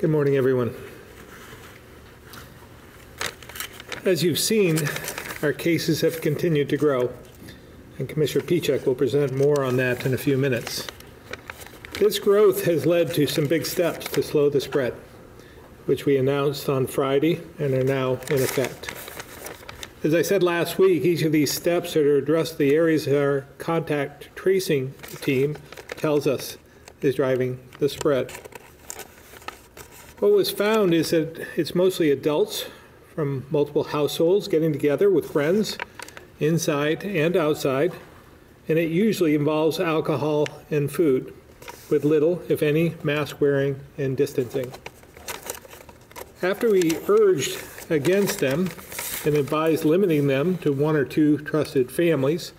Good morning, everyone. As you've seen, our cases have continued to grow, and Commissioner Pieciak will present more on that in a few minutes. This growth has led to some big steps to slow the spread, which we announced on Friday and are now in effect. As I said last week, each of these steps are to address the areas our contact tracing team tells us is driving the spread. What was found is that it's mostly adults from multiple households getting together with friends inside and outside, and it usually involves alcohol and food, with little, if any, mask wearing and distancing. After we urged against them and advised limiting them to one or two trusted families,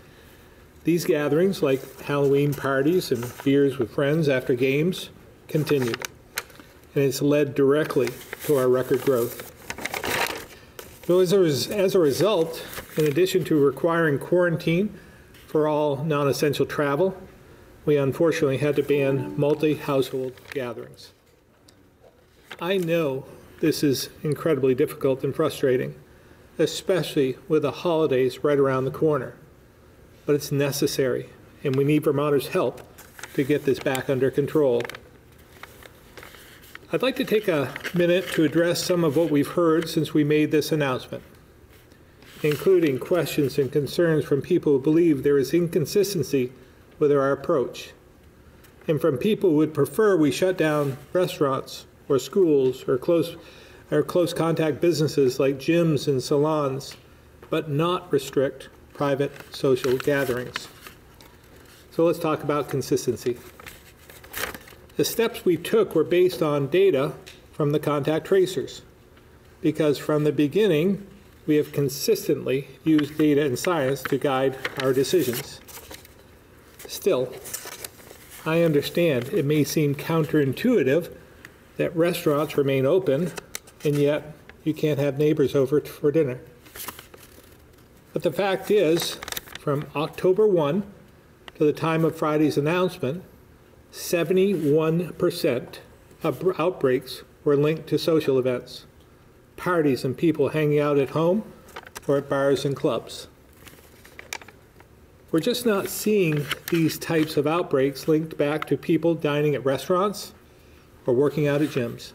these gatherings, like Halloween parties and beers with friends after games, continued. And it's led directly to our record growth. So as a, as a result, in addition to requiring quarantine for all non-essential travel, we unfortunately had to ban multi-household gatherings. I know this is incredibly difficult and frustrating, especially with the holidays right around the corner. But it's necessary, and we need Vermonters' help to get this back under control. I'd like to take a minute to address some of what we've heard since we made this announcement, including questions and concerns from people who believe there is inconsistency with our approach, and from people who would prefer we shut down restaurants or schools or close, or close contact businesses like gyms and salons, but not restrict private social gatherings. So let's talk about consistency. The steps we took were based on data from the contact tracers, because from the beginning, we have consistently used data and science to guide our decisions. Still, I understand it may seem counterintuitive that restaurants remain open and yet you can't have neighbors over for dinner. But the fact is, from October 1 to the time of Friday's announcement, 71% of outbreaks were linked to social events, parties and people hanging out at home or at bars and clubs. We're just not seeing these types of outbreaks linked back to people dining at restaurants or working out at gyms.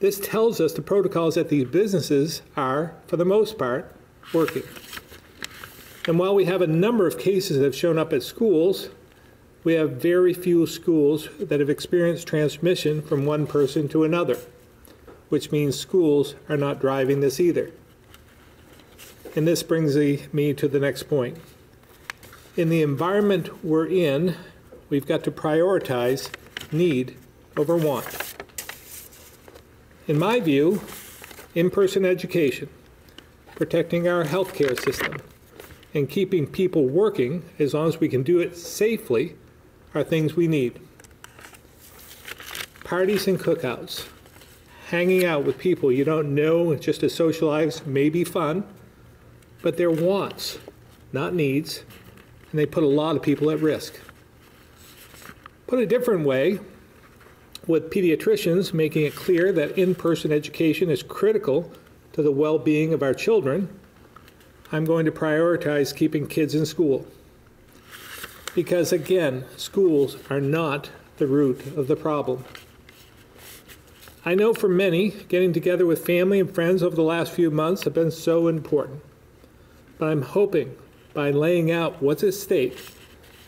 This tells us the protocols at these businesses are, for the most part, working. And while we have a number of cases that have shown up at schools, we have very few schools that have experienced transmission from one person to another, which means schools are not driving this either. And this brings me to the next point. In the environment we're in, we've got to prioritize need over want. In my view, in-person education, protecting our healthcare system, and keeping people working as long as we can do it safely are things we need. Parties and cookouts, hanging out with people you don't know just to socialize may be fun, but they're wants, not needs, and they put a lot of people at risk. Put a different way, with pediatricians making it clear that in-person education is critical to the well-being of our children, I'm going to prioritize keeping kids in school. Because again, schools are not the root of the problem. I know for many, getting together with family and friends over the last few months have been so important. But I'm hoping by laying out what's at stake,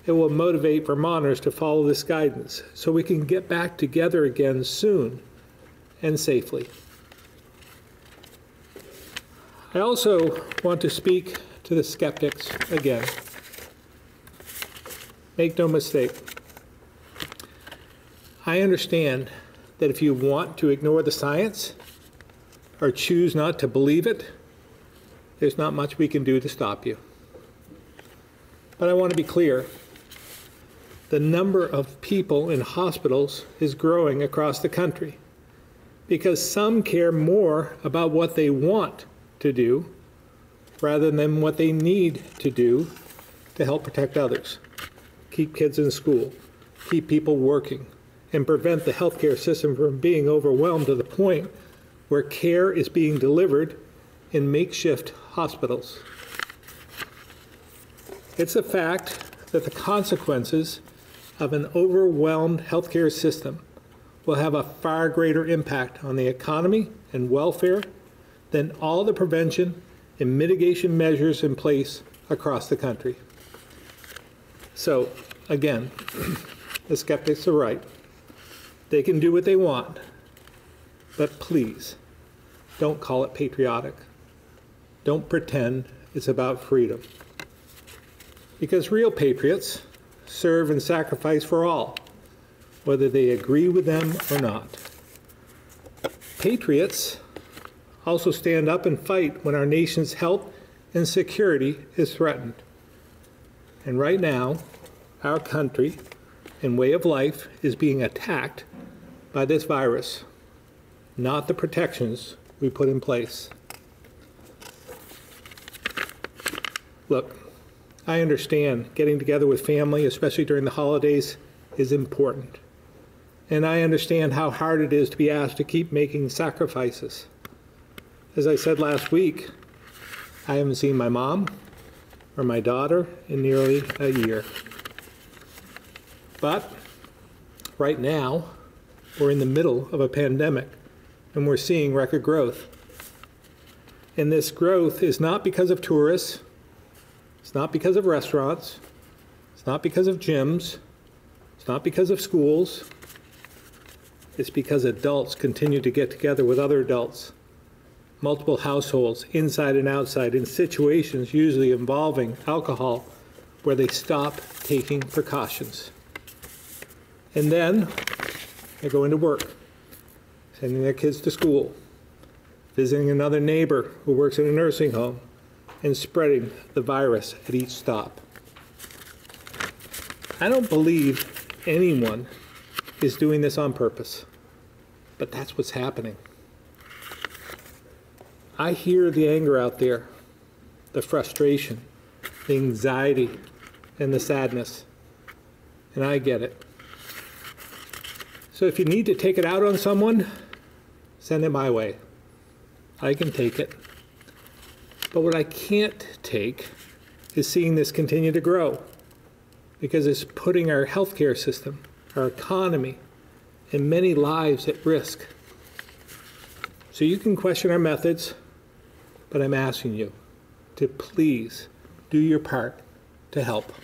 it will motivate Vermonters to follow this guidance so we can get back together again soon and safely. I also want to speak to the skeptics again. Make no mistake. I understand that if you want to ignore the science or choose not to believe it, there's not much we can do to stop you. But I want to be clear. The number of people in hospitals is growing across the country because some care more about what they want to do rather than what they need to do to help protect others keep kids in school, keep people working, and prevent the healthcare system from being overwhelmed to the point where care is being delivered in makeshift hospitals. It's a fact that the consequences of an overwhelmed healthcare system will have a far greater impact on the economy and welfare than all the prevention and mitigation measures in place across the country. So, again, the skeptics are right. They can do what they want, but please don't call it patriotic. Don't pretend it's about freedom. Because real patriots serve and sacrifice for all, whether they agree with them or not. Patriots also stand up and fight when our nation's health and security is threatened. And right now, our country and way of life is being attacked by this virus, not the protections we put in place. Look, I understand getting together with family, especially during the holidays, is important. And I understand how hard it is to be asked to keep making sacrifices. As I said last week, I haven't seen my mom or my daughter in nearly a year. But right now, we're in the middle of a pandemic and we're seeing record growth. And this growth is not because of tourists, it's not because of restaurants, it's not because of gyms, it's not because of schools. It's because adults continue to get together with other adults, multiple households, inside and outside, in situations usually involving alcohol, where they stop taking precautions. And then they go into work, sending their kids to school, visiting another neighbor who works in a nursing home, and spreading the virus at each stop. I don't believe anyone is doing this on purpose, but that's what's happening. I hear the anger out there, the frustration, the anxiety, and the sadness, and I get it. So if you need to take it out on someone, send it my way. I can take it. But what I can't take is seeing this continue to grow because it's putting our healthcare system, our economy, and many lives at risk. So you can question our methods, but I'm asking you to please do your part to help.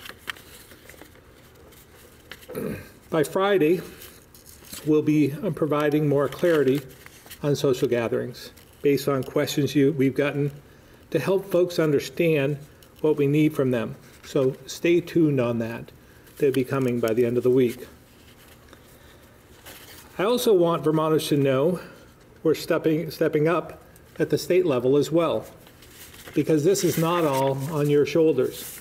By Friday, we'll be uh, providing more clarity on social gatherings based on questions you, we've gotten to help folks understand what we need from them. So stay tuned on that. They'll be coming by the end of the week. I also want Vermonters to know we're stepping, stepping up at the state level as well, because this is not all on your shoulders.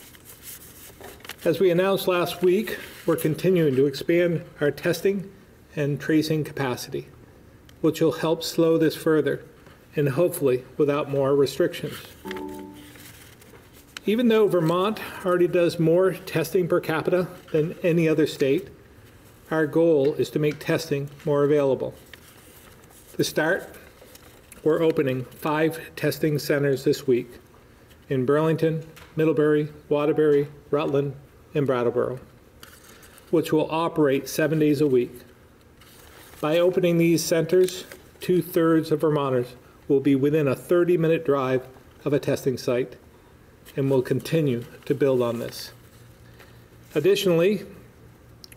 As we announced last week, we're continuing to expand our testing and tracing capacity, which will help slow this further and hopefully without more restrictions. Even though Vermont already does more testing per capita than any other state, our goal is to make testing more available. To start, we're opening five testing centers this week in Burlington, Middlebury, Waterbury, Rutland, and Brattleboro, which will operate seven days a week. By opening these centers, two thirds of Vermonters will be within a 30 minute drive of a testing site and will continue to build on this. Additionally,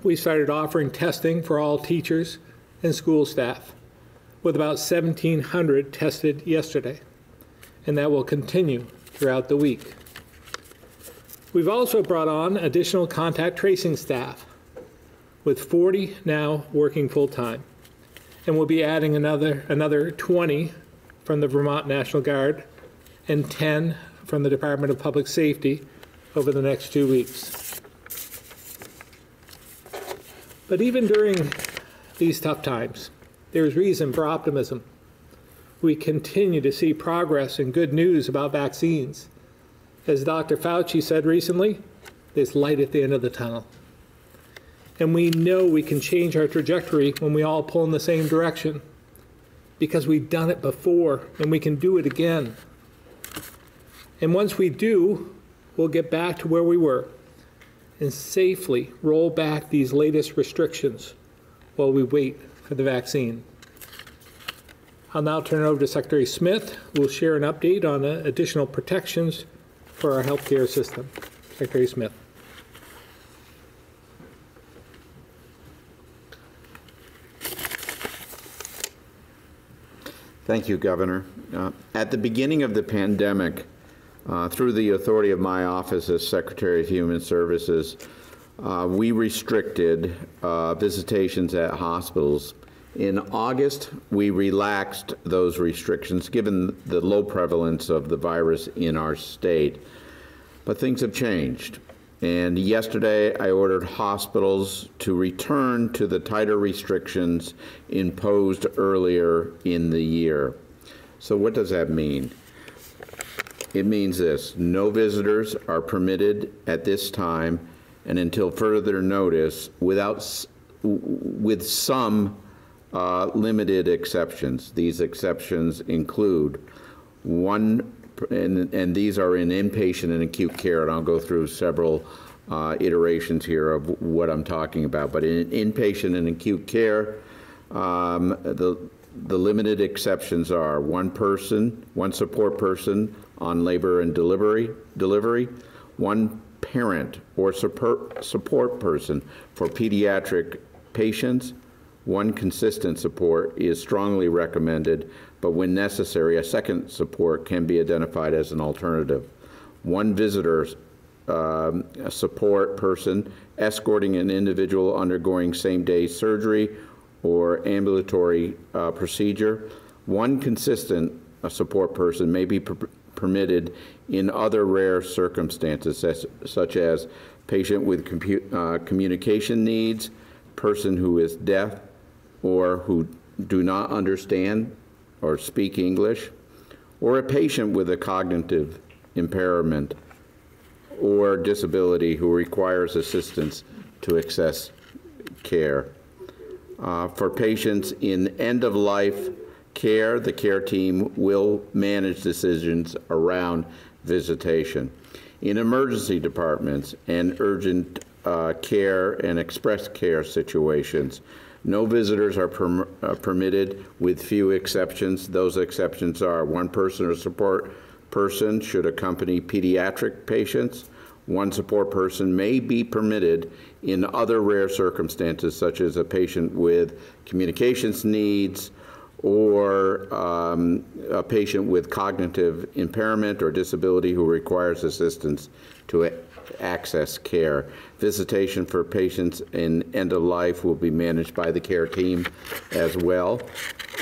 we started offering testing for all teachers and school staff, with about 1,700 tested yesterday, and that will continue throughout the week. We've also brought on additional contact tracing staff, with 40 now working full time, and we'll be adding another, another 20 from the Vermont National Guard and 10 from the Department of Public Safety over the next two weeks. But even during these tough times, there is reason for optimism. We continue to see progress and good news about vaccines. As Dr. Fauci said recently, there's light at the end of the tunnel. And we know we can change our trajectory when we all pull in the same direction because we've done it before and we can do it again. And once we do, we'll get back to where we were and safely roll back these latest restrictions while we wait for the vaccine. I'll now turn it over to Secretary Smith, who will share an update on uh, additional protections for our healthcare system. Secretary Smith. Thank you, Governor. Uh, At the beginning of the pandemic, uh, through the authority of my office as Secretary of Human Services, uh, we restricted uh, visitations at hospitals. In August, we relaxed those restrictions given the low prevalence of the virus in our state. But things have changed. And yesterday, I ordered hospitals to return to the tighter restrictions imposed earlier in the year. So, what does that mean? It means this no visitors are permitted at this time and until further notice without, with some uh, limited exceptions. These exceptions include one and, and these are in inpatient and acute care, and I'll go through several uh, iterations here of what I'm talking about. But in inpatient and acute care, um, the, the limited exceptions are one person, one support person on labor and delivery, delivery one parent or support, person for pediatric patients, one consistent support is strongly recommended but when necessary, a second support can be identified as an alternative. One visitor um, support person escorting an individual undergoing same-day surgery or ambulatory uh, procedure. One consistent support person may be permitted in other rare circumstances, such as patient with uh, communication needs, person who is deaf or who do not understand or speak English, or a patient with a cognitive impairment or disability who requires assistance to access care. Uh, for patients in end of life care, the care team will manage decisions around visitation. In emergency departments and urgent uh, care and express care situations, no visitors are perm uh, permitted with few exceptions. Those exceptions are one person or support person should accompany pediatric patients. One support person may be permitted in other rare circumstances, such as a patient with communications needs or um, a patient with cognitive impairment or disability who requires assistance to access care. Visitation for patients in end of life will be managed by the care team as well.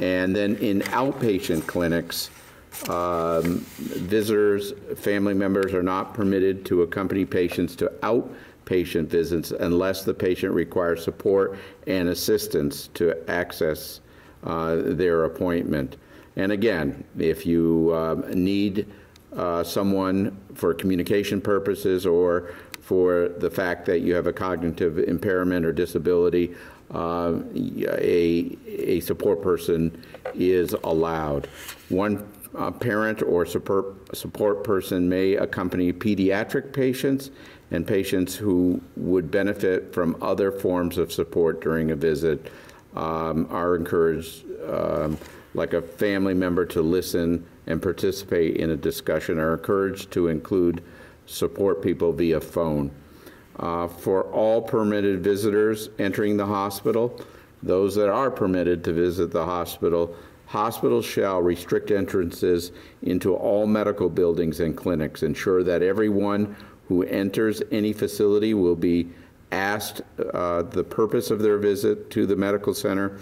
And then in outpatient clinics, um, visitors, family members are not permitted to accompany patients to outpatient visits unless the patient requires support and assistance to access their appointment. And again, if you um, need uh, someone for communication purposes or for the fact that you have a cognitive impairment or disability, uh, a, a support person is allowed. One uh, parent or support person may accompany pediatric patients and patients who would benefit from other forms of support during a visit um, are encouraged, um, like a family member, to listen and participate in a discussion are encouraged to include support people via phone. Uh, for all permitted visitors entering the hospital, those that are permitted to visit the hospital, hospitals shall restrict entrances into all medical buildings and clinics, ensure that everyone who enters any facility will be asked uh, the purpose of their visit to the medical center,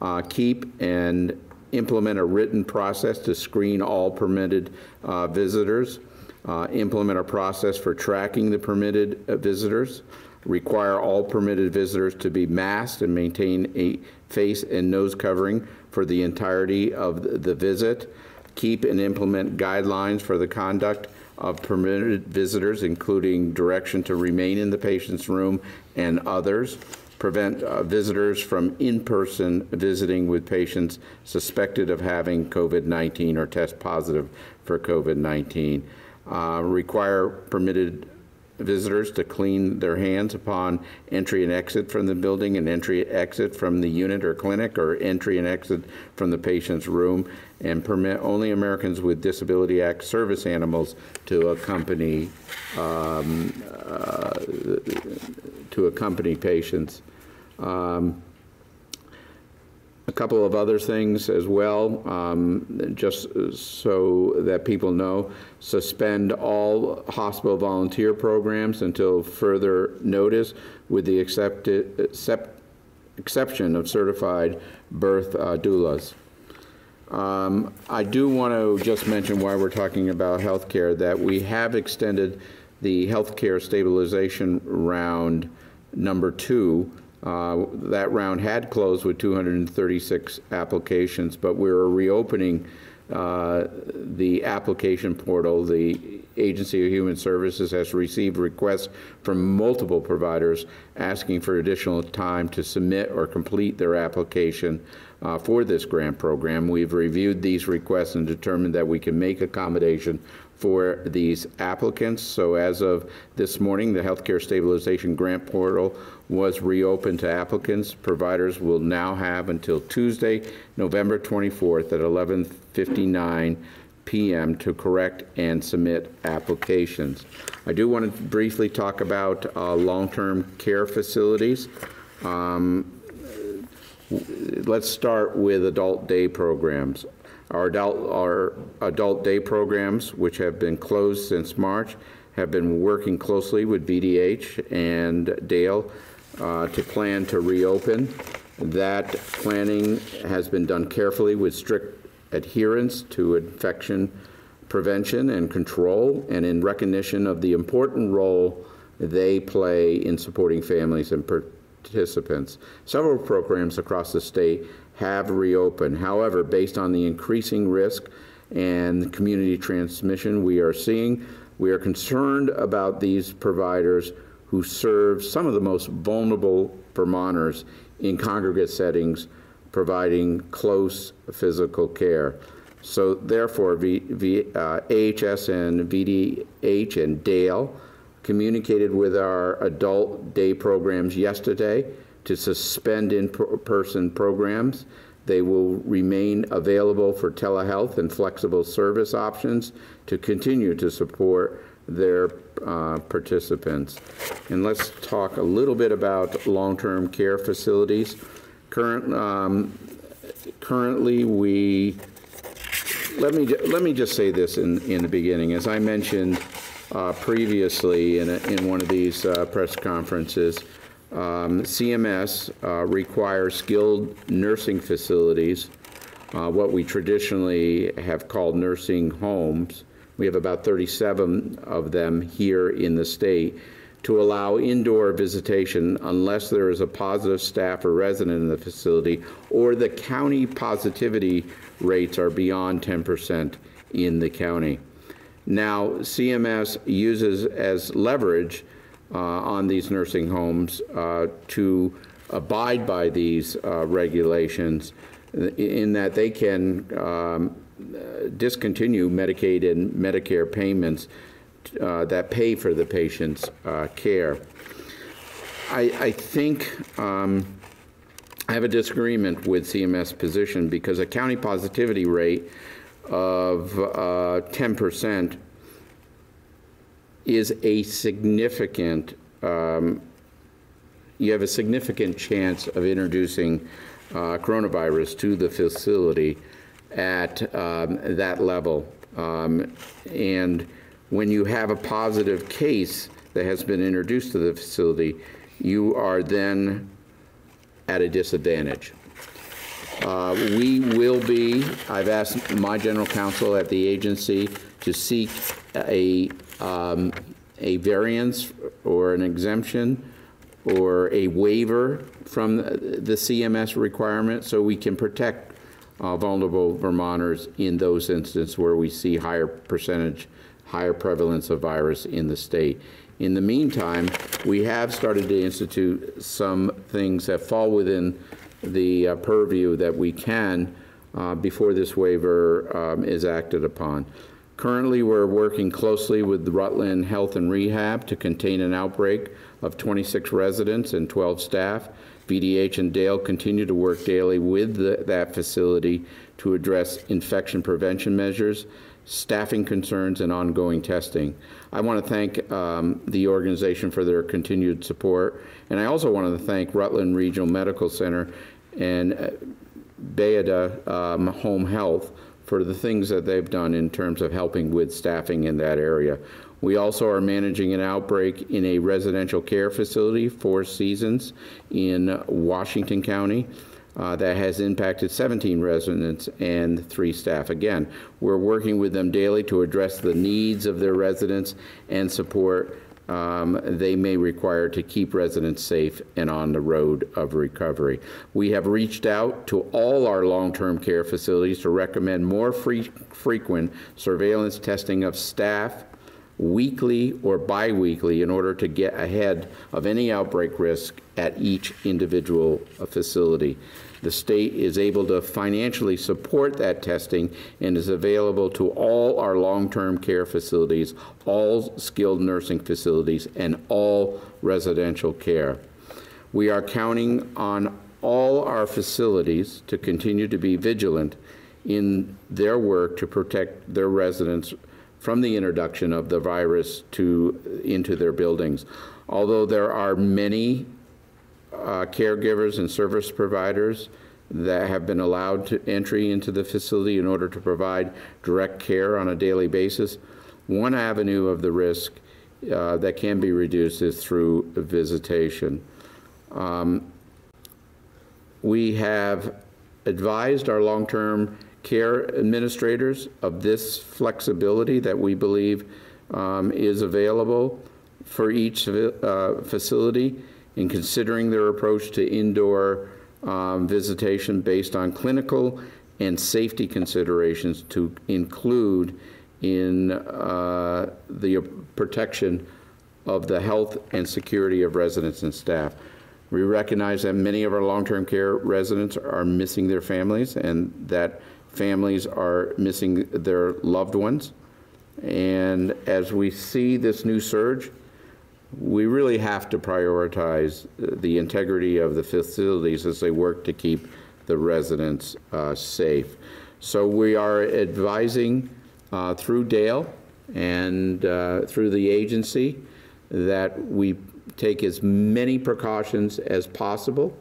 uh, keep and implement a written process to screen all permitted uh, visitors, uh, implement a process for tracking the permitted uh, visitors, require all permitted visitors to be masked and maintain a face and nose covering for the entirety of the visit, keep and implement guidelines for the conduct of permitted visitors, including direction to remain in the patient's room and others, prevent uh, visitors from in-person visiting with patients suspected of having COVID-19 or test positive for COVID-19, uh, require permitted visitors to clean their hands upon entry and exit from the building and entry exit from the unit or clinic or entry and exit from the patient's room and permit only Americans with Disability Act service animals to accompany um, uh, to accompany patients. Um, a couple of other things as well, um, just so that people know. Suspend all hospital volunteer programs until further notice, with the accepted, except, exception of certified birth uh, doulas. Um, I do want to just mention while we're talking about healthcare that we have extended the healthcare stabilization round number two uh, That round had closed with 236 applications, but we're reopening uh, the application portal. The Agency of Human Services has received requests from multiple providers asking for additional time to submit or complete their application uh, for this grant program. We've reviewed these requests and determined that we can make accommodation for these applicants. So as of this morning, the Healthcare Stabilization Grant Portal was reopened to applicants. Providers will now have until Tuesday, November 24th at 11:59 p.m. to correct and submit applications. I do want to briefly talk about uh, long-term care facilities. Um, let's start with adult day programs. Our adult, our adult day programs, which have been closed since March, have been working closely with VDH and DAIL uh, to plan to reopen. That planning has been done carefully with strict adherence to infection prevention and control, and in recognition of the important role they play in supporting families and participants. Several programs across the state have reopened. However, based on the increasing risk and community transmission we are seeing, we are concerned about these providers who serve some of the most vulnerable Vermonters in congregate settings, providing close physical care. So therefore, v, v, uh, AHS and VDH and DAIL communicated with our adult day programs yesterday to suspend in-person programs. They will remain available for telehealth and flexible service options to continue to support their uh, participants. And let's talk a little bit about long-term care facilities. Current, um, currently, we let me let me just say this in in the beginning. As I mentioned uh, previously in a, in one of these uh, press conferences, um, CMS uh, requires skilled nursing facilities, uh, what we traditionally have called nursing homes. We have about 37 of them here in the state to allow indoor visitation unless there is a positive staff or resident in the facility or the county positivity rates are beyond 10% in the county. Now, CMS uses as leverage uh, on these nursing homes uh, to abide by these uh, regulations in that they can um, discontinue Medicaid and Medicare payments uh, that pay for the patient's uh, care. I, I think um, I have a disagreement with CMS position because a county positivity rate of 10% is a significant, um, you have a significant chance of introducing uh, coronavirus to the facility at um, that level. Um, and when you have a positive case that has been introduced to the facility, you are then at a disadvantage. Uh, we will be, I've asked my general counsel at the agency to seek a um, a variance or an exemption or a waiver from the CMS requirement so we can protect uh, vulnerable Vermonters in those instances where we see higher percentage, higher prevalence of virus in the state. In the meantime, we have started to institute some things that fall within the uh, purview that we can uh, before this waiver um, is acted upon. Currently, we're working closely with Rutland Health and Rehab to contain an outbreak of 26 residents and 12 staff. VDH and DAIL continue to work daily with the- that facility to address infection prevention measures, staffing concerns, and ongoing testing. I want to thank um, the organization for their continued support, and I also want to thank Rutland Regional Medical Center and uh, Bayada um, Home Health for the things that they've done in terms of helping with staffing in that area. We also are managing an outbreak in a residential care facility, Four Seasons, in Washington County. uh, that has impacted 17 residents and three staff. Again, we're working with them daily to address the needs of their residents and support um, they may require to keep residents safe and on the road of recovery. We have reached out to all our long-term care facilities to recommend more free, frequent surveillance testing of staff weekly or biweekly in order to get ahead of any outbreak risk at each individual facility. The state is able to financially support that testing and is available to all our long-term care facilities, all skilled nursing facilities, and all residential care. We are counting on all our facilities to continue to be vigilant in their work to protect their residents from the introduction of the virus to, into their buildings. Although there are many uh, caregivers and service providers that have been allowed to entry into the facility in order to provide direct care on a daily basis. One avenue of the risk uh, that can be reduced is through visitation. Um, we have advised our long-term care administrators of this flexibility that we believe um, is available for each uh, facility in considering their approach to indoor um, visitation based on clinical and safety considerations to include in uh, the protection of the health and security of residents and staff. We recognize that many of our long-term care residents are missing their families and that families are missing their loved ones. And as we see this new surge, we really have to prioritize the integrity of the facilities as they work to keep the residents uh, safe. So we are advising uh, through DAIL and uh, through the agency that we take as many precautions as possible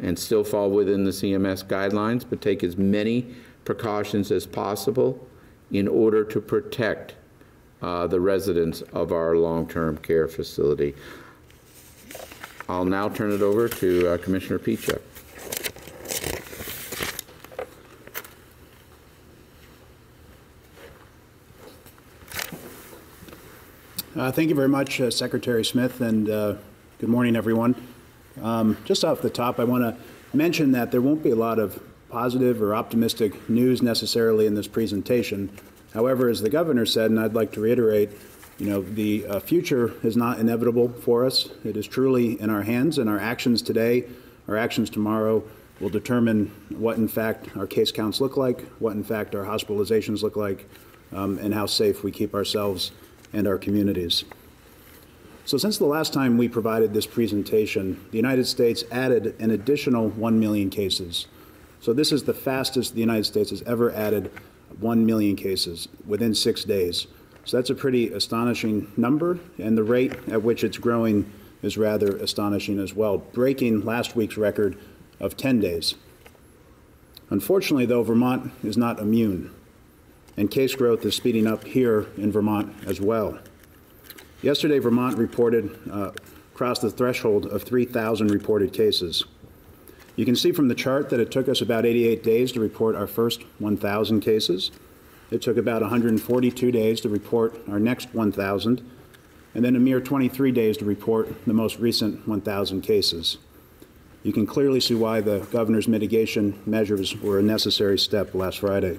and still fall within the CMS guidelines, but take as many precautions as possible in order to protect uh, the residents of our long-term care facility. I'll now turn it over to uh, Commissioner Pieciak. Uh, Thank you very much, uh, Secretary Smith, and uh, good morning, everyone. Um, Just off the top, I want to mention that there won't be a lot of positive or optimistic news necessarily in this presentation. However, as the governor said, and I'd like to reiterate, you know, the uh, future is not inevitable for us. It is truly in our hands, and our actions today, our actions tomorrow, will determine what, in fact, our case counts look like, what, in fact, our hospitalizations look like, um, and how safe we keep ourselves and our communities. So, since the last time we provided this presentation, the United States added an additional 1 million cases. So, this is the fastest the United States has ever added 1 million cases within six days. So that's a pretty astonishing number, and the rate at which it's growing is rather astonishing as well, breaking last week's record of 10 days. Unfortunately, though, Vermont is not immune, and case growth is speeding up here in Vermont as well. Yesterday, Vermont reported uh, crossed the threshold of 3,000 reported cases. You can see from the chart that it took us about 88 days to report our first 1,000 cases. It took about 142 days to report our next 1,000, and then a mere 23 days to report the most recent 1,000 cases. You can clearly see why the governor's mitigation measures were a necessary step last Friday.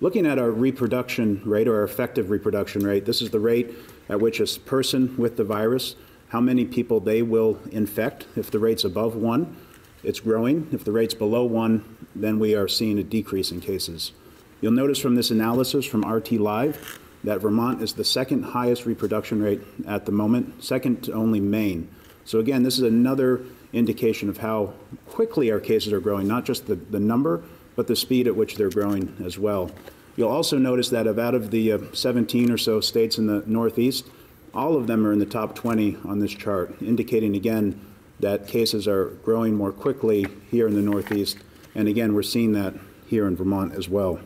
Looking at our reproduction rate or our effective reproduction rate, this is the rate at which a person with the virus, how many people they will infect. If the rate's above one, it's growing. If the rate's below one, then we are seeing a decrease in cases. You'll notice from this analysis from RT Live that Vermont is the second highest reproduction rate at the moment, second to only Maine. So again, this is another indication of how quickly our cases are growing, not just the, the number, but the speed at which they're growing as well. You'll also notice that of out of the uh, 17 or so states in the Northeast, all of them are in the top 20 on this chart, indicating again that cases are growing more quickly here in the Northeast. And again, we're seeing that here in Vermont as well.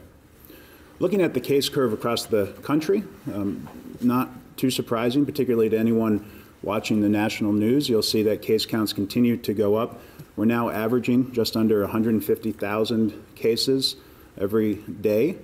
Looking at the case curve across the country, um, not too surprising, particularly to anyone watching the national news, you'll see that case counts continue to go up. We're now averaging just under 150,000 cases every day.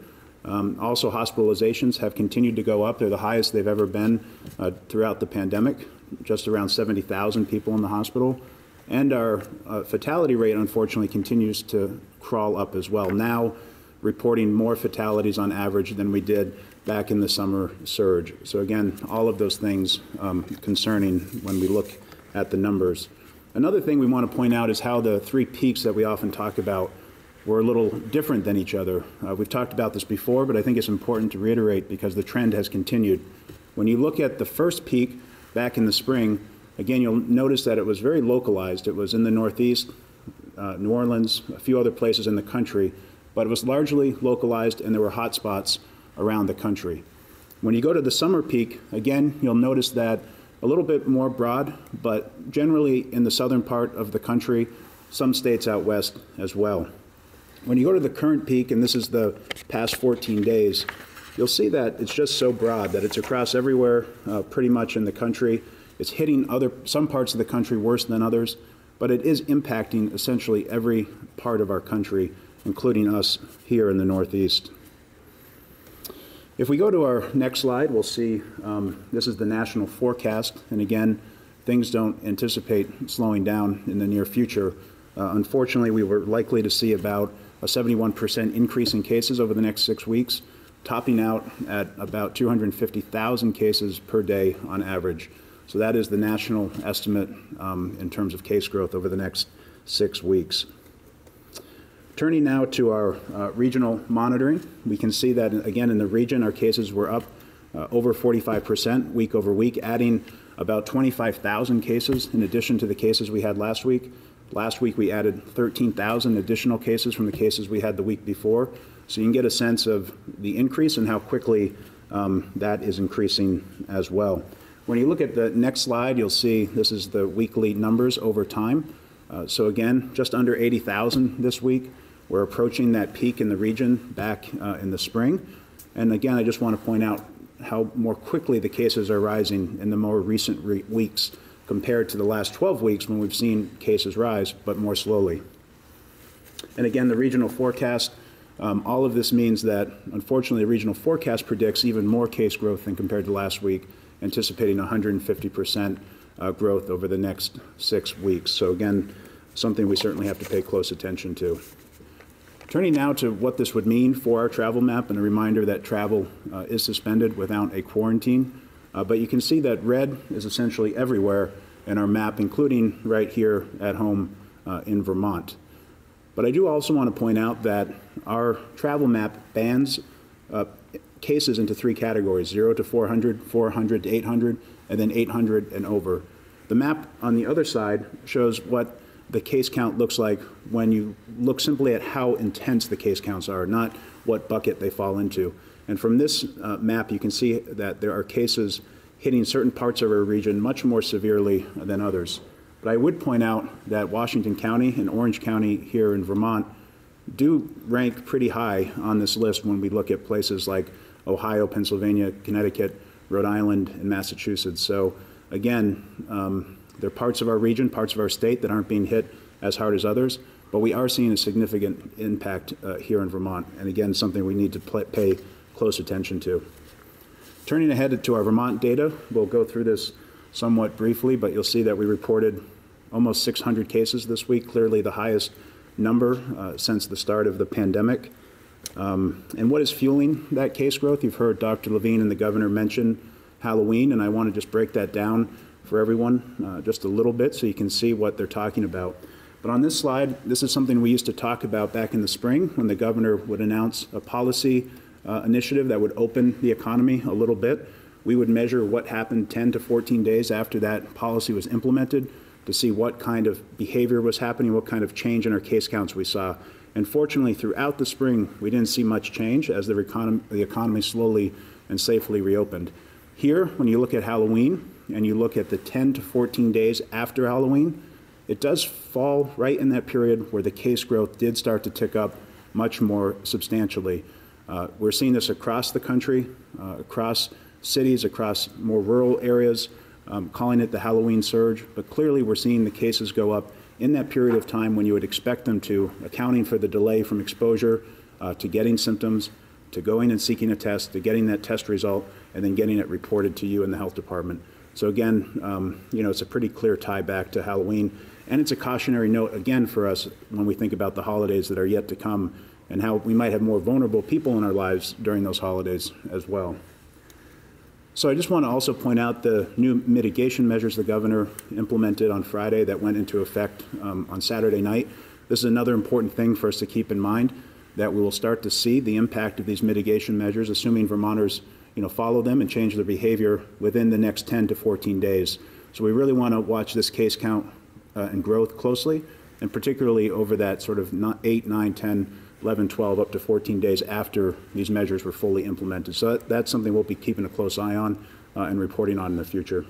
Um, also, hospitalizations have continued to go up. They're the highest they've ever been uh, throughout the pandemic, just around 70,000 people in the hospital. And our uh, fatality rate, unfortunately, continues to crawl up as well. Now, reporting more fatalities on average than we did back in the summer surge. So, again, all of those things um, concerning when we look at the numbers. Another thing we want to point out is how the three peaks that we often talk about were a little different than each other. Uh, we've talked about this before, but I think it's important to reiterate because the trend has continued. When you look at the first peak back in the spring, again, you'll notice that it was very localized. It was in the Northeast, uh, New Orleans, a few other places in the country, but it was largely localized and there were hot spots around the country. When you go to the summer peak, again, you'll notice that a little bit more broad, but generally in the southern part of the country, some states out west as well. When you go to the current peak, and this is the past 14 days, you'll see that it's just so broad that it's across everywhere uh, pretty much in the country. It's hitting other some parts of the country worse than others, but it is impacting essentially every part of our country, including us here in the Northeast. If we go to our next slide, we'll see um, this is the national forecast. And again, things don't anticipate slowing down in the near future. Uh, unfortunately, we were likely to see about a 71% increase in cases over the next six weeks, topping out at about 250,000 cases per day on average. So that is the national estimate um, in terms of case growth over the next six weeks. Turning now to our uh, regional monitoring, we can see that again in the region our cases were up uh, over 45% week over week, adding about 25,000 cases in addition to the cases we had last week. Last week we added 13,000 additional cases from the cases we had the week before. So you can get a sense of the increase and how quickly um, that is increasing as well. When you look at the next slide, you'll see this is the weekly numbers over time. Uh, so again, just under 80,000 this week. We're approaching that peak in the region back uh, in the spring. And again, I just want to point out how more quickly the cases are rising in the more recent re weeks compared to the last 12 weeks when we've seen cases rise, but more slowly. And again, the regional forecast, um, all of this means that unfortunately the regional forecast predicts even more case growth than compared to last week, anticipating 150% uh, growth over the next six weeks. So again, something we certainly have to pay close attention to. Turning now to what this would mean for our travel map, and a reminder that travel uh, is suspended without a quarantine. Uh, but you can see that red is essentially everywhere in our map, including right here at home uh, in Vermont. But I do also want to point out that our travel map bans uh, cases into three categories 0 to 400, 400 to 800, and then 800 and over. The map on the other side shows what the case count looks like when you look simply at how intense the case counts are, not what bucket they fall into. And from this uh, map, you can see that there are cases hitting certain parts of our region much more severely than others. But I would point out that Washington County and Orange County here in Vermont do rank pretty high on this list when we look at places like Ohio, Pennsylvania, Connecticut, Rhode Island, and Massachusetts. So again, um, there are parts of our region, parts of our state that aren't being hit as hard as others, but we are seeing a significant impact uh, here in Vermont. And again, something we need to pay close attention to. Turning ahead to our Vermont data, we'll go through this somewhat briefly, but you'll see that we reported almost 600 cases this week, clearly the highest number uh, since the start of the pandemic. Um, and what is fueling that case growth? You've heard Dr. Levine and the governor mention Halloween, and I want to just break that down for everyone uh, just a little bit so you can see what they're talking about. But on this slide, this is something we used to talk about back in the spring when the governor would announce a policy uh, initiative that would open the economy a little bit. We would measure what happened 10 to 14 days after that policy was implemented to see what kind of behavior was happening, what kind of change in our case counts we saw. And fortunately, throughout the spring, we didn't see much change as the economy, the economy slowly and safely reopened. Here, when you look at Halloween and you look at the 10 to 14 days after Halloween, it does fall right in that period where the case growth did start to tick up much more substantially. Uh, we're seeing this across the country, uh, across cities, across more rural areas, um, calling it the Halloween surge. But clearly, we're seeing the cases go up in that period of time when you would expect them to, accounting for the delay from exposure uh, to getting symptoms, to going and seeking a test, to getting that test result, and then getting it reported to you in the health department. So again, um, you know, it's a pretty clear tie back to Halloween. And it's a cautionary note, again, for us when we think about the holidays that are yet to come and how we might have more vulnerable people in our lives during those holidays as well. So I just want to also point out the new mitigation measures the governor implemented on Friday that went into effect um, on Saturday night. This is another important thing for us to keep in mind that we will start to see the impact of these mitigation measures, assuming Vermonters you know, follow them and change their behavior within the next 10 to 14 days. So we really want to watch this case count uh, and growth closely, and particularly over that sort of 8, 9, 10, 11, 12, up to 14 days after these measures were fully implemented. So that, that's something we'll be keeping a close eye on uh, and reporting on in the future.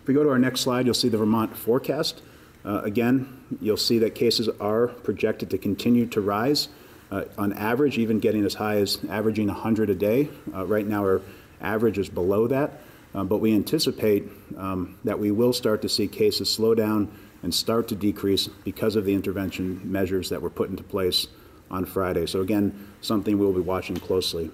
If we go to our next slide, you'll see the Vermont forecast. Uh, again, you'll see that cases are projected to continue to rise. Uh, on average, even getting as high as averaging 100 a day. Uh, right now, our average is below that, uh, but we anticipate um, that we will start to see cases slow down and start to decrease because of the intervention measures that were put into place on Friday. So again, something we'll be watching closely.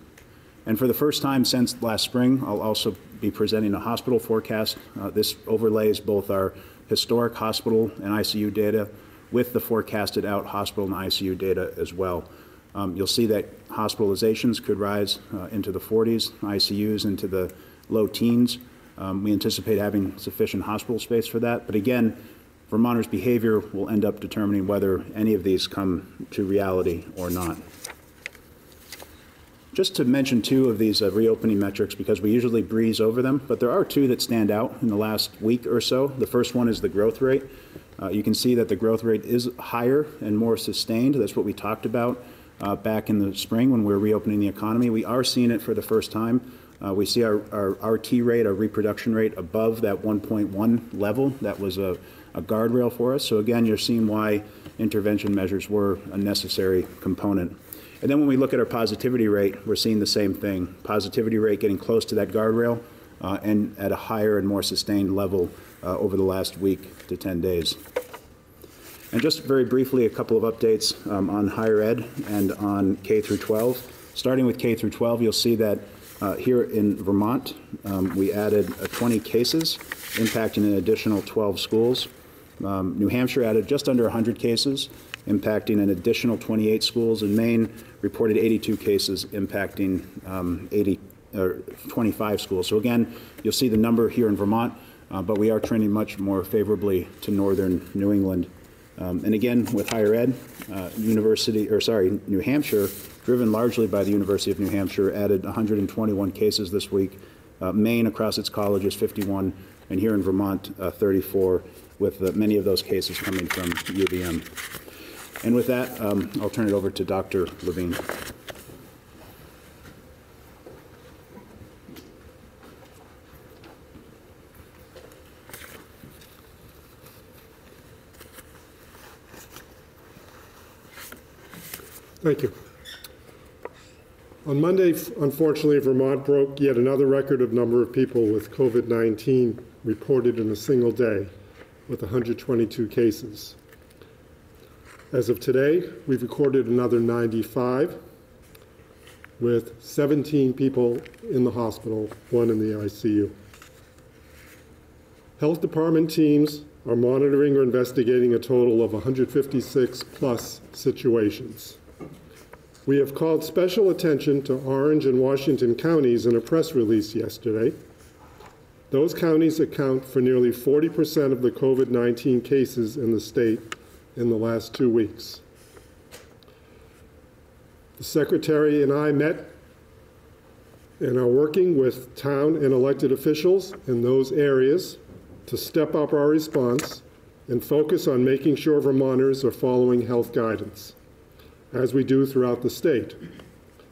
And for the first time since last spring, I'll also be presenting a hospital forecast. Uh, this overlays both our historic hospital and ICU data with the forecasted out hospital and ICU data as well. Um, you'll see that hospitalizations could rise uh, into the 40s, ICUs into the low teens. Um, we anticipate having sufficient hospital space for that. But again, Vermonters' behavior will end up determining whether any of these come to reality or not. Just to mention two of these uh, reopening metrics, because we usually breeze over them, but there are two that stand out in the last week or so. The first one is the growth rate. Uh, you can see that the growth rate is higher and more sustained. That's what we talked about uh, back in the spring when we were reopening the economy. We are seeing it for the first time. Uh, we see our, our RT rate, our reproduction rate, above that 1.1 level. That was a a guardrail for us. So again, you're seeing why intervention measures were a necessary component. And then when we look at our positivity rate, we're seeing the same thing. Positivity rate getting close to that guardrail uh, and at a higher and more sustained level uh, over the last week to 10 days. And just very briefly, a couple of updates um, on higher ed and on K through 12. Starting with K through 12, you'll see that uh, here in Vermont, um, we added uh, 20 cases impacting an additional 12 schools. Um, New Hampshire added just under 100 cases, impacting an additional 28 schools, and Maine reported 82 cases, impacting um, 80 or 25 schools. So again, you'll see the number here in Vermont, uh, but we are trending much more favorably to northern New England. Um, and again, with higher ed, uh, University, or sorry, New Hampshire, driven largely by the University of New Hampshire, added 121 cases this week. Uh, Maine, across its colleges, 51, and here in Vermont, uh, 34 with the, many of those cases coming from UVM. And with that, um, I'll turn it over to Dr. Levine. Thank you. On Monday, unfortunately, Vermont broke yet another record of number of people with COVID-19 reported in a single day with 122 cases. As of today, we've recorded another 95 with 17 people in the hospital, one in the ICU. Health department teams are monitoring or investigating a total of 156 plus situations. We have called special attention to Orange and Washington counties in a press release yesterday. Those counties account for nearly 40% of the COVID 19 cases in the state in the last two weeks. The Secretary and I met and are working with town and elected officials in those areas to step up our response and focus on making sure Vermonters are following health guidance, as we do throughout the state,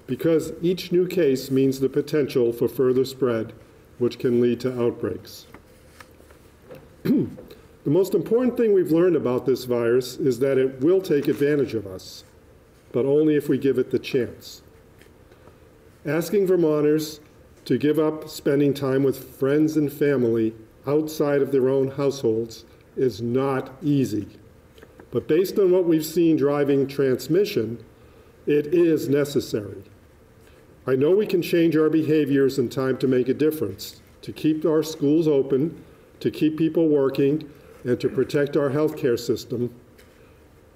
because each new case means the potential for further spread, which can lead to outbreaks. the most important thing we've learned about this virus is that it will take advantage of us, but only if we give it the chance. Asking Vermonters to give up spending time with friends and family outside of their own households is not easy. But based on what we've seen driving transmission, it is necessary. I know we can change our behaviors in time to make a difference, to keep our schools open, to keep people working, and to protect our healthcare system,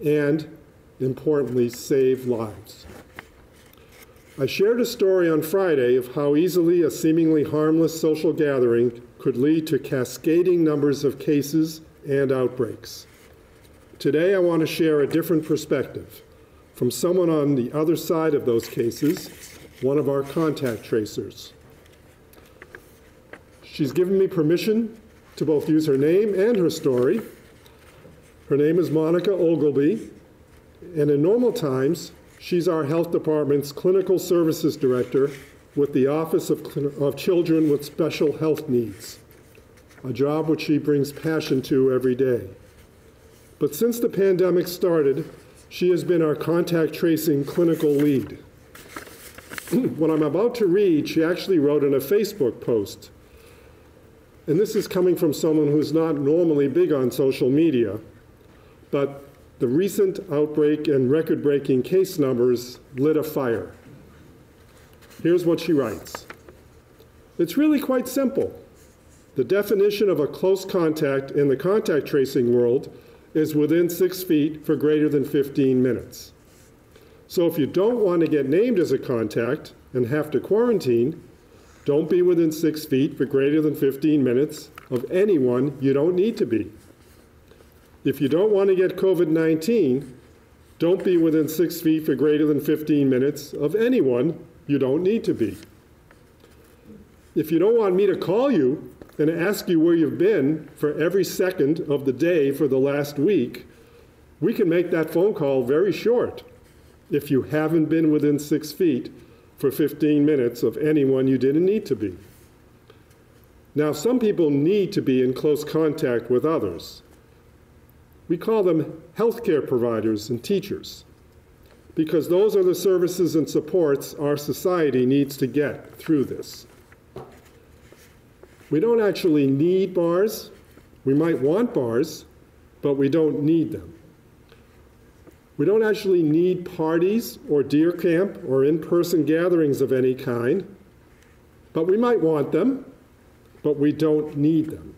and importantly, save lives. I shared a story on Friday of how easily a seemingly harmless social gathering could lead to cascading numbers of cases and outbreaks. Today, I want to share a different perspective from someone on the other side of those cases, one of our contact tracers. She's given me permission to both use her name and her story. Her name is Monica Ogelby, and in normal times, she's our health department's clinical services director with the Office of, of Children with Special Health Needs a job which she brings passion to every day. But since the pandemic started, she has been our contact tracing clinical lead. what I'm about to read, she actually wrote in a Facebook post. And this is coming from someone who's not normally big on social media, but the recent outbreak and record breaking case numbers lit a fire. Here's what she writes It's really quite simple. The definition of a close contact in the contact tracing world is within six feet for greater than 15 minutes. So if you don't want to get named as a contact and have to quarantine, don't be within six feet for greater than 15 minutes of anyone you don't need to be. If you don't want to get COVID 19, don't be within six feet for greater than 15 minutes of anyone you don't need to be. If you don't want me to call you and ask you where you've been for every second of the day for the last week, we can make that phone call very short if you haven't been within six feet for 15 minutes of anyone you didn't need to be. Now, some people need to be in close contact with others. We call them healthcare providers and teachers because those are the services and supports our society needs to get through this. We don't actually need bars. We might want bars, but we don't need them. We don't actually need parties or deer camp or in person gatherings of any kind, but we might want them, but we don't need them.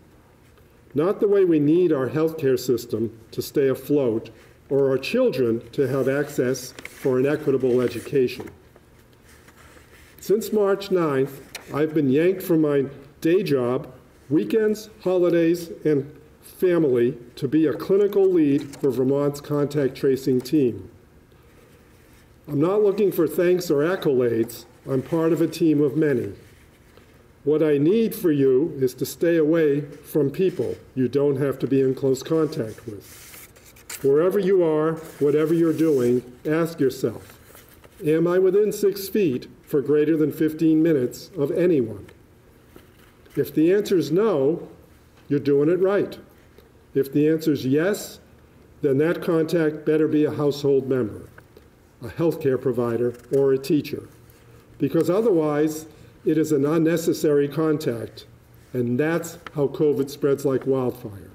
Not the way we need our healthcare system to stay afloat or our children to have access for an equitable education. Since March 9th, I've been yanked from my day job, weekends, holidays, and family to be a clinical lead for Vermont's contact tracing team. I'm not looking for thanks or accolades. I'm part of a team of many. What I need for you is to stay away from people you don't have to be in close contact with. Wherever you are, whatever you're doing, ask yourself Am I within six feet for greater than 15 minutes of anyone? If the answer is no, you're doing it right. If the answer is yes, then that contact better be a household member, a healthcare provider, or a teacher, because otherwise it is an unnecessary contact, and that's how COVID spreads like wildfire.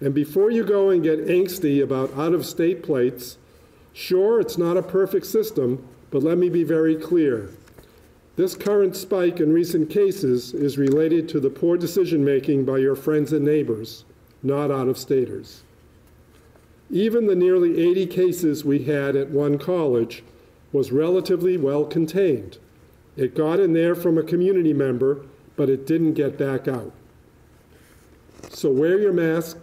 And before you go and get angsty about out of state plates, sure, it's not a perfect system, but let me be very clear. This current spike in recent cases is related to the poor decision making by your friends and neighbors, not out of staters. Even the nearly 80 cases we had at one college was relatively well contained. It got in there from a community member, but it didn't get back out. So wear your mask,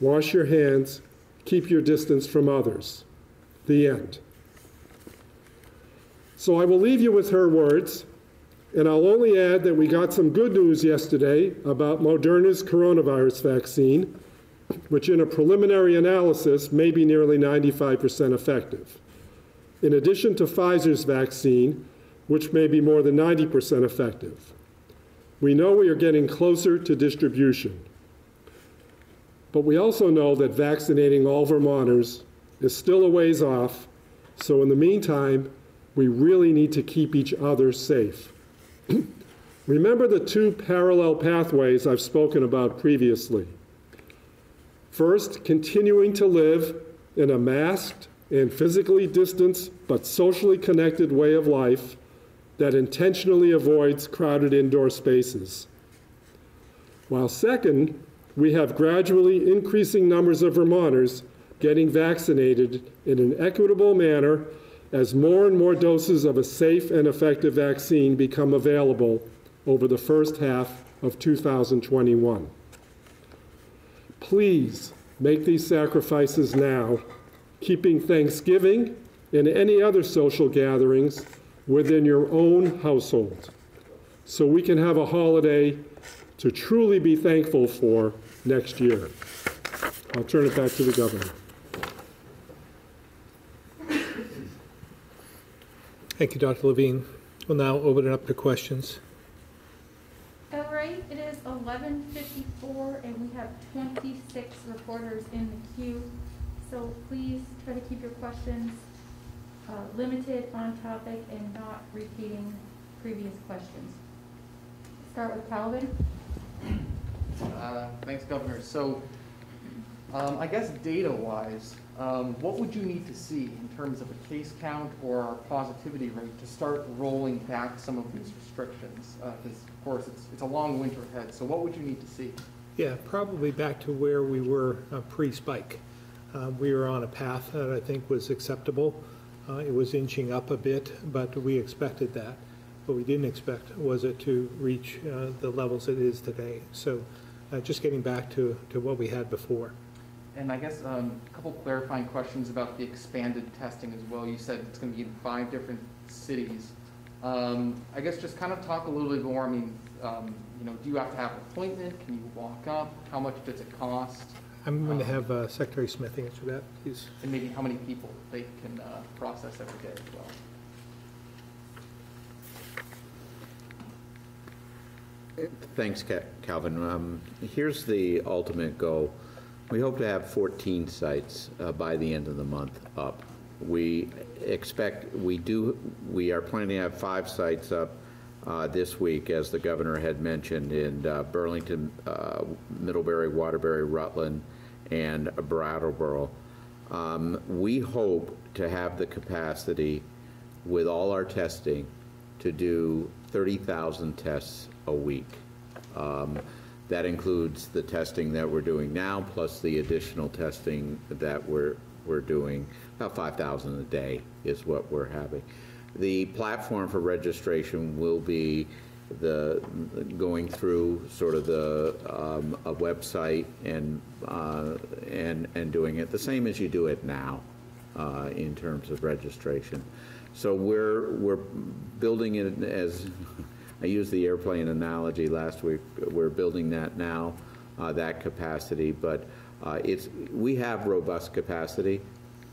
wash your hands, keep your distance from others. The end. So I will leave you with her words, and I'll only add that we got some good news yesterday about Moderna's coronavirus vaccine, which in a preliminary analysis may be nearly 95% effective. In addition to Pfizer's vaccine, which may be more than 90% effective. We know we are getting closer to distribution. But we also know that vaccinating all Vermonters is still a ways off, so in the meantime, we really need to keep each other safe. Remember the two parallel pathways I've spoken about previously. First, continuing to live in a masked and physically distanced but socially connected way of life that intentionally avoids crowded indoor spaces. While second, we have gradually increasing numbers of Vermonters getting vaccinated in an equitable manner as more and more doses of a safe and effective vaccine become available over the first half of 2021. Please make these sacrifices now, keeping Thanksgiving and any other social gatherings within your own household so we can have a holiday to truly be thankful for next year. I'll turn it back to the governor. Thank you, Dr. Levine. We'll now open it up to questions. All right, it is eleven fifty-four and we have twenty-six reporters in the queue. So please try to keep your questions uh, limited on topic and not repeating previous questions. Start with Calvin. Uh, Thanks, Governor. So, um, I guess data-wise, um, what would you need to see in terms of a case count or our positivity rate to start rolling back some of these restrictions? Because, of course, it's, it's a long winter ahead, so what would you need to see? Yeah, probably back to where we were uh, pre-spike. Uh, We were on a path that I think was acceptable. Uh, It was inching up a bit, but we expected that. What we didn't expect was it to reach uh, the levels it is today. So uh, just getting back to, to what we had before. And I guess um, a couple clarifying questions about the expanded testing as well. You said it's going to be in five different cities. Um, I guess just kind of talk a little bit more, I mean, um, you know, do you have to have an appointment? Can you walk up? How much does it cost? I'm going to have uh, Secretary Smith answer that, please. And maybe how many people they can uh, process every day as well? Thanks, Calvin. Um, Here's the ultimate goal. We hope to have 14 sites uh, by the end of the month up. We expect, we do, we are planning to have five sites up uh, this week, as the governor had mentioned, in uh, Burlington, uh, Middlebury, Waterbury, Rutland, and Brattleboro. Um, We hope to have the capacity with all our testing to do 30,000 tests a week. Um, That includes the testing that we're doing now, plus the additional testing that we're, we're doing. About 5,000 a day is what we're having. The platform for registration will be the, going through sort of the, um, a website and, uh, and, and doing it the same as you do it now uh, in terms of registration. So we're, we're building it as, I used the airplane analogy last week, we're building that now, uh, that capacity, but uh, it's, we have robust capacity.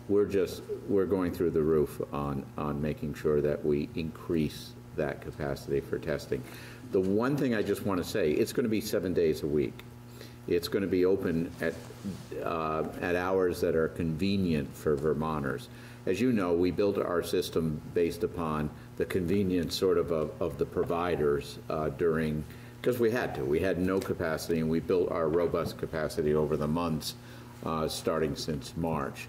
We're just, we're going through the roof on, on making sure that we increase that capacity for testing. The one thing I just want to say, it's going to be seven days a week. It's going to be open at, uh, at hours that are convenient for Vermonters. As you know, we built our system based upon the convenience sort of of, of the providers uh, during, because we had to. We had no capacity, and we built our robust capacity over the months, uh, starting since March.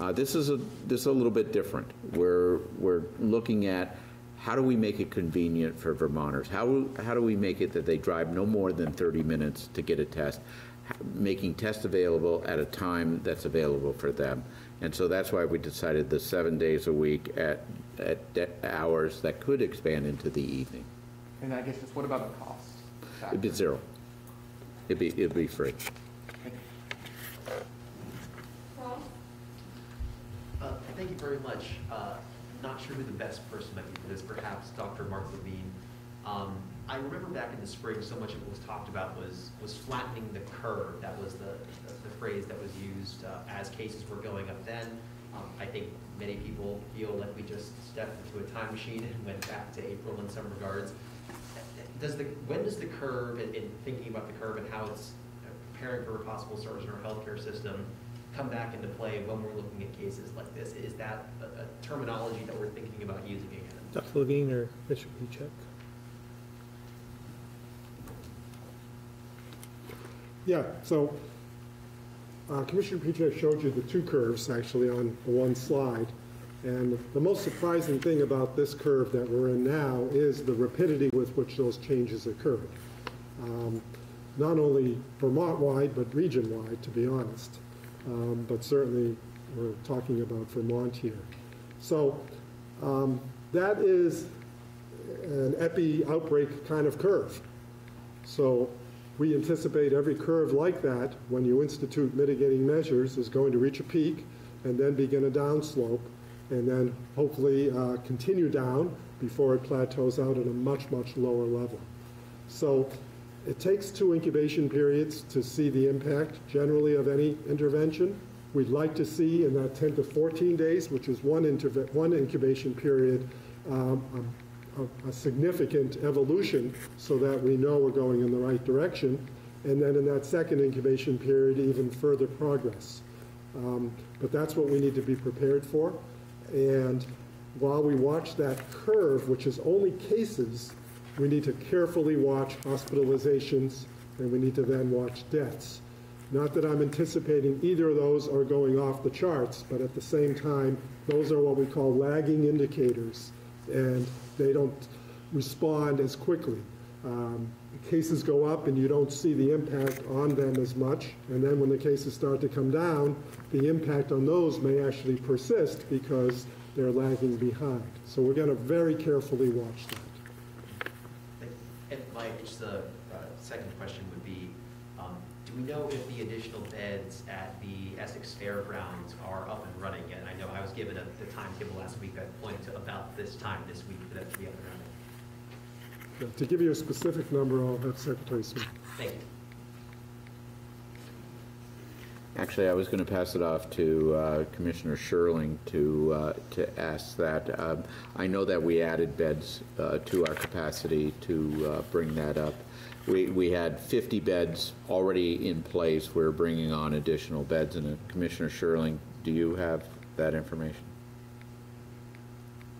Uh, This is a, this is a little bit different. We're, we're looking at how do we make it convenient for Vermonters? How, how do we make it that they drive no more than 30 minutes to get a test? making tests available at a time that's available for them. And so that's why we decided the seven days a week at, at de- hours that could expand into the evening. And I guess just what about the cost? It'd be zero. It'd be, it'd be free. Uh, Thank you very much. Uh, Not sure who the best person might be for this, perhaps Dr. Mark Levine. Um, I remember back in the spring, so much of what was talked about was, was flattening the curve. That was the, the phrase that was used uh, as cases were going up then. Um, I think many people feel like we just stepped into a time machine and went back to April in some regards. Does the, when does the curve, in, in thinking about the curve and how it's uh, preparing for a possible surge in our healthcare system, come back into play when we're looking at cases like this? Is that a, a terminology that we're thinking about using again? Dr. Levine or Mr. Pieciak? Yeah, so uh, Commissioner Pieciak showed you the two curves actually on the one slide. And the most surprising thing about this curve that we're in now is the rapidity with which those changes occurred. Um, Not only Vermont-wide, but region-wide, to be honest. Um, But certainly, we're talking about Vermont here. So um, that is an epi-outbreak kind of curve. So we anticipate every curve like that, when you institute mitigating measures, is going to reach a peak and then begin a downslope, and then hopefully uh, continue down before it plateaus out at a much, much lower level. So it takes two incubation periods to see the impact generally of any intervention. We'd like to see in that 10 to 14 days, which is one, one incubation period, um, a, a- significant evolution so that we know we're going in the right direction. And then in that second incubation period, even further progress. Um, But that's what we need to be prepared for. And while we watch that curve, which is only cases, we need to carefully watch hospitalizations, and we need to then watch deaths. Not that I'm anticipating either of those are going off the charts, but at the same time, those are what we call lagging indicators, and they don't respond as quickly. Um, Cases go up and you don't see the impact on them as much, and then when the cases start to come down, the impact on those may actually persist because they're lagging behind. So we're going to very carefully watch that. And my, just uh, second question would be, um, do we know if the additional beds at the Essex Fairgrounds are up and running yet? I know I was given a- the timetable last week that pointed to about this time this week for that to be up and running. To give you a specific number, I'll have Secretary Smith. Thank you. Actually, I was going to pass it off to uh, Commissioner Schirling to, uh, to ask that. Um, I know that we added beds uh, to our capacity to uh, bring that up. We, we had 50 beds already in place. We're bringing on additional beds. And uh, Commissioner Schirling, do you have that information?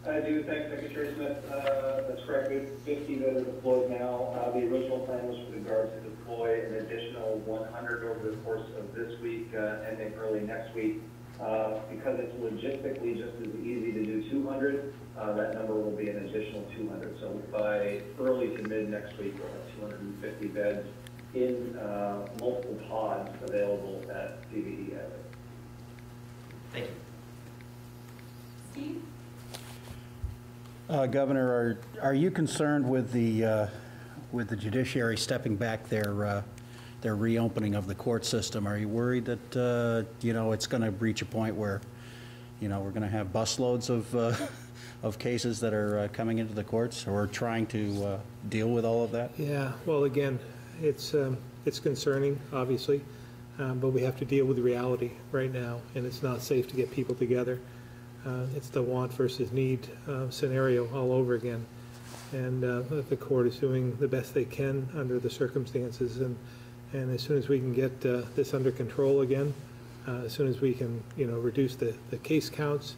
I do, thanks Secretary Smith. Uh, That's correct, we have 50 that are deployed now. Uh, The original plan was with regard to deploy an additional 100 over the course of this week, uh, ending early next week. Uh, Because it's logistically just as easy to do 200, uh, that number will be an additional 200. So by early to mid next week, we'll have 250 beds in uh, multiple pods available at CVE Essex. Thank you. Steve? Uh, Governor, are, are you concerned with the, uh, with the judiciary stepping back their, uh, their reopening of the court system? Are you worried that, uh, you know, it's going to reach a point where, you know, we're going to have busloads of, uh, of cases that are uh, coming into the courts, or trying to uh, deal with all of that? Yeah, well, again, it's, um, it's concerning, obviously, um, but we have to deal with reality right now, and it's not safe to get people together. Uh, It's the want versus need uh, scenario all over again. And uh, the court is doing the best they can under the circumstances, and, and as soon as we can get uh, this under control again, uh, as soon as we can, you know, reduce the, the case counts,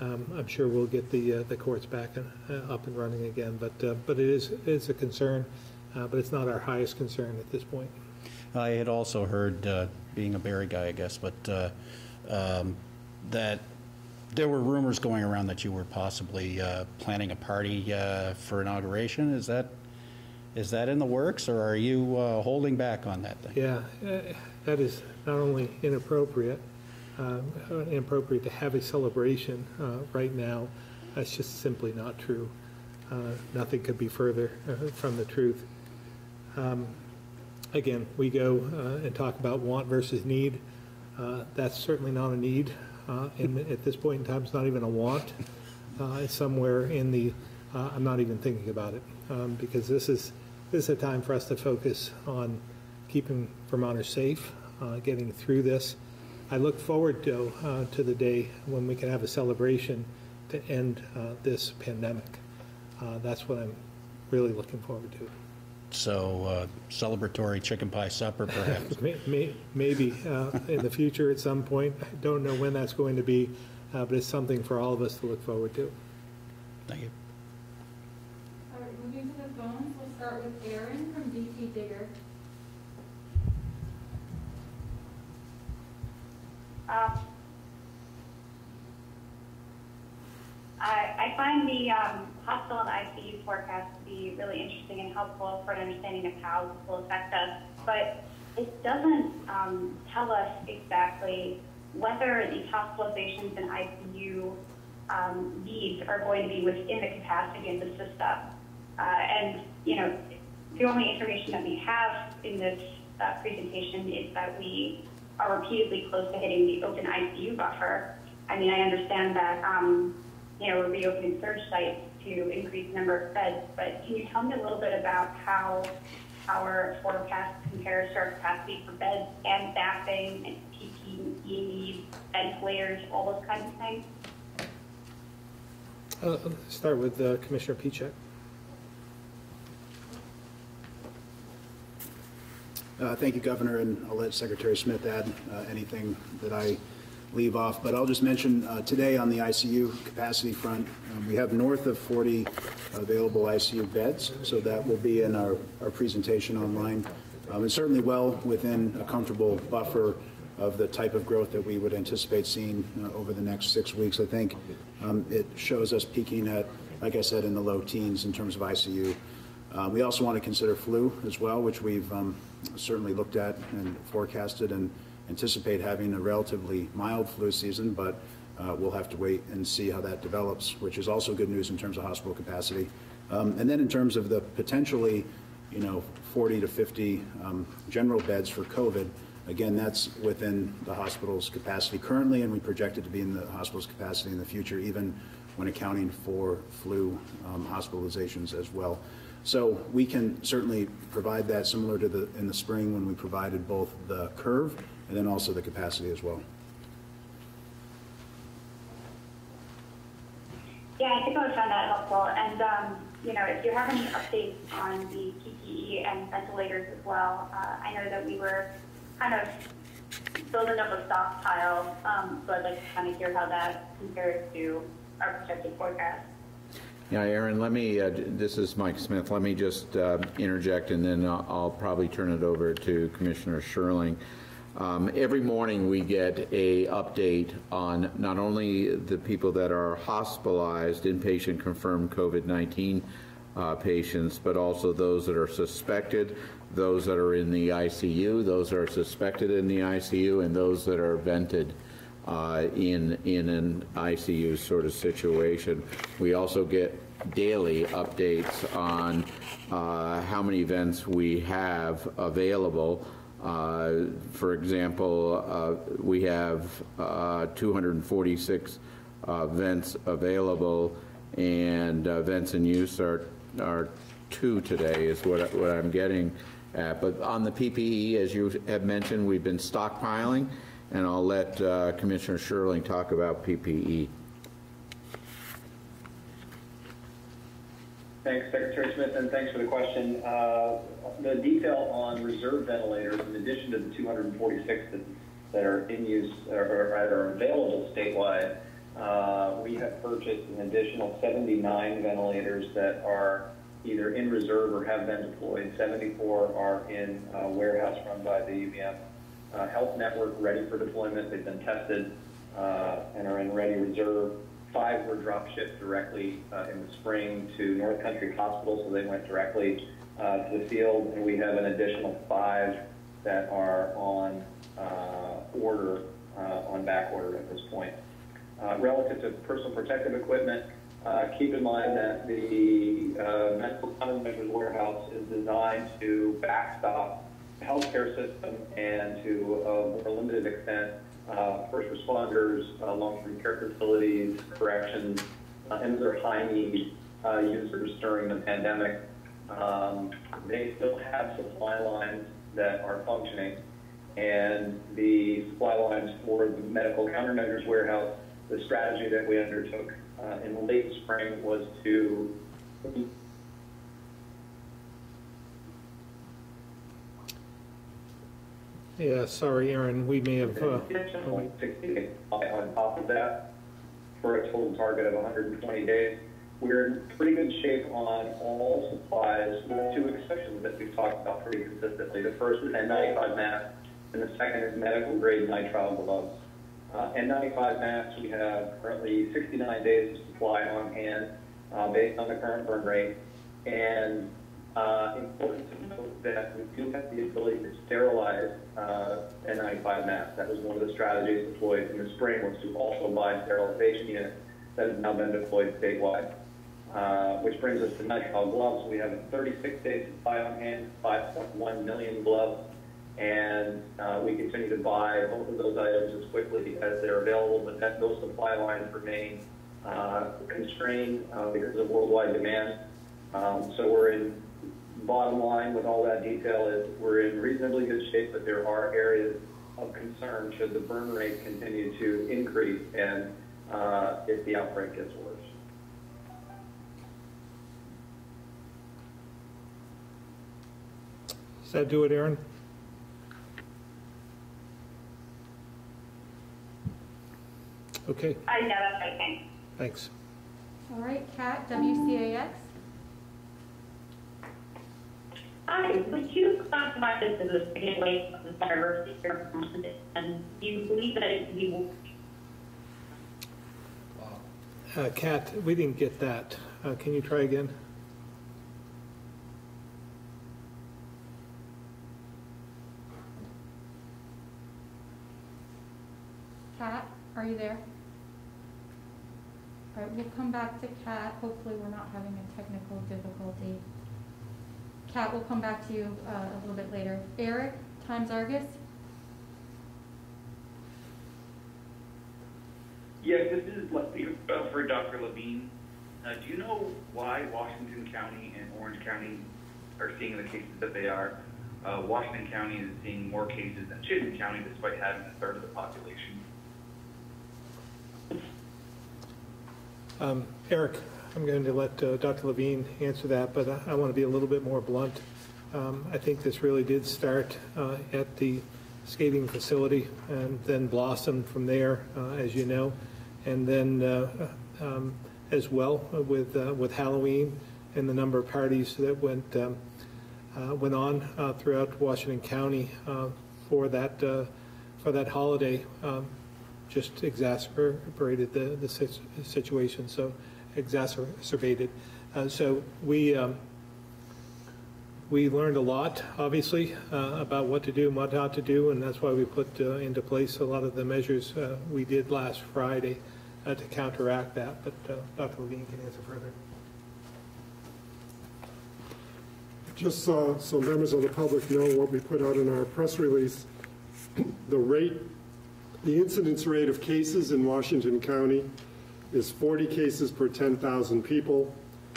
um, I'm sure we'll get the, uh, the courts back uh, up and running again. But, uh, but it is, is a concern, but it's not our highest concern at this point. I had also heard, being a Barre guy, I guess, but um, that there were rumors going around that you were possibly uh, planning a party uh, for inauguration. Is that, Is that in the works, or are you uh, holding back on that thing? Yeah, eh, that is not only inappropriate, um, inappropriate to have a celebration uh, right now, that's just simply not true. Uh, Nothing could be further uh, from the truth. Um, Again, we go uh, and talk about want versus need. Uh, That's certainly not a need, uh, and at this point in time, it's not even a want. Uh, It's somewhere in the, uh, I'm not even thinking about it, um, because this is, this is a time for us to focus on keeping Vermonters safe, uh, getting through this. I look forward, though, uh, to the day when we can have a celebration to end uh, this pandemic. Uh, That's what I'm really looking forward to. So uh, celebratory chicken pie supper, perhaps? May- may- Maybe uh, in the future at some point, I don't know when that's going to be, uh, but it's something for all of us to look forward to. Thank you. All right, moving to the phones, we'll Aaron from VTDigger. Um, I, I find the um, hospital and ICU forecast to be really interesting and helpful for an understanding of how this will affect us, but it doesn't um, tell us exactly whether these hospitalizations and ICU um, needs are going to be within the capacity of the system. Uh, and, you know, the only information that we have in this uh, presentation is that we are repeatedly close to hitting the open ICU buffer. I mean, I understand that, um, you know, we're reopening surge sites to increase the number of beds, but can you tell me a little bit about how our forecast compares to our capacity for beds and staffing and PPE needs, ventilators, all those kinds of things? Uh, Start with uh, Commissioner Pieciak. Uh, Thank you, Governor, and I'll let Secretary Smith add uh, anything that I leave off. But I'll just mention, uh, today on the ICU capacity front, um, we have north of 40 available ICU beds, so that will be in our, our presentation online. Um, And certainly well within a comfortable buffer of the type of growth that we would anticipate seeing uh, over the next six weeks. I think um, it shows us peaking at, like I said, in the low teens in terms of ICU. Uh, We also want to consider flu as well, which we've um, certainly looked at and forecasted and anticipate having a relatively mild flu season, but uh, we'll have to wait and see how that develops, which is also good news in terms of hospital capacity. Um, And then in terms of the potentially, you know, 40 to 50 um, general beds for COVID, again, that's within the hospital's capacity currently, and we project it to be in the hospital's capacity in the future, even when accounting for flu um, hospitalizations as well. So we can certainly provide that similar to the, in the spring when we provided both the curve and then also the capacity as well. Yeah, I think I would find that helpful. And, um, you know, if you have any updates on the PPE and ventilators as well, uh, I know that we were kind of building up a stockpile, um, so I'd like to kind of hear how that compares to our projected forecast. Yeah, Aaron, let me, uh, this is Mike Smith, let me just uh, interject, and then I'll I'll probably turn it over to Commissioner Schirling. Um, Every morning, we get a update on not only the people that are hospitalized, inpatient confirmed COVID-19 uh, patients, but also those that are suspected, those that are in the ICU, those that are suspected in the ICU, and those that are vented uh, in, in an ICU sort of situation. We also get daily updates on uh, how many vents we have available. Uh, For example, uh, we have uh, 246 uh, vents available, and vents in use are, are two today, is what, what I'm getting at. But on the PPE, as you have mentioned, we've been stockpiling, and I'll let uh, Commissioner Schirling talk about. PPE. Thanks, Secretary Smith, and thanks for the question. Uh, The detail on reserve ventilators, in addition to the 246 that- that are in use or are available statewide, uh, we have purchased an additional 79 ventilators that are either in reserve or have been deployed. 74 are in a warehouse run by the UVM uh, Health Network, ready for deployment. They've been tested uh, and are in ready reserve. five were drop shipped directly uh, in the spring to North Country Hospital, so they went directly uh, to the field, and we have an additional five that are on uh, order, uh, on back order at this point. Uh, Relative to personal protective equipment, uh, keep in mind that the uh, medical countermeasures warehouse is designed to backstop healthcare system and to a more limited extent, uh, first responders, uh, long-term care facilities, corrections, uh, and other high-need uh, users during the pandemic. Um, They still have supply lines that are functioning, and the supply lines for the medical countermeasures warehouse, the strategy that we undertook uh, in late spring was to Yeah, sorry, Aaron, we may have, uh, additional 60 days on top of that for a total target of 120 days. We're in pretty good shape on all supplies, with two exceptions that we've talked about pretty consistently. The first is N95 masks, and the second is medical grade nitrile gloves. Uh, N95 masks, we have currently 69 days of supply on hand uh, based on the current burn rate. And uh, important to note that we do have the ability to sterilize uh, N95 masks. That was one of the strategies deployed in the spring was to also buy sterilization units that have now been deployed statewide. Uh, which brings us to nitrile gloves. We have a 36-day supply on hand, 5.1 million gloves, and uh, we continue to buy both of those items as quickly as they're available, but that, those supply lines remain uh, constrained uh, because of worldwide demand. Um, so we're in, bottom line with all that detail is we're in reasonably good shape, but there are areas of concern should the burn rate continue to increase and uh, if the outbreak gets worse. does that do it, Aaron? Okay, I know that's right, thanks. thanks. All right, Kat, WCAX. Hi, would you classify this as a second wave of the diversity here and do you believe that it will Uh, Kat, we didn't get that. Uh, Can you try again? Kat, are you there? All right, we'll come back to Kat. Hopefully, we're not having a technical difficulty. Kat, we'll come back to you uh, a little bit later. Eric, Times Argus? Yes, this is Leslie uh, for Dr. Levine. Uh, do you know why Washington County and Orange County are seeing the cases that they are? Uh, Washington County is seeing more cases than Chittenden County despite having a third of the population. Um, Eric, I'm going to let uh, Dr. Levine answer that, but I- I want to be a little bit more blunt. Um, I think this really did start uh, at the skating facility and then blossomed from there, uh, as you know, and then uh, um, as well with uh, with Halloween and the number of parties that went um, uh, went on throughout Washington County for that for that holiday. Um, just exacerbated the, the situation, so exacerbated. Uh, so we, um, we learned a lot, obviously, uh, about what to do and what not to do, and that's why we put uh, into place a lot of the measures uh, we did last Friday uh, to counteract that, but uh, Dr. Levine can answer further. Just so, so members of the public know what we put out in our press release, the rate, the incidence rate of cases in Washington County is 40 cases per 10,000 people,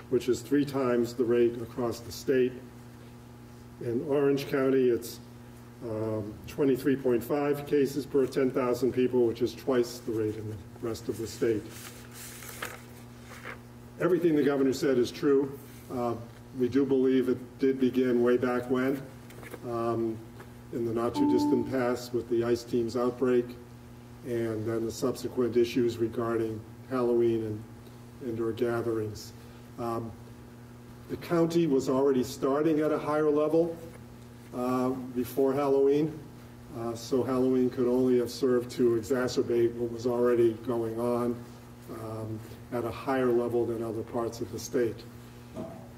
which is three times the rate across the state. In Orange County, it's um, 23.5 cases per 10,000 people, which is twice the rate in the rest of the state. Everything the governor said is true. Uh, We do believe it did begin way back when, um, in the not-too-distant past with the ICE team's outbreak, and then the subsequent issues regarding Halloween and indoor gatherings. Um, The county was already starting at a higher level uh, before Halloween, uh, so Halloween could only have served to exacerbate what was already going on um, at a higher level than other parts of the state.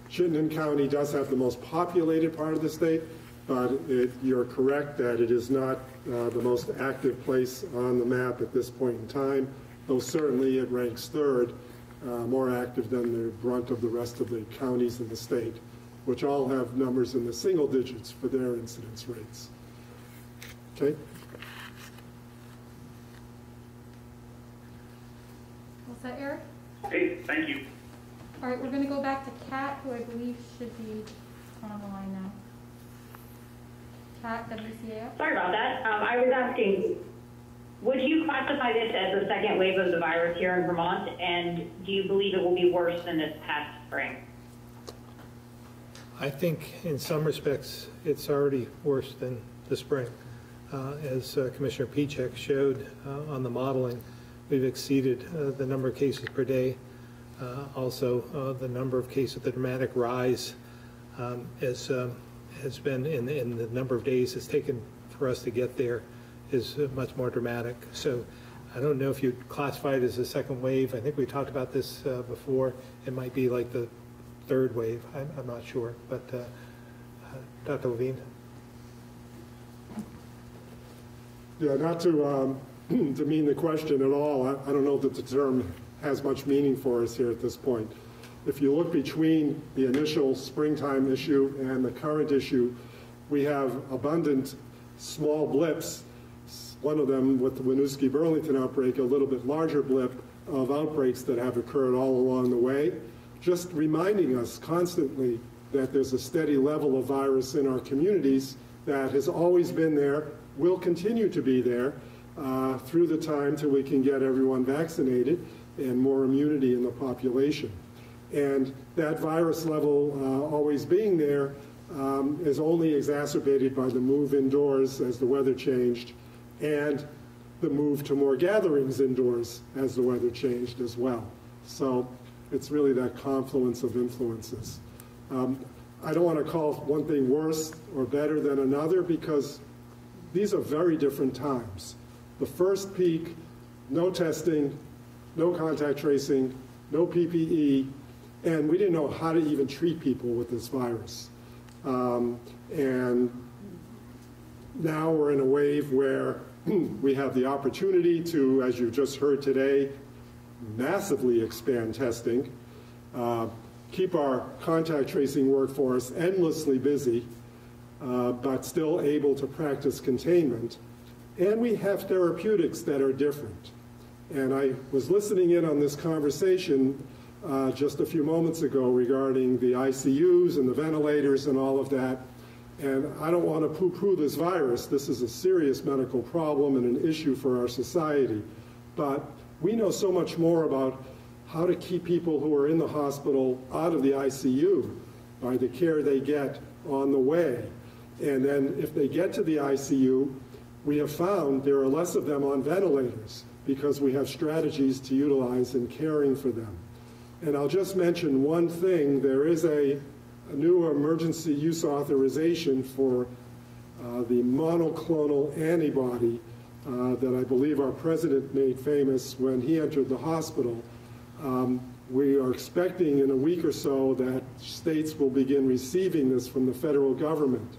Chittenden County does have the most populated part of the state, but it, you're correct that it is not uh, the most active place on the map at this point in time, though certainly it ranks third, uh, more active than the brunt of the rest of the counties in the state, which all have numbers in the single digits for their incidence rates. Okay? Was that Eric? Hey, thank you. All right, we're gonna go back to Kat, who I believe should be on the line now. Kat, WCAX? Sorry about that. Um, I was asking, would you classify this as the second wave of the virus here in Vermont? And do you believe it will be worse than this past spring? I think in some respects, it's already worse than the spring. Uh, As uh, Commissioner Pieciak showed uh, on the modeling, we've exceeded uh, the number of cases per day. Uh, Also, uh, the number of cases, the dramatic rise um, is, um, has been in, in the number of days it's taken for us to get there is much more dramatic. So I don't know if you'd classify it as a second wave. I think we talked about this uh, before. It might be like the third wave. I'm, I'm not sure. But uh, uh, Dr. Levine? Yeah, not to um, demean the question at all, I I don't know that the term has much meaning for us here at this point. If you look between the initial springtime issue and the current issue, we have abundant small blips, one of them with the Winooski-Burlington outbreak, a little bit larger blip of outbreaks that have occurred all along the way, just reminding us constantly that there's a steady level of virus in our communities that has always been there, will continue to be there uh, through the time till we can get everyone vaccinated and more immunity in the population. And that virus level uh, always being there um, is only exacerbated by the move indoors as the weather changed and the move to more gatherings indoors as the weather changed as well. So it's really that confluence of influences. Um, I don't want to call one thing worse or better than another because these are very different times. The first peak, no testing, no contact tracing, no PPE, and we didn't know how to even treat people with this virus. Um, and now we're in a wave where we have the opportunity to, as you just heard today, massively expand testing, uh, keep our contact tracing workforce endlessly busy, uh, but still able to practice containment. And we have therapeutics that are different. And I was listening in on this conversation uh, just a few moments ago regarding the ICUs and the ventilators and all of that. And I don't want to poo poo this virus. This is a serious medical problem and an issue for our society. But we know so much more about how to keep people who are in the hospital out of the ICU by the care they get on the way. And then if they get to the ICU, we have found there are less of them on ventilators because we have strategies to utilize in caring for them. And I'll just mention one thing. There is a, a new emergency use authorization for uh, the monoclonal antibody uh, that I believe our president made famous when he entered the hospital. Um, we are expecting in a week or so that states will begin receiving this from the federal government.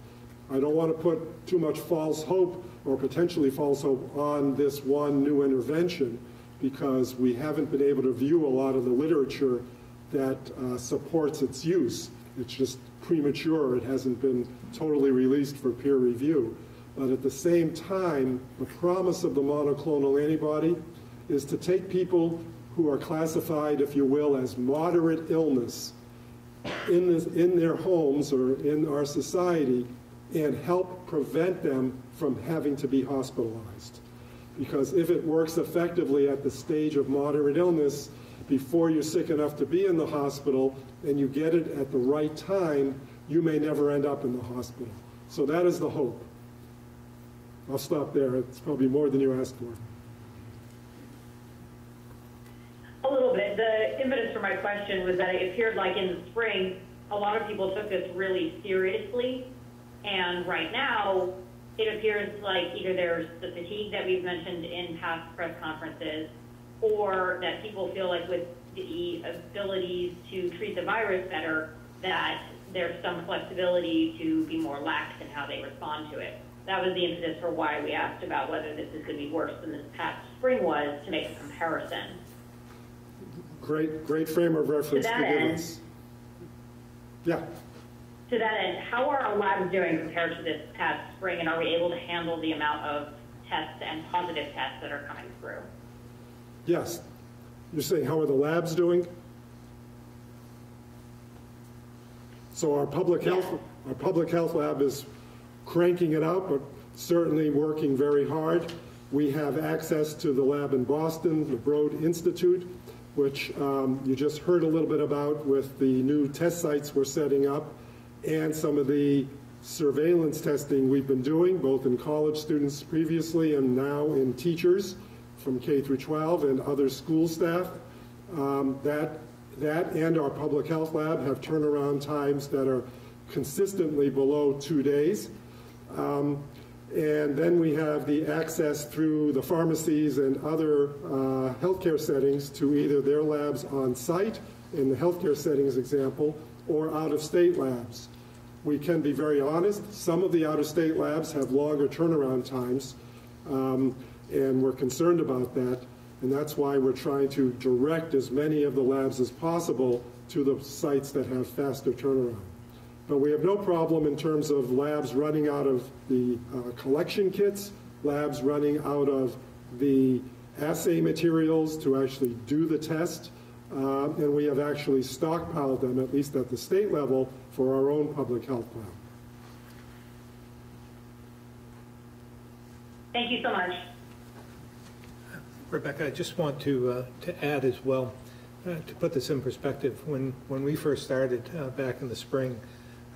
I don't want to put too much false hope or potentially false hope on this one new intervention because we haven't been able to view a lot of the literature that uh, supports its use. It's just premature. It hasn't been totally released for peer review. But at the same time, the promise of the monoclonal antibody is to take people who are classified, if you will, as moderate illness in, this, in their homes or in our society and help prevent them from having to be hospitalized. Because if it works effectively at the stage of moderate illness, before you're sick enough to be in the hospital and you get it at the right time, you may never end up in the hospital. So that is the hope. I'll stop there. It's probably more than you asked for. A little bit. The impetus for my question was that it appeared like in the spring, a lot of people took this really seriously. And right now, it appears like either there's the fatigue that we've mentioned in past press conferences, or that people feel like with the abilities to treat the virus better, that there's some flexibility to be more lax in how they respond to it. That was the impetus for why we asked about whether this is going to be worse than this past spring was to make a comparison. Great, great frame of reference to that give end- us. Yeah, To that end, how are our labs doing compared to this past spring, and are we able to handle the amount of tests and positive tests that are coming through? Yes. You're saying, how are the labs doing? So our public health, our public health lab is cranking it out, but certainly working very hard. We have access to the lab in Boston, the Broad Institute, which um, you just heard a little bit about with the new test sites we're setting up, and some of the surveillance testing we've been doing, both in college students previously and now in teachers from K through 12 and other school staff. Um, That, that and our public health lab have turnaround times that are consistently below two days. Um, And then we have the access through the pharmacies and other uh, healthcare settings to either their labs on site, in the healthcare settings example, or out-of-state labs. We can be very honest, some of the out-of-state labs have longer turnaround times, um, and we're concerned about that. And that's why we're trying to direct as many of the labs as possible to the sites that have faster turnaround. But we have no problem in terms of labs running out of the uh, collection kits, labs running out of the assay materials to actually do the test, uh, and we have actually stockpiled them, at least at the state level, for our own public health plan. Thank you so much. Rebecca, I just want to, uh, to add as well, uh, to put this in perspective, when, when we first started uh, back in the spring,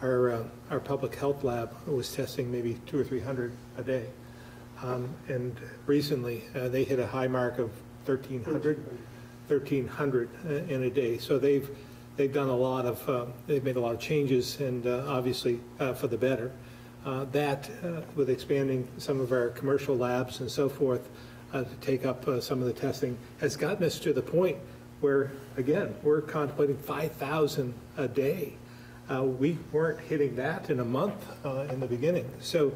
our, uh, our public health lab was testing maybe two or 300 a day. Um, And recently, uh, they hit a high mark of 1,300, 1,300 uh, in a day. So they've, they've done a lot of, they've made a lot of changes and obviously for the better. That, with expanding some of our commercial labs and so forth uh, to take up uh, some of the testing, has gotten us to the point where, again, we're contemplating 5,000 a day. Uh, We weren't hitting that in a month uh, in the beginning. So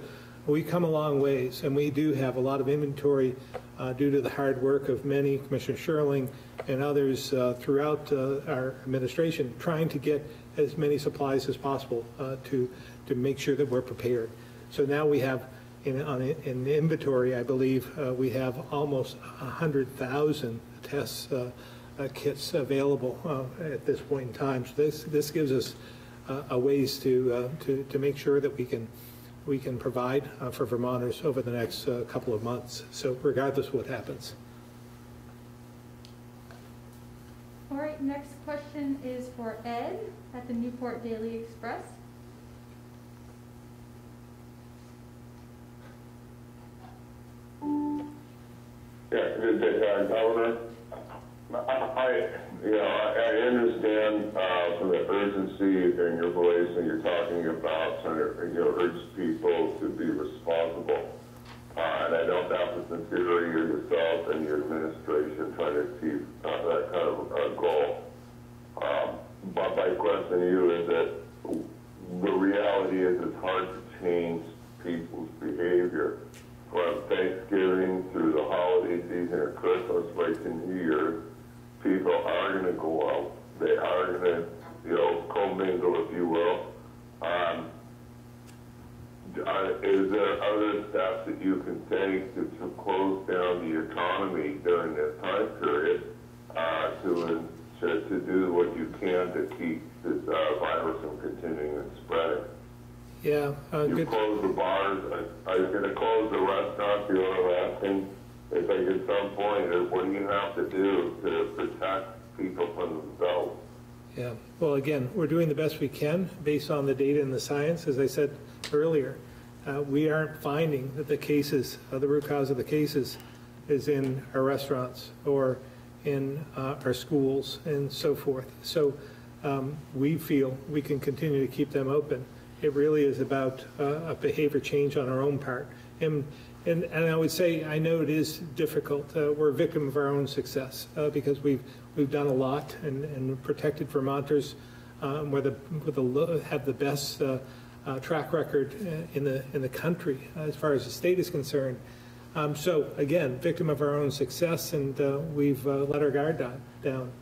we come a long ways, and we do have a lot of inventory uh, due to the hard work of many, Commissioner Schirling and others uh, throughout our administration, trying to get as many supplies as possible to, to make sure that we're prepared. So now we have, in, on, in inventory, I believe, uh, we have almost 100,000 tests, uh, uh, kits available uh, at this point in time. So this, this gives us uh, a ways to, to, to make sure that we can, we can provide for Vermonters over the next couple of months. So regardless of what happens. All right, next question is for Ed at the Newport Daily Express. Yeah, good day, uh, Governor. I, you know, I I understand uh, from the urgency in your voice when you're talking about trying to, you know, urge people to be responsible. Uh, And I know that was sincerely yourself and your administration trying to achieve uh, that kind of uh, goal. Um, But my question to you is that the reality is it's hard to change people's behavior from Thanksgiving through the holiday season or Christmas right to New Year's. People are going to go out. They are going to, you know, commingle, if you will. Um, is there other steps that you can take to, to close down the economy during this time period uh, to, to to do what you can to keep this uh, virus from continuing and spreading? Yeah, uh, You good. close the bars, are- are you gonna close the restaurants, you I'm asking? It's like at some point, what do you have to do to protect people from themselves? Yeah, well, again, we're doing the best we can based on the data and the science. As I said earlier, uh, we aren't finding that the cases, uh, the root cause of the cases is in our restaurants or in uh, our schools and so forth. So um, we feel we can continue to keep them open. It really is about uh, a behavior change on our own part And, and, and I would say, I know it is difficult. Uh, we're a victim of our own success uh, because we've, we've done a lot and, and protected Vermonters um, we're the, we're the, have the best uh, uh, track record uh, in the, in the country uh, as far as the state is concerned. Um, so again, victim of our own success, and uh, we've let our guard down. down.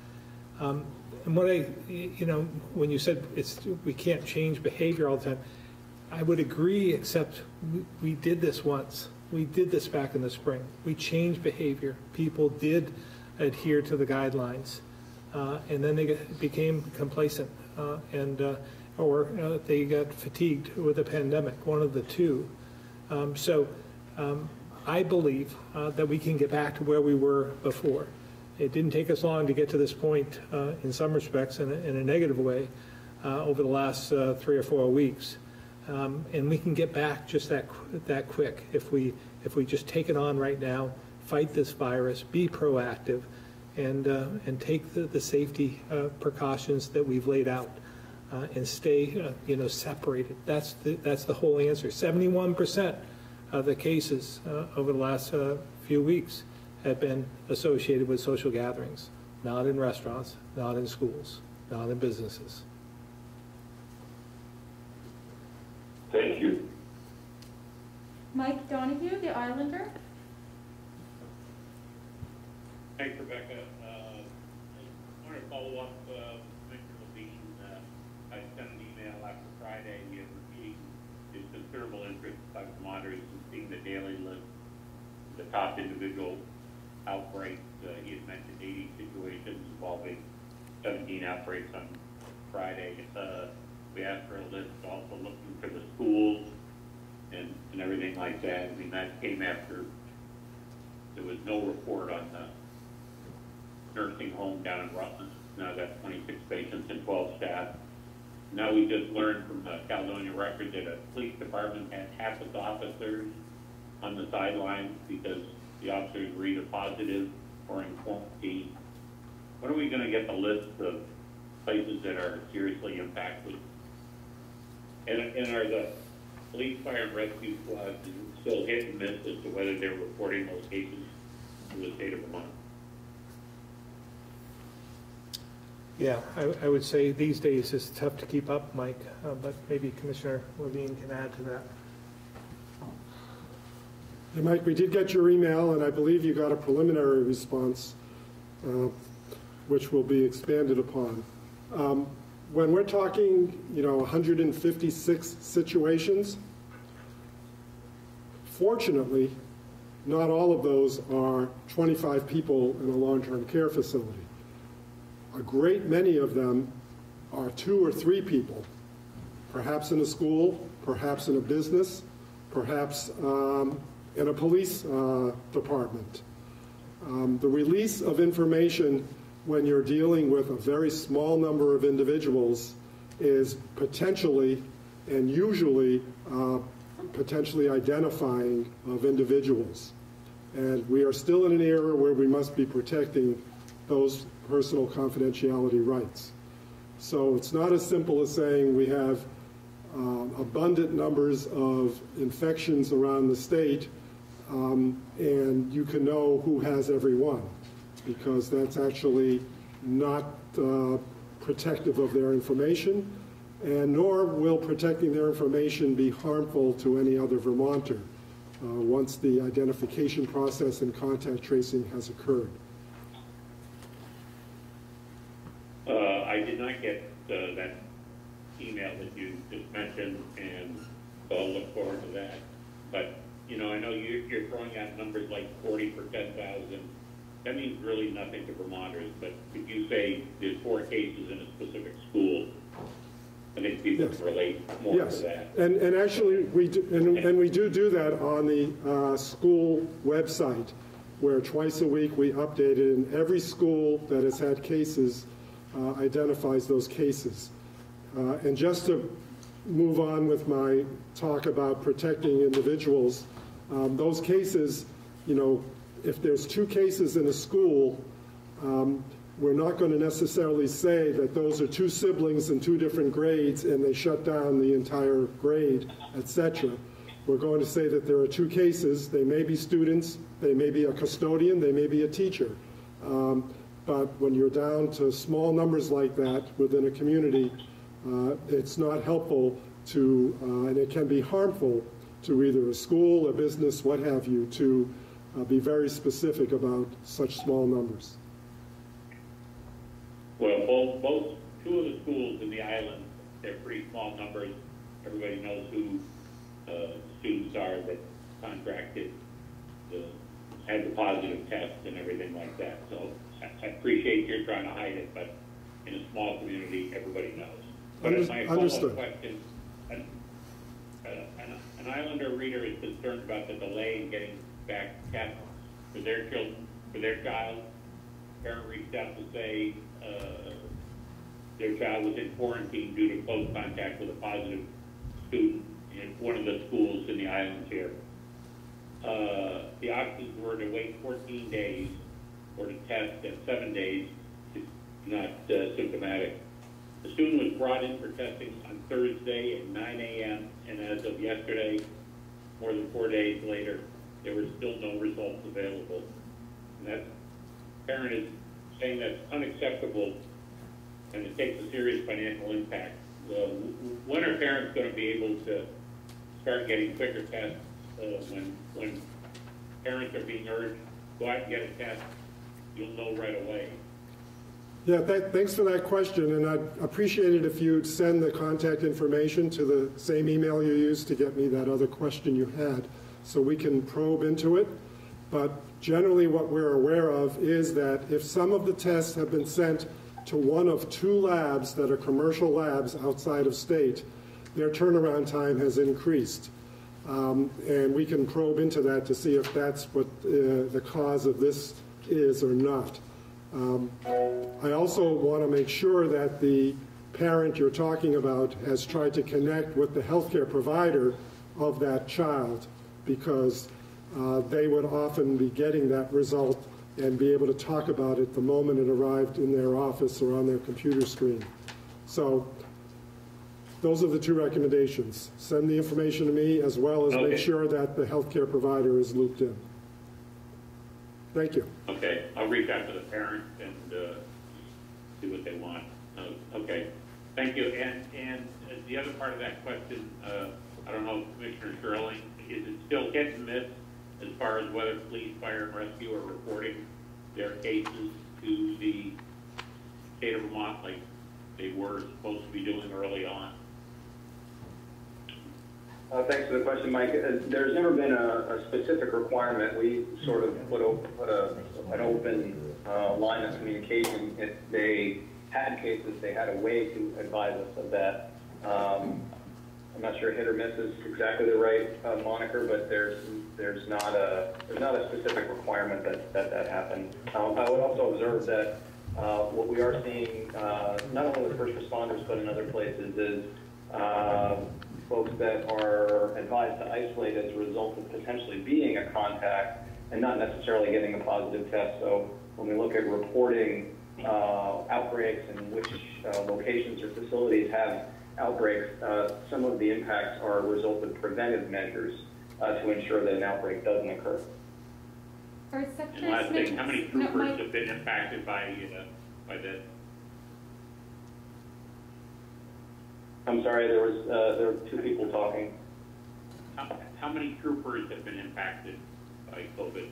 Um, and what I, you know, when you said it's we can't change behavior all the time, I would agree, except we, we did this once. We did this back in the spring. We changed behavior. People did adhere to the guidelines, uh, and then they get, became complacent, uh, and uh, or uh, they got fatigued with the pandemic. One of the two. Um, so. Um, I believe uh, that we can get back to where we were before. It didn't take us long to get to this point uh, in some respects in a, in a negative way uh, over the last uh, three or four weeks. Um, and we can get back just that, that quick if we, if we just take it on right now, fight this virus, be proactive, and, uh, and take the, the safety uh, precautions that we've laid out. Uh, and stay, you know, separated. That's the, that's the whole answer. 71% of the cases over the last few weeks have been associated with social gatherings, not in restaurants, not in schools, not in businesses. Thank you. Mike Donoghue, the Islander. Thanks, Rebecca. Uh, I want to follow up, uh, Mr. Levine. Uh, I sent an email after Friday, and repeating his considerable interest by Vermonters in seeing the daily list, the top individual outbreaks. Uh, he had mentioned 80 situations involving 17 outbreaks on Friday. Uh, we asked for a list also looking for the schools and, and everything like that. I mean, that came after there was no report on the nursing home down in Rutland. Now got 26 patients and 12 staff. Now we just learned from the Caledonia Record that a police department had half its officers on the sidelines because the officers were either positive or in quarantine. When are we going to get the list of places that are seriously impacted? And, and are the police, fire, and rescue squads still hit and miss as to whether they're reporting those cases to the state of Vermont? Yeah, I, I would say these days it's tough to keep up, Mike, uh, but maybe Commissioner Levine can add to that. Mike, we did get your email, and I believe you got a preliminary response, uh, which will be expanded upon. Um, When we're talking, you know, 156 situations, fortunately, not all of those are 25 people in a long-term care facility. A great many of them are two or three people, perhaps in a school, perhaps in a business, perhaps um, in a police uh, department. Um, the release of information when you're dealing with a very small number of individuals is potentially and usually uh, potentially identifying of individuals. And we are still in an era where we must be protecting those personal confidentiality rights. So it's not as simple as saying we have um, abundant numbers of infections around the state um, and you can know who has every one because that's actually not uh, protective of their information and nor will protecting their information be harmful to any other Vermonter uh, once the identification process and contact tracing has occurred. Uh, I did not get uh, that email that you just mentioned, and I'll look forward to that. But, you know, I know you, you're throwing out numbers like 40 per 10,000. That means really nothing to Vermonters, but if you say there's four cases in a specific school, I think people Yes. can relate more to Yes, that. and, and actually, we do, and, and we do do that on the uh, school website, where twice a week we update it, and every school that has had cases uh, identifies those cases. Uh, And just to move on with my talk about protecting individuals, um, those cases, you know, if there's two cases in a school, um, we're not going to necessarily say that those are two siblings in two different grades and they shut down the entire grade, et cetera. we're going to say that there are two cases. They may be students, they may be a custodian, they may be a teacher. Um, But when you're down to small numbers like that within a community, uh, it's not helpful to, uh, and it can be harmful to either a school, a business, what have you, to uh, be very specific about such small numbers. Well, both, both, two of the schools in the island, they're pretty small numbers. Everybody knows who, uh, students are that contracted, the, had the positive test and everything like that. So I, I appreciate you're trying to hide it, but in a small community, everybody knows. But Under- my understood. follow-up question, an, an Islander reader is concerned about the delay in getting back tests for their children, for their child. Parent reached out to say, uh, their child was in quarantine due to close contact with a positive student in one of the schools in the islands here. Uh, the options were to wait 14 days or to test at seven days, if not uh, symptomatic. The student was brought in for testing Thursday at 9 a.m. and as of yesterday, more than four days later, there were still no results available. And that parent is saying that's unacceptable and it takes a serious financial impact. Uh, when are parents going to be able to start getting quicker tests uh, when, when parents are being urged, go out and get a test, you'll know right away. Yeah, th- thanks for that question, and I'd appreciate it if you'd send the contact information to the same email you used to get me that other question you had, so we can probe into it. But generally, what we're aware of is that if some of the tests have been sent to one of two labs that are commercial labs outside of state, their turnaround time has increased. Um, and we can probe into that to see if that's what uh, the cause of this is or not. Um, I also want to make sure that the parent you're talking about has tried to connect with the healthcare provider of that child because uh, they would often be getting that result and be able to talk about it the moment it arrived in their office or on their computer screen. So those are the two recommendations. Send the information to me as well as Okay. make sure that the healthcare provider is looped in. Thank you. Okay, I'll reach out to the parents and uh, see what they want. Uh, Okay, thank you. And, and uh, the other part of that question, uh, I don't know, Commissioner Schirling, is it still hit and miss as far as whether police, fire, and rescue are reporting their cases to the state of Vermont like they were supposed to be doing early on? Uh, Thanks for the question, Mike. Uh, There's never been a, a specific requirement. We sort of put, put a, an open uh, line of communication. If they had cases, they had a way to advise us of that. Um, I'm not sure hit or miss is exactly the right uh, moniker, but there's, there's not a, there's not a specific requirement that, that that happen. Um, I would also observe that uh, what we are seeing, uh, not only with first responders, but in other places, is folks that are advised to isolate as a result of potentially being a contact and not necessarily getting a positive test. So when we look at reporting uh, outbreaks and which uh, locations or facilities have outbreaks, uh, some of the impacts are a result of preventive measures uh, to ensure that an outbreak doesn't occur. All right, And last Smith. thing, how many no, troopers have been impacted by, uh, by this? I'm sorry, there was uh, there were two people talking. How, how many troopers have been impacted by COVID?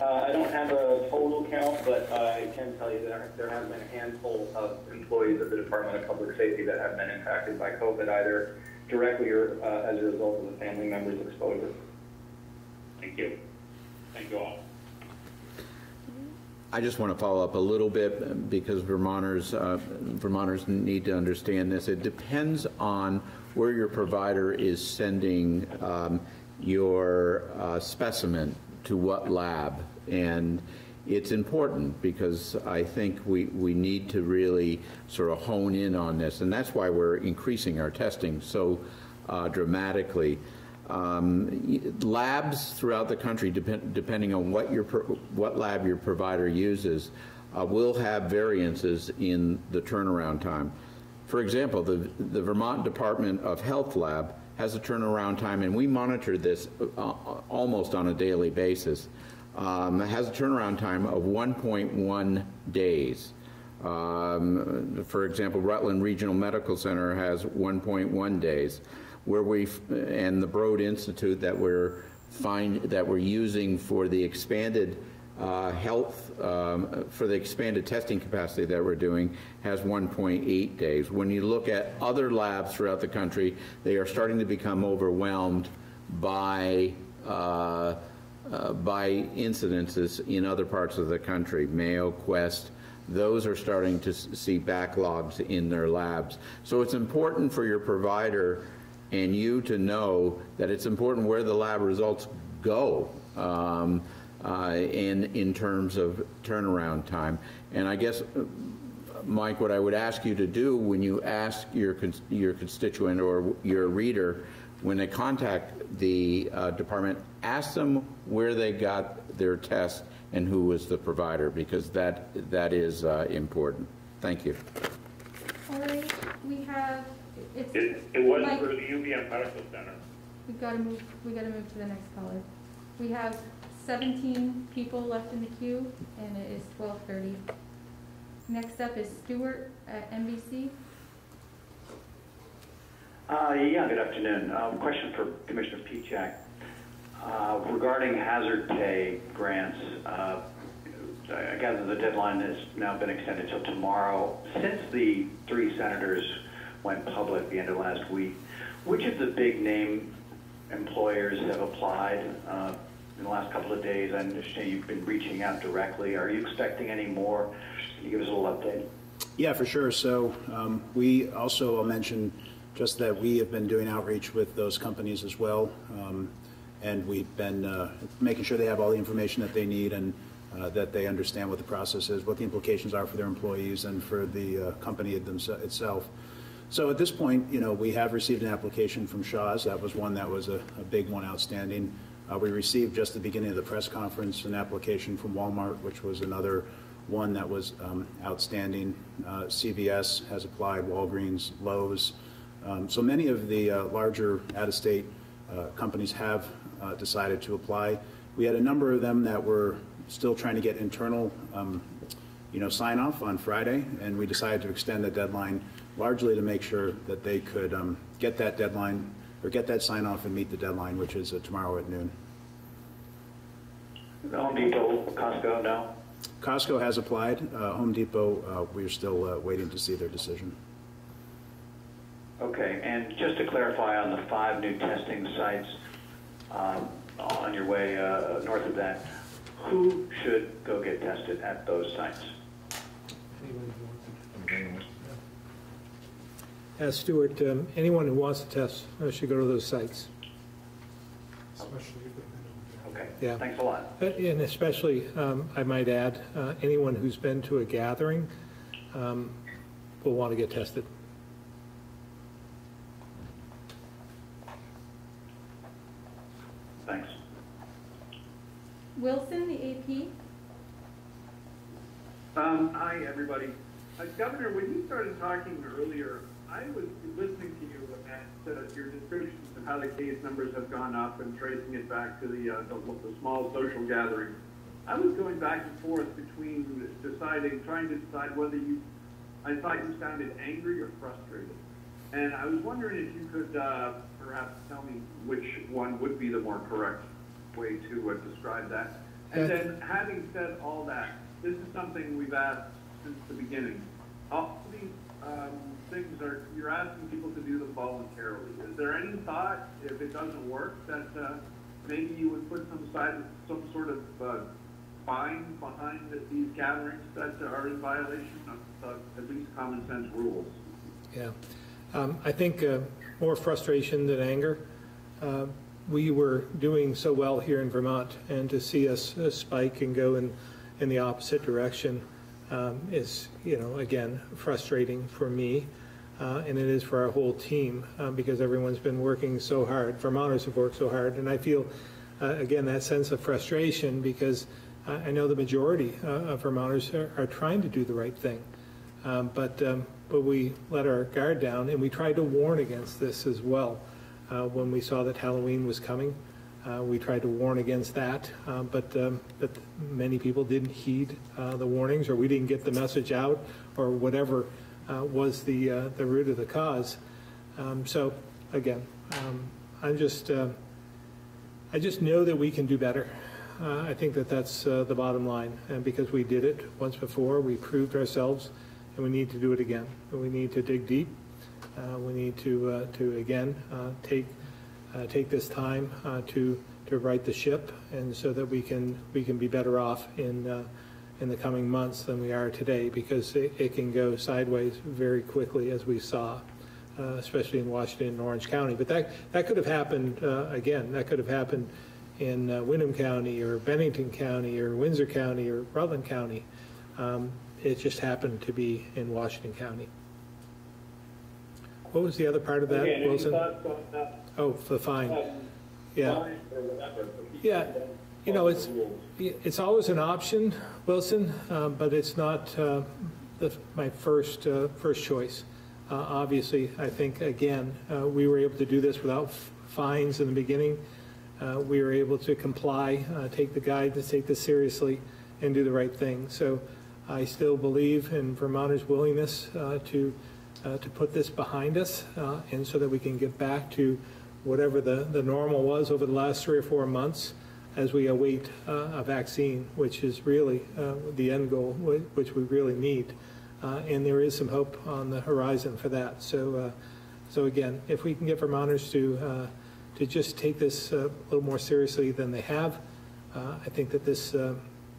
Uh, I don't have a total count, but I can tell you that there have been a handful of employees of the Department of Public Safety that have been impacted by COVID, either directly or uh, as a result of a family member's exposure. Thank you. Thank you all. I just want to follow up a little bit uh, because Vermonters, uh, Vermonters need to understand this. It depends on where your provider is sending um, your uh, specimen to what lab. And it's important because I think we, we need to really sort of hone in on this. And that's why we're increasing our testing so uh, dramatically. Um, labs throughout the country, depend, depending on what your what lab your provider uses, uh, will have variances in the turnaround time. For example, the the Vermont Department of Health lab has a turnaround time, and we monitor this uh, almost on a daily basis, um, has a turnaround time of 1.1 days. Um, For example, Rutland Regional Medical Center has 1.1 days, where we, and the Broad Institute that we're find, that we're using for the expanded uh, health, um, for the expanded testing capacity that we're doing, has 1.8 days. When you look at other labs throughout the country, they are starting to become overwhelmed by uh, uh, by incidences in other parts of the country, Mayo, Quest, those are starting to see backlogs in their labs. So it's important for your provider and you to know that it's important where the lab results go um, uh, in, in terms of turnaround time. And I guess, Mike, what I would ask you to do when you ask your, your constituent or your reader, when they contact the uh, department, ask them where they got their test and who was the provider, because that, that is uh, important. Thank you. All right, we have, it's. It, it was Mike, for the UVM Medical Center. we've gotta move, we gotta move to the next caller. We have seventeen people left in the queue, and it is twelve thirty. Next up is Stewart at NBC. Uh, yeah, good afternoon. Um, question for Commissioner Pieciak. Uh, regarding hazard pay grants, uh, I gather the deadline has now been extended till tomorrow. Since the three senators went public the end of last week, which of the big name employers have applied uh, in the last couple of days? I understand you've been reaching out directly. Are you expecting any more? Can you give us a little update? Yeah, for sure. So um, we also will mention just that we have been doing outreach with those companies as well. Um, and we've been uh, making sure they have all the information that they need and uh, that they understand what the process is, what the implications are for their employees and for the uh, company itself. So at this point, you know, we have received an application from Shaw's. That was one that was a, a big one outstanding. Uh, we received just the beginning of the press conference an application from Walmart, which was another one that was um, outstanding. Uh, CVS has applied, Walgreens, Lowe's. Um, so many of the uh, larger out-of-state companies have uh, decided to apply. We had a number of them that were still trying to get internal, um, you know, sign off on Friday, and we decided to extend the deadline largely to make sure that they could um, get that deadline or get that sign off and meet the deadline, which is uh, tomorrow at noon. Home Depot, Costco, no? Costco has applied. Uh, Home Depot, uh, we're still uh, waiting to see their decision. Okay, and just to clarify on the five new testing sites, um, on your way uh, north of that, who should go get tested at those sites? As Stewart, um, anyone who wants to test uh, should go to those sites. Okay, Yeah. thanks a lot. And especially, um, I might add, uh, anyone who's been to a gathering um, will want to get tested. Thanks. Wilson, the AP. Um, hi, everybody. Uh, Governor, when you started talking earlier, I was listening to you at uh, your descriptions of how the case numbers have gone up and tracing it back to the, uh, the, the small social gatherings. I was going back and forth between deciding, trying to decide whether you, I thought you sounded angry or frustrated. And I was wondering if you could uh, perhaps tell me which one would be the more correct way to uh, describe that. And then, having said all that, this is something we've asked since the beginning. All these um, things are, you're asking people to do them voluntarily. Is there any thought, if it doesn't work, that uh, maybe you would put some side, some sort of uh, fine behind these gatherings that are in violation of uh, at least common sense rules? Yeah. Um, I think uh, more frustration than anger. Uh, we were doing so well here in Vermont, and to see us uh, spike and go in, in the opposite direction um, is, you know, again, frustrating for me, uh, and it is for our whole team uh, because everyone's been working so hard. Vermonters have worked so hard, and I feel, uh, again, that sense of frustration because I know the majority uh, of Vermonters are, are, trying to do the right thing, um, but um, but we let our guard down, and we tried to warn against this as well. uh, when we saw that Halloween was coming. Uh, We tried to warn against that, uh, but, um, but many people didn't heed uh, the warnings, or we didn't get the message out, or whatever uh, was the, uh, the root of the cause. Um, So, again, um, I'm just, uh, I just know that we can do better. I think that that's the bottom line, and because we did it once before, we proved ourselves, and we need to do it again. And we need to dig deep. We need to, to again, take, uh, take this time uh, to, to right the ship, and so that we can, we can be better off in, uh, in the coming months than we are today, because it, it can go sideways very quickly, as we saw, uh, especially in Washington and Orange County. But that, that could have happened, uh, again, that could have happened in uh, Windham County, or Bennington County, or Windsor County, or Rutland County. Um, It just happened to be in Washington County. What was the other part of that, Okay, Wilson? Oh, the fine. Yeah. for Yeah, you know, it's, it's always an option, Wilson, um, but it's not uh, the- my first, uh, first choice. Uh, Obviously, I think, again, uh, we were able to do this without fines in the beginning. Uh, We were able to comply, uh, take the guidance, take this seriously, and do the right thing. So I still believe in Vermonters' willingness uh, to, uh, to put this behind us, uh, and so that we can get back to whatever the, the normal was over the last three or four months as we await uh, a vaccine, which is really uh, the end goal, which we really need. Uh, And there is some hope on the horizon for that. So, uh, so again, if we can get Vermonters to, uh, to just take this uh, a little more seriously than they have, I think that this,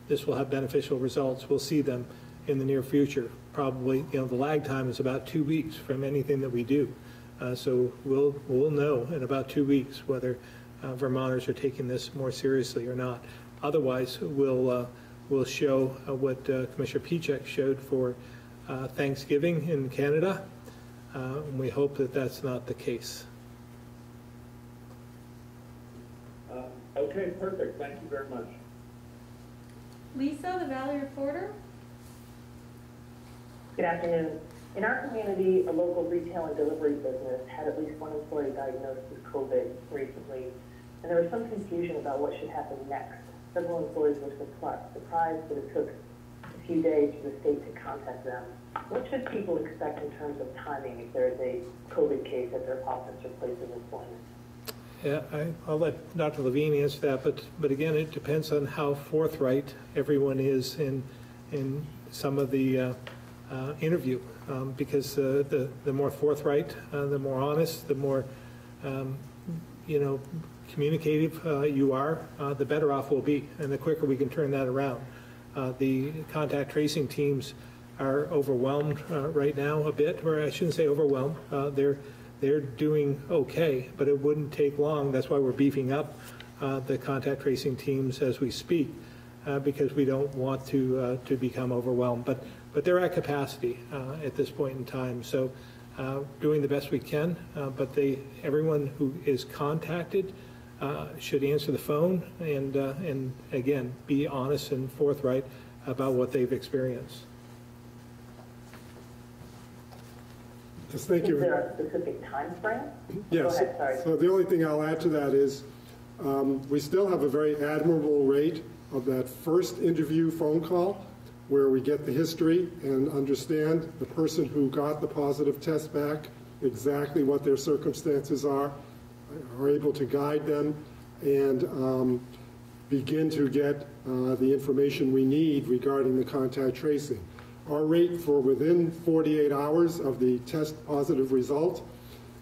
this will have beneficial results. We'll see them in the near future. Probably, you know, the lag time is about two weeks from anything that we do. Uh, So we'll, we'll know in about two weeks whether uh, Vermonters are taking this more seriously or not. Otherwise, we'll, uh, we'll show uh, what uh, Commissioner Pieciak showed for uh, Thanksgiving in Canada. Uh, and We hope that that's not the case. Uh, Okay, perfect, thank you very much. Lisa, the Valley Reporter? Good afternoon. In our community, a local retail and delivery business had at least one employee diagnosed with COVID recently, and there was some confusion about what should happen next. Several employees were surpri- surprised that it took a few days for the state to contact them. What should people expect in terms of timing if there is a COVID case at their office or place of employment? Yeah, I, I'll let Dr. Levine answer that, but, but again, it depends on how forthright everyone is in, in some of the uh, uh, interview. Um, Because uh, the, the more forthright, uh, the more honest, the more, um, you know, communicative uh, you are, uh, the better off we'll be, and the quicker we can turn that around. Uh, The contact tracing teams are overwhelmed uh, right now a bit, or I shouldn't say overwhelmed. They're, they're doing okay, but it wouldn't take long. That's why we're beefing up the contact tracing teams as we speak, because we don't want to, to become overwhelmed. But, but they're at capacity uh, at this point in time, so uh, doing the best we can. uh, But they, everyone who is contacted uh, should answer the phone and, uh, and again, be honest and forthright about what they've experienced. Just thank you. Is there a specific time frame? Yes. Ahead. So the only thing I'll add to that is, um, we still have a very admirable rate of that first interview phone call, where we get the history and understand the person who got the positive test back, exactly what their circumstances are, are able to guide them, and um, begin to get uh, the information we need regarding the contact tracing. Our rate for within 48 hours of the test positive result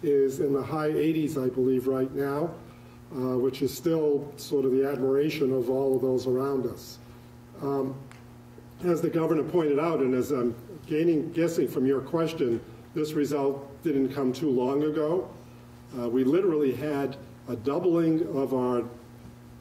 is in the high 80s, I believe, right now, uh, which is still sort of the admiration of all of those around us. Um, As the governor pointed out, and as I'm gaining, guessing from your question, this result didn't come too long ago. Uh, We literally had a doubling of our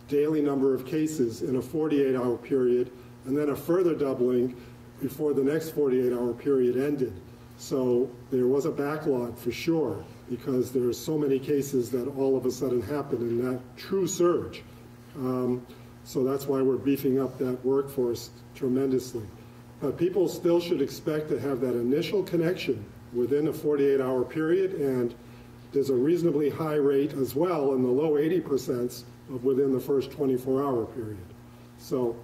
daily number of cases in a 48-hour period, and then a further doubling before the next 48-hour period ended. So there was a backlog for sure, because there are so many cases that all of a sudden happened in that true surge. Um, So that's why we're beefing up that workforce tremendously. But people still should expect to have that initial connection within a 48-hour period, and there's a reasonably high rate as well in the low 80% of within the first 24-hour period. So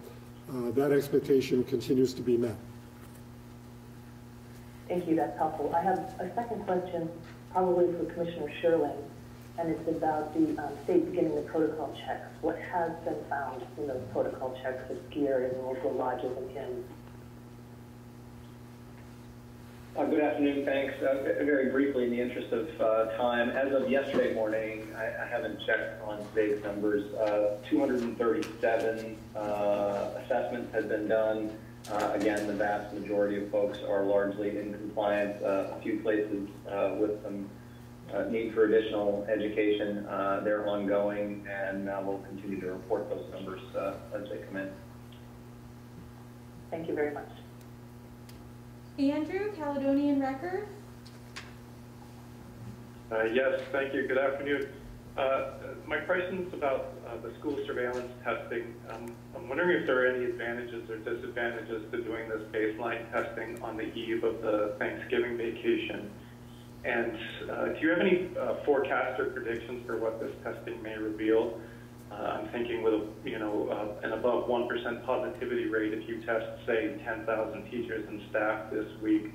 uh, that expectation continues to be met. Thank you, that's helpful. I have a second question, probably for Commissioner Schirling, and it's about the um, state beginning the protocol checks. What has been found in those protocol checks at gear in local lodges and inns? Uh, Good afternoon, thanks. Uh, Very briefly, in the interest of uh, time, as of yesterday morning, I I haven't checked on today's numbers, uh, 237 uh, assessments have been done. Uh, Again, the vast majority of folks are largely in compliance. A few places with some uh, need for additional education, uh, they're ongoing, and uh, we'll continue to report those numbers uh, as they come in. Thank you very much. Andrew, Caledonian Record. Uh, Yes, thank you. Good afternoon. Uh, My is about uh, the school surveillance testing. Um, I'm wondering if there are any advantages or disadvantages to doing this baseline testing on the eve of the Thanksgiving vacation. And uh, do you have any uh, forecast or predictions for what this testing may reveal? Uh, I'm thinking with, a, you know, uh, an above 1% positivity rate, if you test, say, 10,000 teachers and staff this week,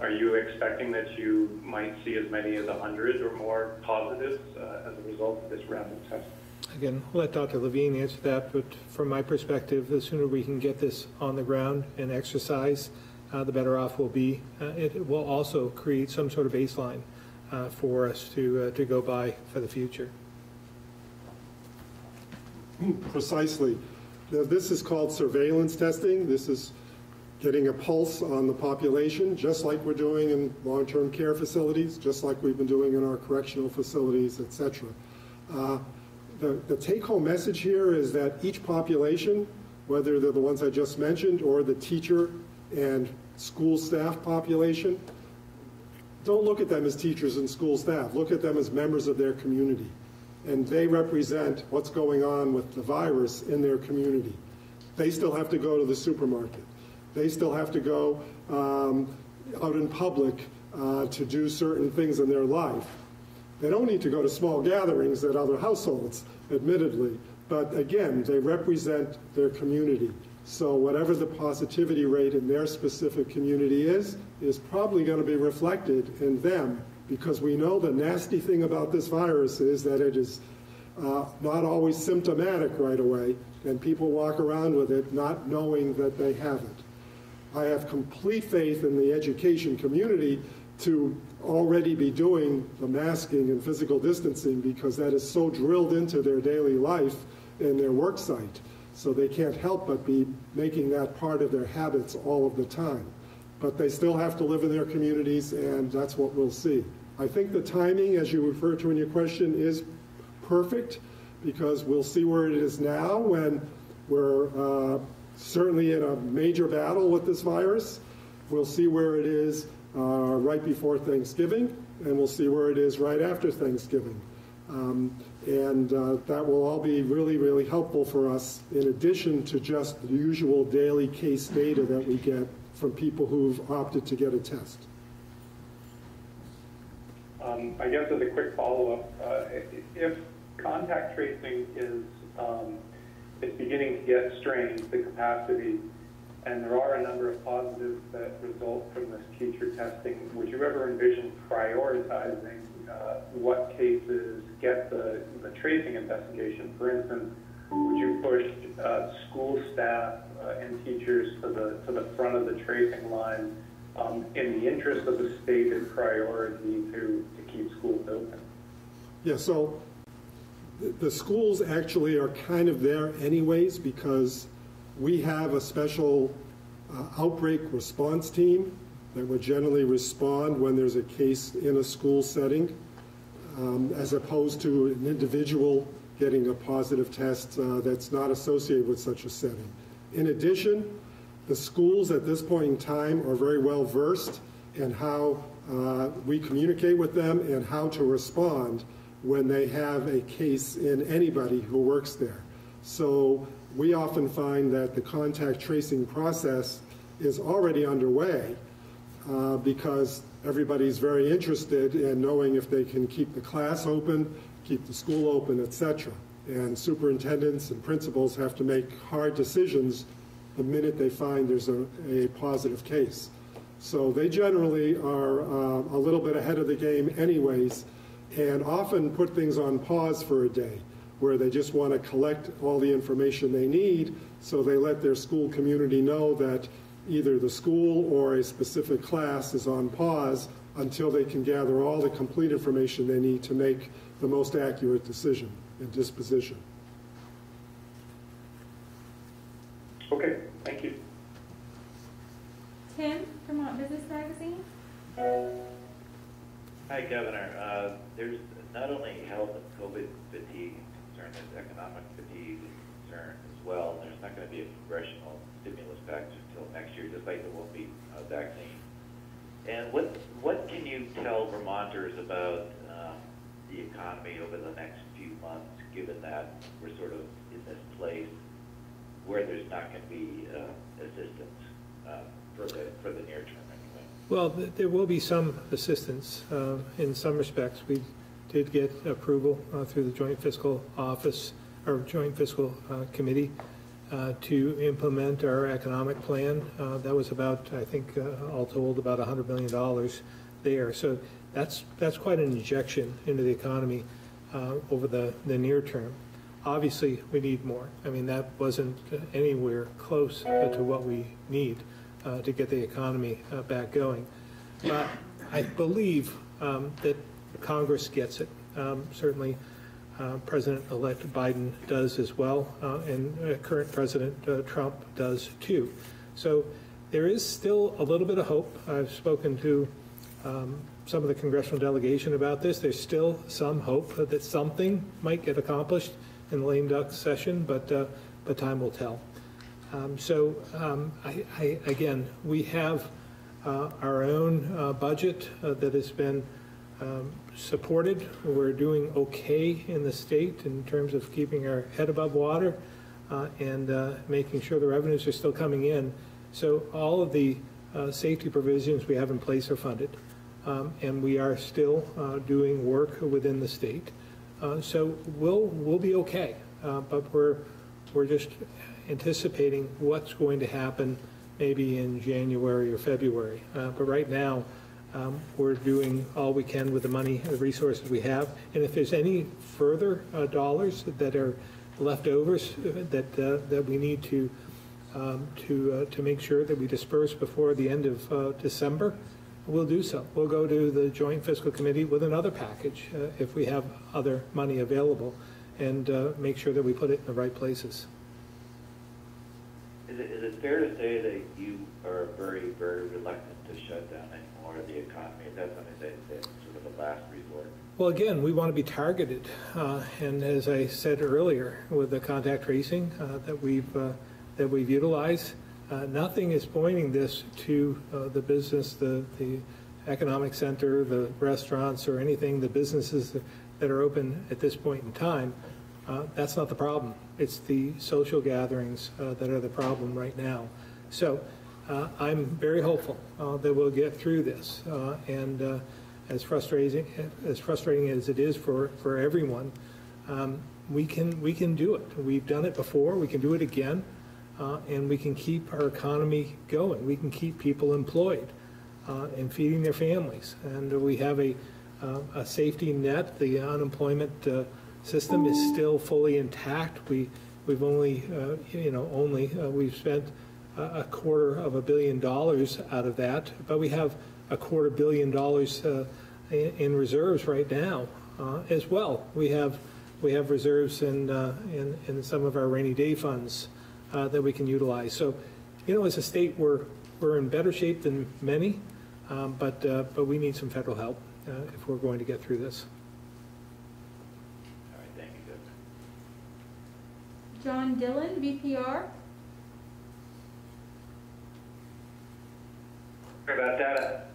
are you expecting that you might see as many as 100 or more positives uh, as a result of this random test? Again, I'll let Dr. Levine answer that, but from my perspective, the sooner we can get this on the ground and exercise, uh, the better off we'll be. Uh, It will also create some sort of baseline uh, for us to, uh, to go by for the future. Precisely. Now, this is called surveillance testing. This is getting a pulse on the population, just like we're doing in long-term care facilities, just like we've been doing in our correctional facilities, et cetera. Uh, The, the take-home message here is that each population, whether they're the ones I just mentioned or the teacher and school staff population, don't look at them as teachers and school staff. Look at them as members of their community. And they represent what's going on with the virus in their community. They still have to go to the supermarket. They still have to go um, out in public uh, to do certain things in their life. They don't need to go to small gatherings at other households, admittedly, but again, they represent their community. So whatever the positivity rate in their specific community is, is probably going to be reflected in them because we know the nasty thing about this virus is that it is uh, not always symptomatic right away, and people walk around with it not knowing that they have it. I have complete faith in the education community to already be doing the masking and physical distancing because that is so drilled into their daily life in their work site. So they can't help but be making that part of their habits all of the time. But they still have to live in their communities, and that's what we'll see. I think the timing, as you refer to in your question, is perfect because we'll see where it is now when we're uh, certainly in a major battle with this virus. We'll see where it is uh, right before Thanksgiving, and we'll see where it is right after Thanksgiving. Um, and uh, that will all be really, really helpful for us in addition to just the usual daily case data that we get from people who've opted to get a test. Um, I guess as a quick follow-up, uh, if contact tracing is, um, is beginning to get strained, the capacity, and there are a number of positives that result from this teacher testing, would you ever envision prioritizing uh, what cases get the, the tracing investigation? For instance, would you push uh, school staff uh, and teachers to the, to the front of the tracing line um, in the interest of the stated priority to, to keep schools open? Yeah, so the, schools actually are kind of there anyways because we have a special uh, outbreak response team that would generally respond when there's a case in a school setting, um, as opposed to an individual getting a positive test uh, that's not associated with such a setting. In addition, the schools at this point in time are very well versed in how uh, we communicate with them and how to respond when they have a case in anybody who works there. So we often find that the contact tracing process is already underway uh, because everybody's very interested in knowing if they can keep the class open, keep the school open, etc. And superintendents and principals have to make hard decisions the minute they find there's a, a positive case. So they generally are uh, a little bit ahead of the game anyways, and often put things on pause for a day, where they just want to collect all the information they need, so they let their school community know that either the school or a specific class is on pause until they can gather all the complete information they need to make the most accurate decision and disposition. Okay, thank you. Tim, Vermont Business Magazine? Hi, Governor. Uh, there's not only health and COVID fatigue concern, there's economic fatigue concern as well. There's not going to be a congressional stimulus package until next year, like there won't be a vaccine. And what what can you tell Vermonters about uh, the economy over the next few months, given that we're sort of in this place where there's not going to be uh, assistance uh, for the for the near term anyway? Well, th- there will be some assistance uh, in some respects. We did get approval uh, through the Joint Fiscal Office, or Joint Fiscal uh, Committee, uh, to implement our economic plan. Uh, That was about, I think, uh, all told, about $100 million there. So that's, that's quite an injection into the economy uh, over the, the near term. Obviously, we need more. I mean, that wasn't anywhere close to what we need to get the economy back going. But I believe um, that Congress gets it. Um, Certainly, uh, President-elect Biden does as well, uh, and uh, current President uh, Trump does too. So there is still a little bit of hope. I've spoken to um, some of the congressional delegation about this. There's still some hope that something might get accomplished in the lame duck session, but, but time will tell. Um, So um, I, I, again, we have our own budget that has been um, supported. We're doing okay in the state in terms of keeping our head above water uh, and uh, making sure the revenues are still coming in. So all of the uh, safety provisions we have in place are funded. Um, And we are still uh, doing work within the state. Uh, So we'll, we'll be okay. Uh, But we're, we're just anticipating what's going to happen maybe in January or February. But right now, um, we're doing all we can with the money, the resources we have. And if there's any further uh, dollars that are leftovers that, uh, that we need to, um, to, uh, to make sure that we disperse before the end of uh, December, we'll do so. We'll go to the Joint Fiscal Committee with another package uh, if we have other money available and make sure that we put it in the right places. Is it, is it fair to say that you are very, very reluctant to shut down any more of the economy? That's sort of last resort? Well, again, we want to be targeted. Uh, And as I said earlier, with the contact tracing uh, that we've, uh, that we've utilized, uh, nothing is pointing this to uh, the business, the, the economic center, the restaurants, or anything, the businesses that are open at this point in time. Uh, That's not the problem. It's the social gatherings that are the problem right now. So uh, I'm very hopeful uh, that we'll get through this. Uh, And uh, as frustrating, as frustrating as it is for, for everyone, um, we can, we can do it. We've done it before, we can do it again, uh, and we can keep our economy going. We can keep people employed uh, and feeding their families. And we have a, a safety net. The unemployment system is still fully intact. We, we've only, you know, only, we've spent a a quarter of a billion dollars out of that, but we have a quarter billion dollars uh, in in reserves right now uh, as well. We have, we have reserves in, uh, in, in some of our rainy day funds uh, that we can utilize. So, you know, as a state, we're, we're in better shape than many, um, but, uh, but we need some federal help uh, if we're going to get through this. All right, thank you, John Dillon, VPR? Sorry about that.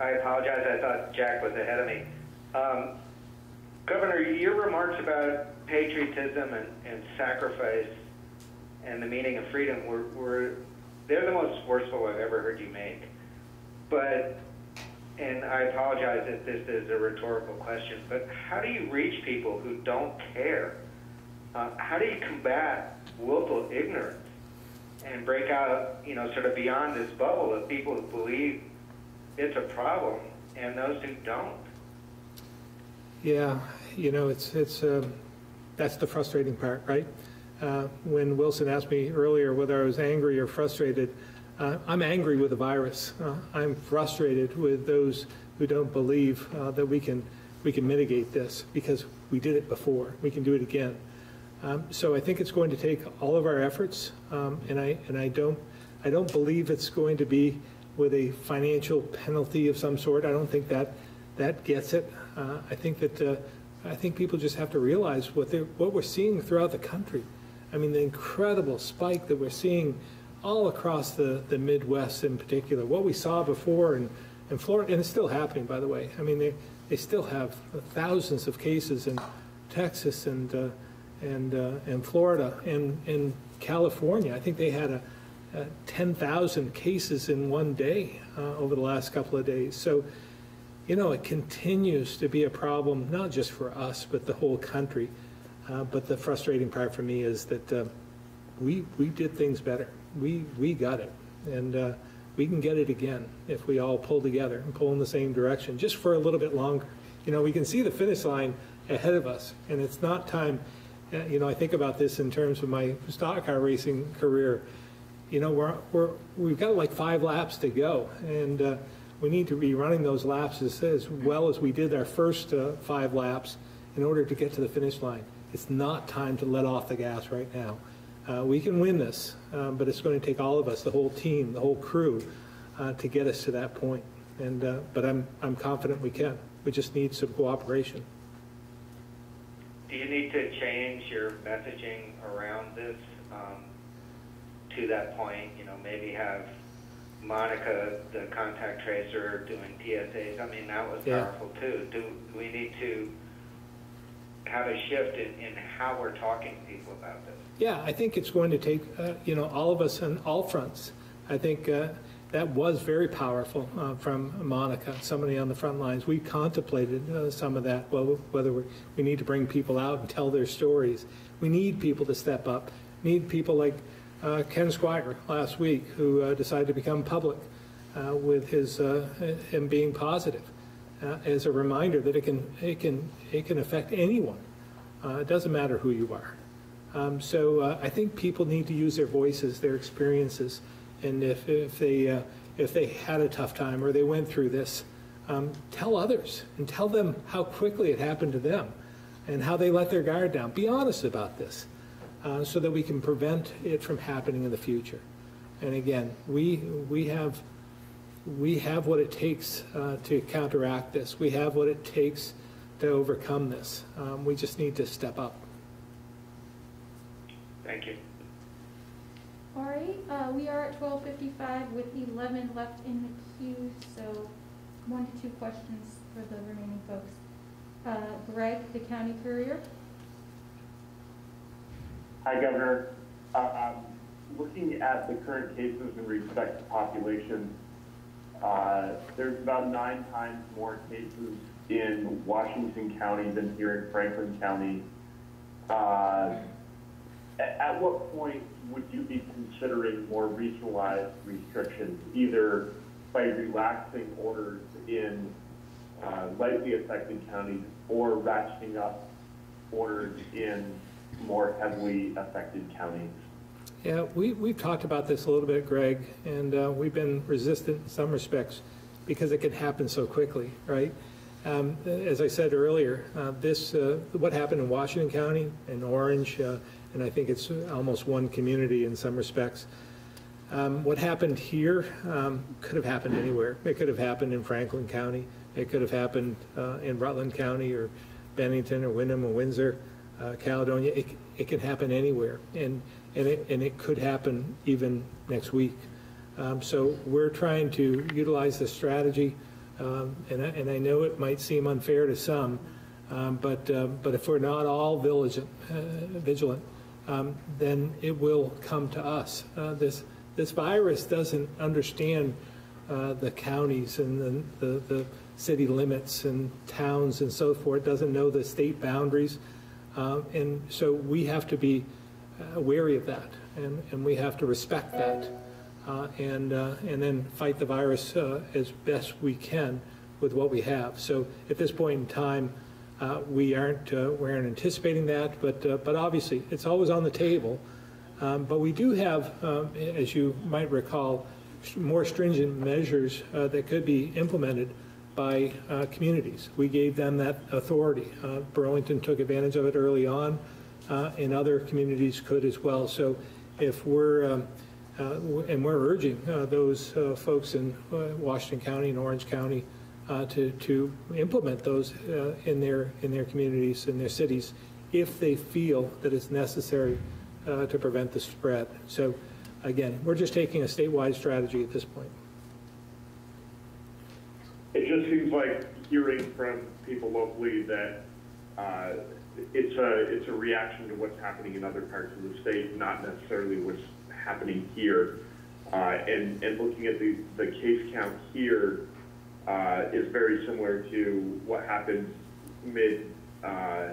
I apologize. I thought Jack was ahead of me. Um, Governor, your remarks about patriotism and, and sacrifice and the meaning of freedom were, were they're the most forceful I've ever heard you make. But, and I apologize if this is a rhetorical question, but how do you reach people who don't care? Uh, how do you combat willful ignorance and break out, you know, sort of beyond this bubble of people who believe it's a problem and those who don't? Yeah, you know, it's, it's, um, that's the frustrating part, right? Uh, When Wilson asked me earlier whether I was angry or frustrated, uh, I'm angry with the virus. Uh, I'm frustrated with those who don't believe uh, that we can, we can mitigate this because we did it before. We can do it again. Um, So I think it's going to take all of our efforts, um, and I, and I don't, I don't believe it's going to be with a financial penalty of some sort. I don't think that, that gets it. Uh, I think that, uh, I think people just have to realize what they're, what we're seeing throughout the country. I mean, the incredible spike that we're seeing all across the, the Midwest in particular, what we saw before in, in Florida, and it's still happening, by the way. I mean, they, they still have thousands of cases in Texas and, uh, and, uh, and Florida and, and California. I think they had a, a 10,000 cases in one day uh, over the last couple of days. So, you know, it continues to be a problem, not just for us, but the whole country. Uh, but the frustrating part for me is that uh, we, we did things better. We, we got it. And uh, we can get it again if we all pull together and pull in the same direction, just for a little bit longer. You know, we can see the finish line ahead of us, and it's not time. Uh, You know, I think about this in terms of my stock car racing career. You know, we're, we're, we've got like five laps to go, and uh, we need to be running those laps as, as well as we did our first uh, five laps in order to get to the finish line. It's not time to let off the gas right now. Uh, we can win this, um, but it's going to take all of us, the whole team, the whole crew, uh, to get us to that point. And but I'm I'm confident we can. We just need some cooperation. Do you need to change your messaging around this um, to that point? You know, maybe have Monica, the contact tracer, doing PSAs. I mean, that was Yeah. powerful too. Do we need to have a shift in, in how we're talking to people about this? Yeah, I think it's going to take uh, you know all of us on all fronts. I think uh, that was very powerful uh, from Monica, somebody on the front lines. We contemplated uh, some of that, well, whether we we need to bring people out and tell their stories. We need people to step up. Need people like uh, Ken Squier last week, who uh, decided to become public uh, with his uh, him being positive, as a reminder that it can it can it can affect anyone. It doesn't matter who you are. Um, so I think people need to use their voices, their experiences, and if, if they uh, if they had a tough time or they went through this, um, tell others and tell them how quickly it happened to them, and how they let their guard down. Be honest about this, uh, so that we can prevent it from happening in the future. And again, we we have we have what it takes uh, to counteract this. We have what it takes to overcome this. Um, we just need to step up. Thank you. All right, uh, we are at twelve fifty-five with eleven left in the queue, so one to two questions for the remaining folks. Uh, Greg, the county courier? Hi, Governor. Uh, um, Looking at the current cases in respect to population, uh, there's about nine times more cases in Washington County than here in Franklin County. Uh, a- At what point would you be considering more regionalized restrictions, either by relaxing orders in uh, lightly affected counties or ratcheting up orders in more heavily affected counties? Yeah, we, we've talked about this a little bit, Greg, and uh, we've been resistant in some respects because it can happen so quickly, right? Um, as I said earlier, uh, this, uh, what happened in Washington County and Orange, uh, and I think it's almost one community in some respects. Um, what happened here um, could have happened anywhere. It could have happened in Franklin County. It could have happened uh, in Rutland County or Bennington or Windham or Windsor, uh, Caledonia. It, it can happen anywhere, and and it and it could happen even next week. Um, so we're trying to utilize this strategy, um, and I, and I know it might seem unfair to some, um, but uh, but if we're not all vigilant, uh, vigilant, um, then it will come to us. Uh, this this virus doesn't understand uh, the counties and the, the, the city limits and towns and so forth, It doesn't know the state boundaries. Uh, and so we have to be uh, wary of that, and, and we have to respect that, uh, and, uh, and then fight the virus as best we can with what we have. So at this point in time, uh, we aren't uh, we aren't anticipating that, but uh, but obviously it's always on the table. Um, but we do have, um, as you might recall, more stringent measures uh, that could be implemented by uh, communities. We gave them that authority. Uh, Burlington took advantage of it early on, and other communities could as well. So if we're um, and we're urging those folks in Washington County and Orange County uh, to, to implement those uh, in, their, in their communities, in their cities, if they feel that it's necessary uh, to prevent the spread. So again, we're just taking a statewide strategy at this point. It just seems like hearing from people locally that uh, it's a it's a reaction to what's happening in other parts of the state, not necessarily what's happening here. Uh, and and looking at the the case count here, uh, is very similar to what happened mid uh,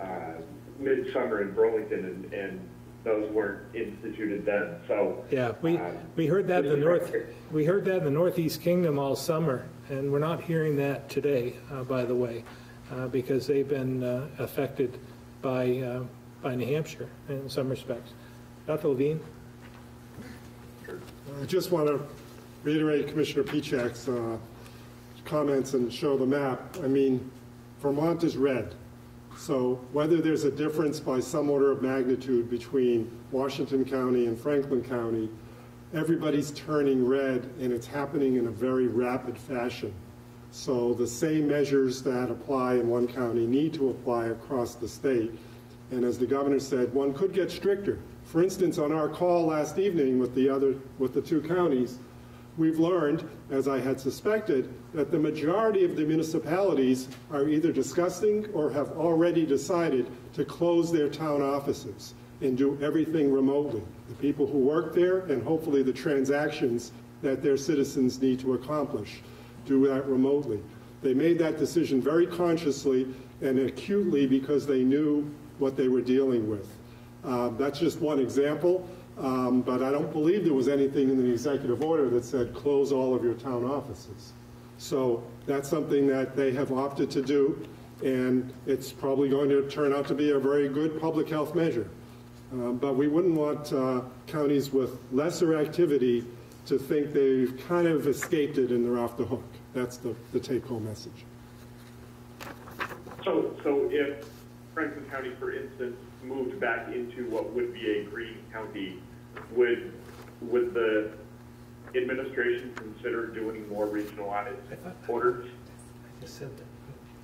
uh, midsummer in Burlington, and, and those weren't instituted then. So yeah, we uh, we heard that in the north. We heard that in the Northeast Kingdom all summer, and we're not hearing that today. Uh, by the way, uh, because they've been affected by by New Hampshire in some respects. Dr. Levine. I just want to reiterate Commissioner Pieciak's comments and show the map, I mean, Vermont is red. So whether there's a difference by some order of magnitude between Washington County and Franklin County, everybody's turning red and it's happening in a very rapid fashion. So the same measures that apply in one county need to apply across the state. And as the governor said, one could get stricter. For instance, on our call last evening with the other, with the two counties, we've learned, as I had suspected, that the majority of the municipalities are either discussing or have already decided to close their town offices and do everything remotely. The people who work there and hopefully the transactions that their citizens need to accomplish do that remotely. They made that decision very consciously and acutely because they knew what they were dealing with. Uh, that's just one example. Um, but I don't believe there was anything in the executive order that said close all of your town offices. So that's something that they have opted to do, and it's probably going to turn out to be a very good public health measure. Uh, but we wouldn't want uh, counties with lesser activity to think they've kind of escaped it and they're off the hook. That's the, the take-home message. So, so if Franklin County, for instance, moved back into what would be a green county, would, would the administration consider doing more regional audits orders?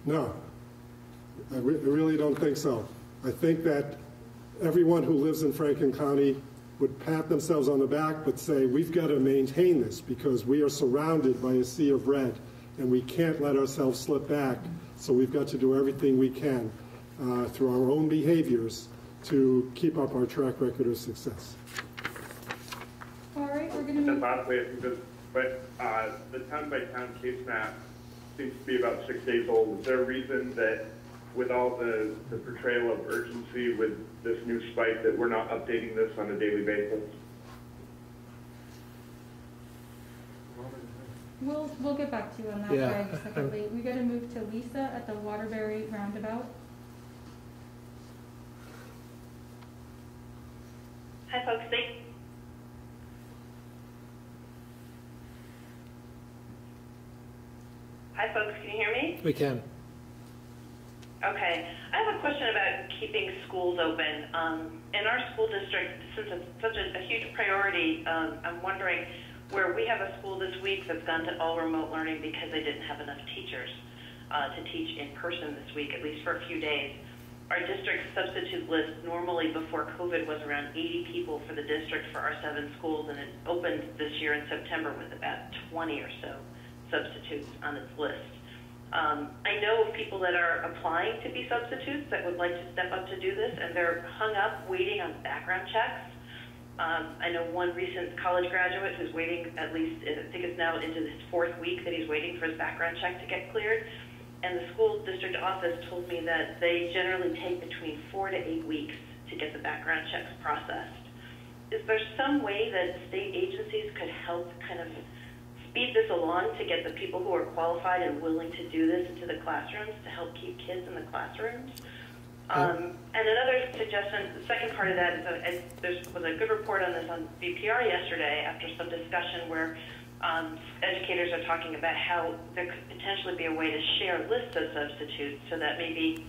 No, I, re I really don't think so. I think that everyone who lives in Franklin County would pat themselves on the back but say, we've got to maintain this because we are surrounded by a sea of red and we can't let ourselves slip back. So we've got to do everything we can uh, through our own behaviors to keep up our track record of success. All right, we're going to lastly, I think that, but uh, the town-by-town case map seems to be about six days old. Is there a reason that with all the, the portrayal of urgency with this new spike that we're not updating this on a daily basis? We'll, we'll get back to you on that, Yeah. Greg, separately. We got to move to Lisa at the Waterbury Roundabout. Hi, folks. Thank Hi, folks. Can you hear me? We can. Okay. I have a question about keeping schools open. Um, in our school district, since it's such a, a huge priority, um, I'm wondering where we have a school this week that's gone to all remote learning because they didn't have enough teachers uh, to teach in person this week, at least for a few days. Our district substitute list normally before COVID was around 80 people for the district for our seven schools, and it opened this year in September with about 20 or so substitutes on its list. Um, I know of people that are applying to be substitutes that would like to step up to do this, and they're hung up waiting on background checks. Um, I know one recent college graduate who's waiting at least, I think it's now into his fourth week that he's waiting for his background check to get cleared. And the school district office told me that they generally take between four to eight weeks to get the background checks processed. Is there some way that state agencies could help kind of speed this along to get the people who are qualified and willing to do this into the classrooms to help keep kids in the classrooms? Um, and another suggestion, the second part of that is a, there was a good report on this on VPR yesterday after some discussion where um, educators are talking about how there could potentially be a way to share lists of substitutes so that maybe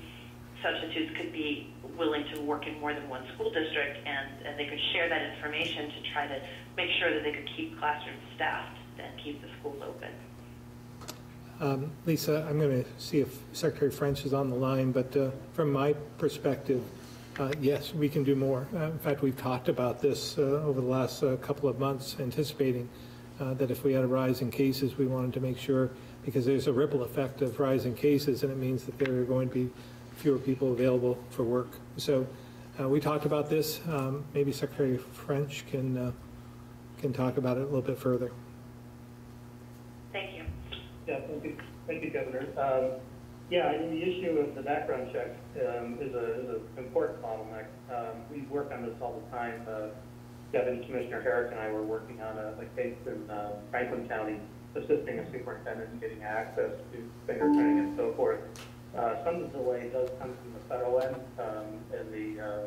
substitutes could be willing to work in more than one school district and, and they could share that information to try to make sure that they could keep classrooms staffed and keep the schools open. Um, Lisa, I'm going to see if Secretary French is on the line, but uh, from my perspective, uh, yes, we can do more. Uh, in fact, we've talked about this uh, over the last uh, couple of months, anticipating uh, that if we had a rise in cases, we wanted to make sure, because there's a ripple effect of rising cases, and it means that there are going to be fewer people available for work. So we talked about this. Um, maybe Secretary French can can talk about it a little bit further. Thank you. Yeah, thank you, thank you, Governor. Um, yeah, I mean, the issue of the background check um, is an important bottleneck. Um, we work on this all the time. Uh, Deputy Commissioner Herrick and I were working on a, a case in uh, Franklin County, assisting a superintendent in getting access to fingerprinting and so forth. Uh, some of the delay does come from the federal end um, and the uh,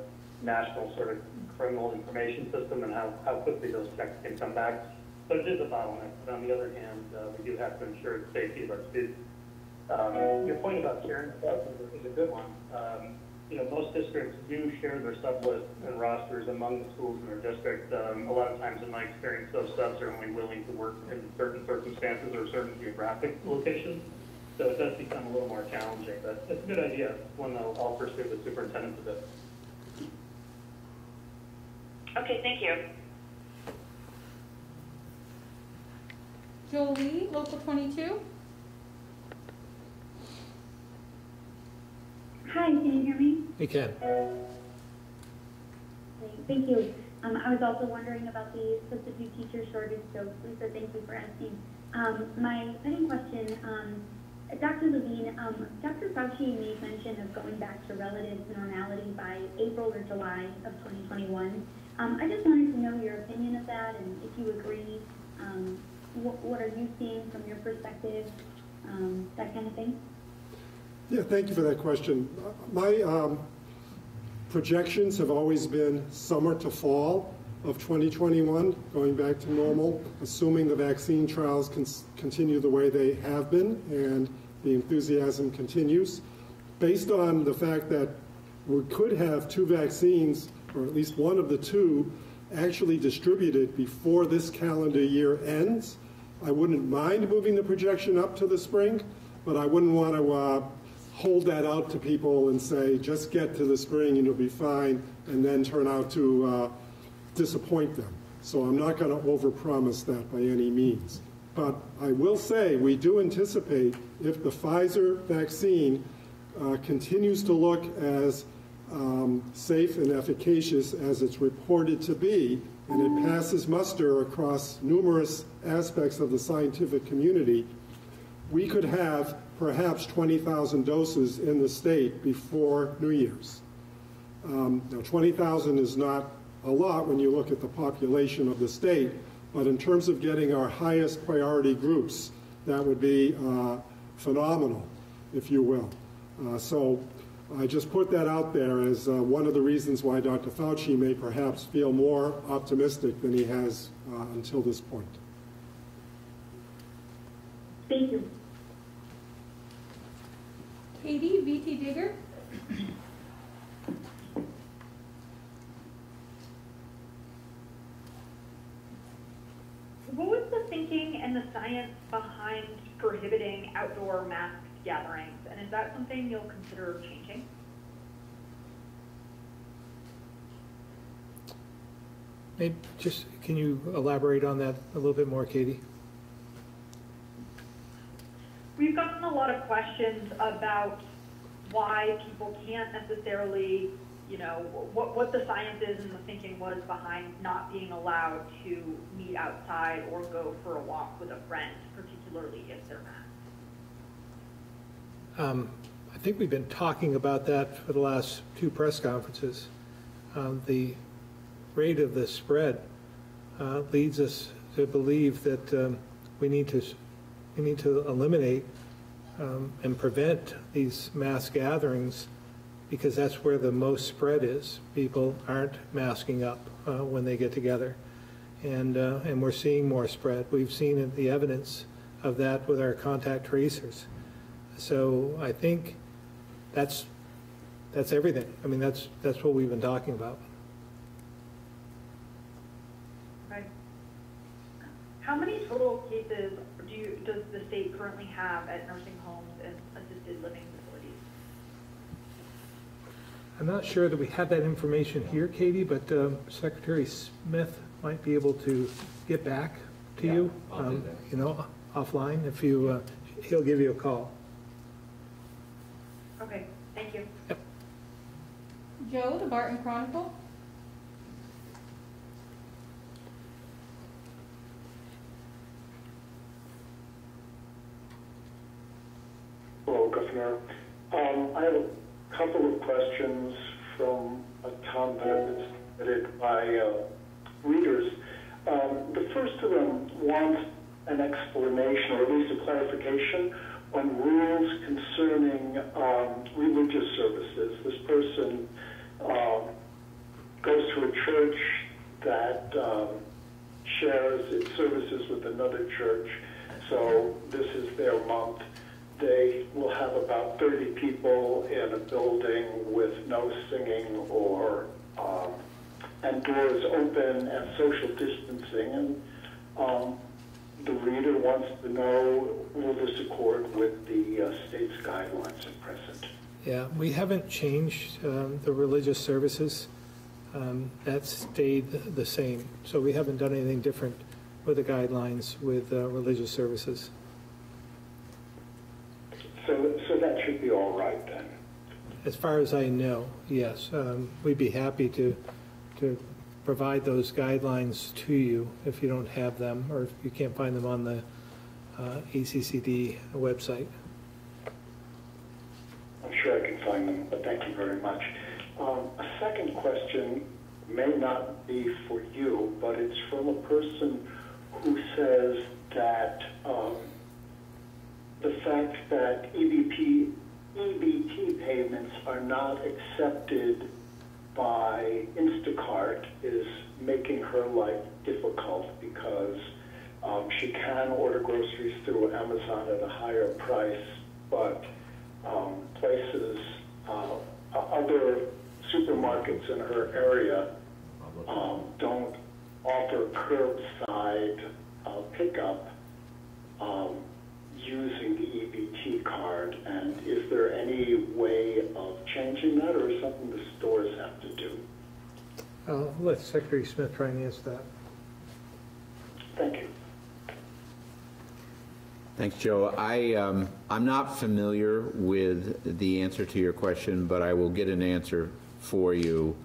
national sort of criminal information system and how, how quickly those checks can come back. So it is a bottleneck, but on the other hand, uh, we do have to ensure the safety of our students. Um, your point about sharing stuff is a, good one. Um, you know, most districts do share their sub lists and rosters among the schools in their district. Um, a lot of times, in my experience, those subs are only willing to work in certain circumstances or certain geographic locations. So it does become a little more challenging, but it's a good idea. One that I'll pursue the superintendent a bit. Okay, thank you. Jolie, Local 22. Hi, can you hear me? We can. Thank you. Um, I was also wondering about the substitute teacher shortage, so Lisa, thank you for asking. Um, my second question, um, Dr. Levine, um, Dr. Fauci made mention of going back to relative normality by April or July of 2021. Um, I just wanted to know your opinion of that and if you agree. Um, what, are you seeing from your perspective? that kind of thing. Yeah, thank you for that question. My um, projections have always been summer to fall of 2021, going back to normal, assuming the vaccine trials can continue the way they have been and the enthusiasm continues. Based on the fact that we could have two vaccines, or at least one of the two, actually distributed before this calendar year ends, I wouldn't mind moving the projection up to the spring, but I wouldn't want to uh, hold that out to people and say, just get to the spring and you'll be fine, and then turn out to uh, disappoint them. So I'm not going to overpromise that by any means. But I will say we do anticipate if the Pfizer vaccine uh, continues to look as um, safe and efficacious as it's reported to be, and it passes muster across numerous aspects of the scientific community, we could have perhaps 20,000 doses in the state before New Year's. Um, now, 20,000 is not a lot when you look at the population of the state, but in terms of getting our highest priority groups, that would be uh, phenomenal, if you will. Uh, so I just put that out there as uh, one of the reasons why Dr. Fauci may perhaps feel more optimistic than he has uh, until this point. Thank you. Katie, VTDigger. What was the thinking and the science behind prohibiting outdoor mass gatherings? And is that something you'll consider changing? Maybe just, can you elaborate on that a little bit more, Katie? We've gotten a lot of questions about why people can't necessarily you know, what, what the science is and the thinking was behind not being allowed to meet outside or go for a walk with a friend, particularly if they're masked. Um, I think we've been talking about that for the last two press conferences. Um, The rate of the spread uh, leads us to believe that um, we need to, we need to eliminate um, and prevent these mass gatherings because that's where the most spread is. People aren't masking up uh, when they get together. And, uh, and we're seeing more spread. We've seen the evidence of that with our contact tracers. So I think that's, that's everything. I mean, that's, that's what we've been talking about. Right. How many total cases do you, does the state currently have at nursing homes and assisted living facilities? I'm not sure that we have that information here, Katie, but um, Secretary Smith might be able to get back to you, um, you know, offline, if you, uh, he'll give you a call. Okay, thank you. Joe, the Barton Chronicle. Hello, Governor. Um, I have a couple of questions from a town that have been submitted by uh, readers. Um, the first of them wants an explanation, or at least a clarification, on rules concerning um, religious services. This person um, goes to a church that um, shares its services with another church, so this is their month they will have about 30 people in a building with no singing or um, and doors open and social distancing. And um, the reader wants to know will this accord with the uh, state's guidelines at present? Yeah, we haven't changed um, the religious services. Um, That's stayed the same. So we haven't done anything different with the guidelines with uh, religious services. So, so that should be all right then. As far as I know, yes. Um, We'd be happy to, to provide those guidelines to you if you don't have them, or if you can't find them on the uh, ACCD website. I'm sure I can find them, but thank you very much. Um, a second question may not be for you, but it's from a person who says that um, the fact that EBP, EBT payments are not accepted by Instacart is making her life difficult because um, she can order groceries through Amazon at a higher price, but um, places, uh, other supermarkets in her area um, don't offer curbside uh, pickup um, using the EBT card. And is there any way of changing that, or is something the stores have to do? I'll let Secretary Smith try and answer that. Thank you. Thanks, Joe. I, um, I'm not familiar with the answer to your question, but I will get an answer for you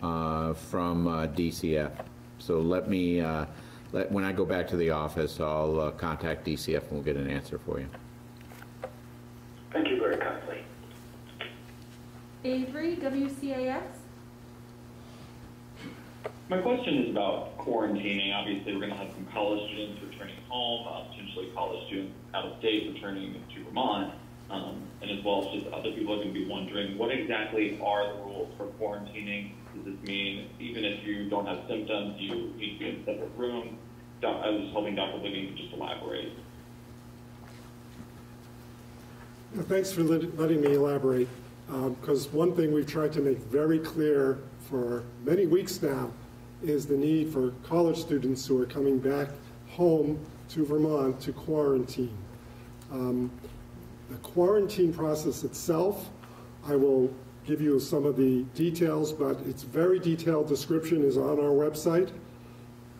uh, from uh, DCF. So let me, uh, let, when I go back to the office, I'll uh, contact DCF and we'll get an answer for you. Thank you very kindly. Avery, WCAX. My question is about quarantining. Obviously, we're going to have some college students returning home, uh, potentially college students out of state returning to Vermont, um, and as well as just other people are going to be wondering what exactly are the rules for quarantining? Does this mean even if you don't have symptoms, you need to be in a separate room? I was hoping Dr. Levine could just elaborate. Well, Thanks for letting me elaborate, because one thing we've tried to make very clear for many weeks now is the need for college students who are coming back home to Vermont to quarantine. Um, The quarantine process itself, I will give you some of the details, but its very detailed description is on our website,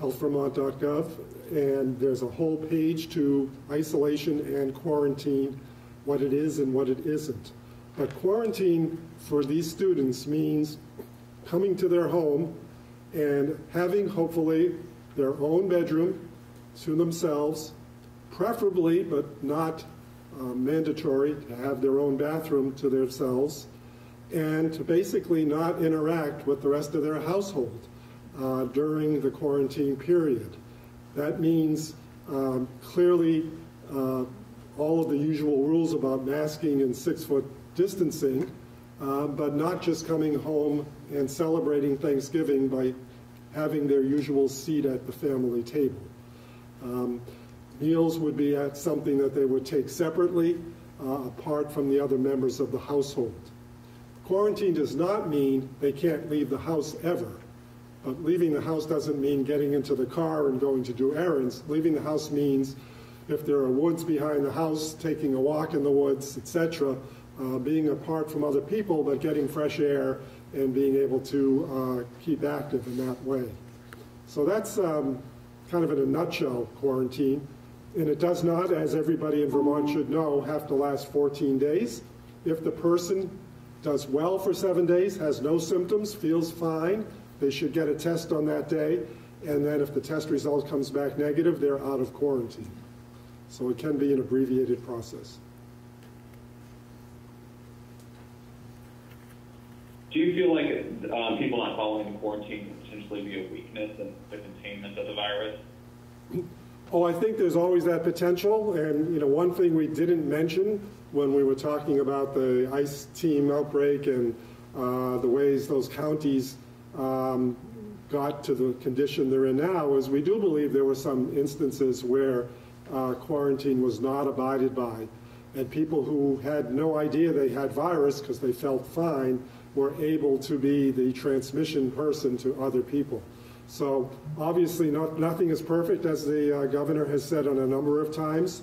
healthvermont.gov, and there's a whole page to isolation and quarantine, what it is and what it isn't. But quarantine for these students means coming to their home and having hopefully their own bedroom to themselves, preferably but not uh, mandatory to have their own bathroom to themselves, and to basically not interact with the rest of their household uh, during the quarantine period. That means um, clearly uh, all of the usual rules about masking and six foot distancing, uh, but not just coming home and celebrating Thanksgiving by having their usual seat at the family table. Um, meals would be at something that they would take separately, uh, apart from the other members of the household. Quarantine does not mean they can't leave the house ever. But leaving the house doesn't mean getting into the car and going to do errands. Leaving the house means if there are woods behind the house, taking a walk in the woods, etc., uh, being apart from other people, but getting fresh air and being able to uh, keep active in that way. So that's um, kind of in a nutshell quarantine. And it does not, as everybody in Vermont should know, have to last 14 days. If the person does well for seven days, has no symptoms, feels fine, they should get a test on that day, and then if the test result comes back negative, they're out of quarantine. So it can be an abbreviated process. Do you feel like um, people not following the quarantine could potentially be a weakness in the containment of the virus? Oh, I think there's always that potential. And, you know, one thing we didn't mention when we were talking about the ICE team outbreak and uh, the ways those counties um, got to the condition they're in now is we do believe there were some instances where uh, quarantine was not abided by. And people who had no idea they had virus because they felt fine were able to be the transmission person to other people. So obviously not, nothing is perfect, as the uh, governor has said on a number of times.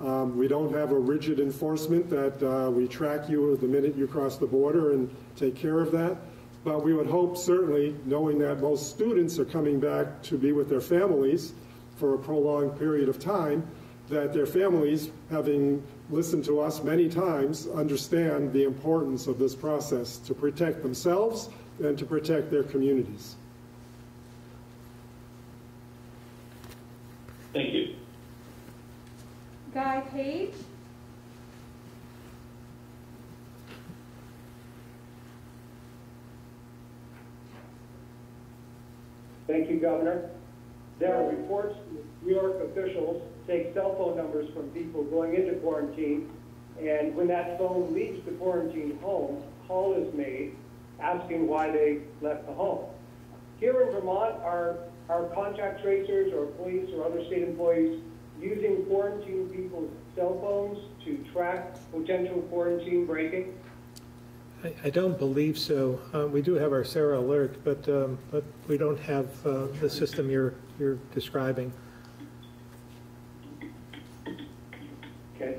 Um, we don't have a rigid enforcement that uh, we track you the minute you cross the border and take care of that. But we would hope, certainly, knowing that most students are coming back to be with their families for a prolonged period of time, that their families, having listened to us many times, understand the importance of this process to protect themselves and to protect their communities. Thank you. Guy Page? Thank you, Governor. There are reports New York officials take cell phone numbers from people going into quarantine, and when that phone leaves the quarantine home, a call is made asking why they left the home. Here in Vermont, are our contact tracers or police or other state employees using quarantine people's cell phones to track potential quarantine breaking? I, I don't believe so. Uh, we do have our Sara Alert, but um, but we don't have uh, the system you're you're describing. Okay,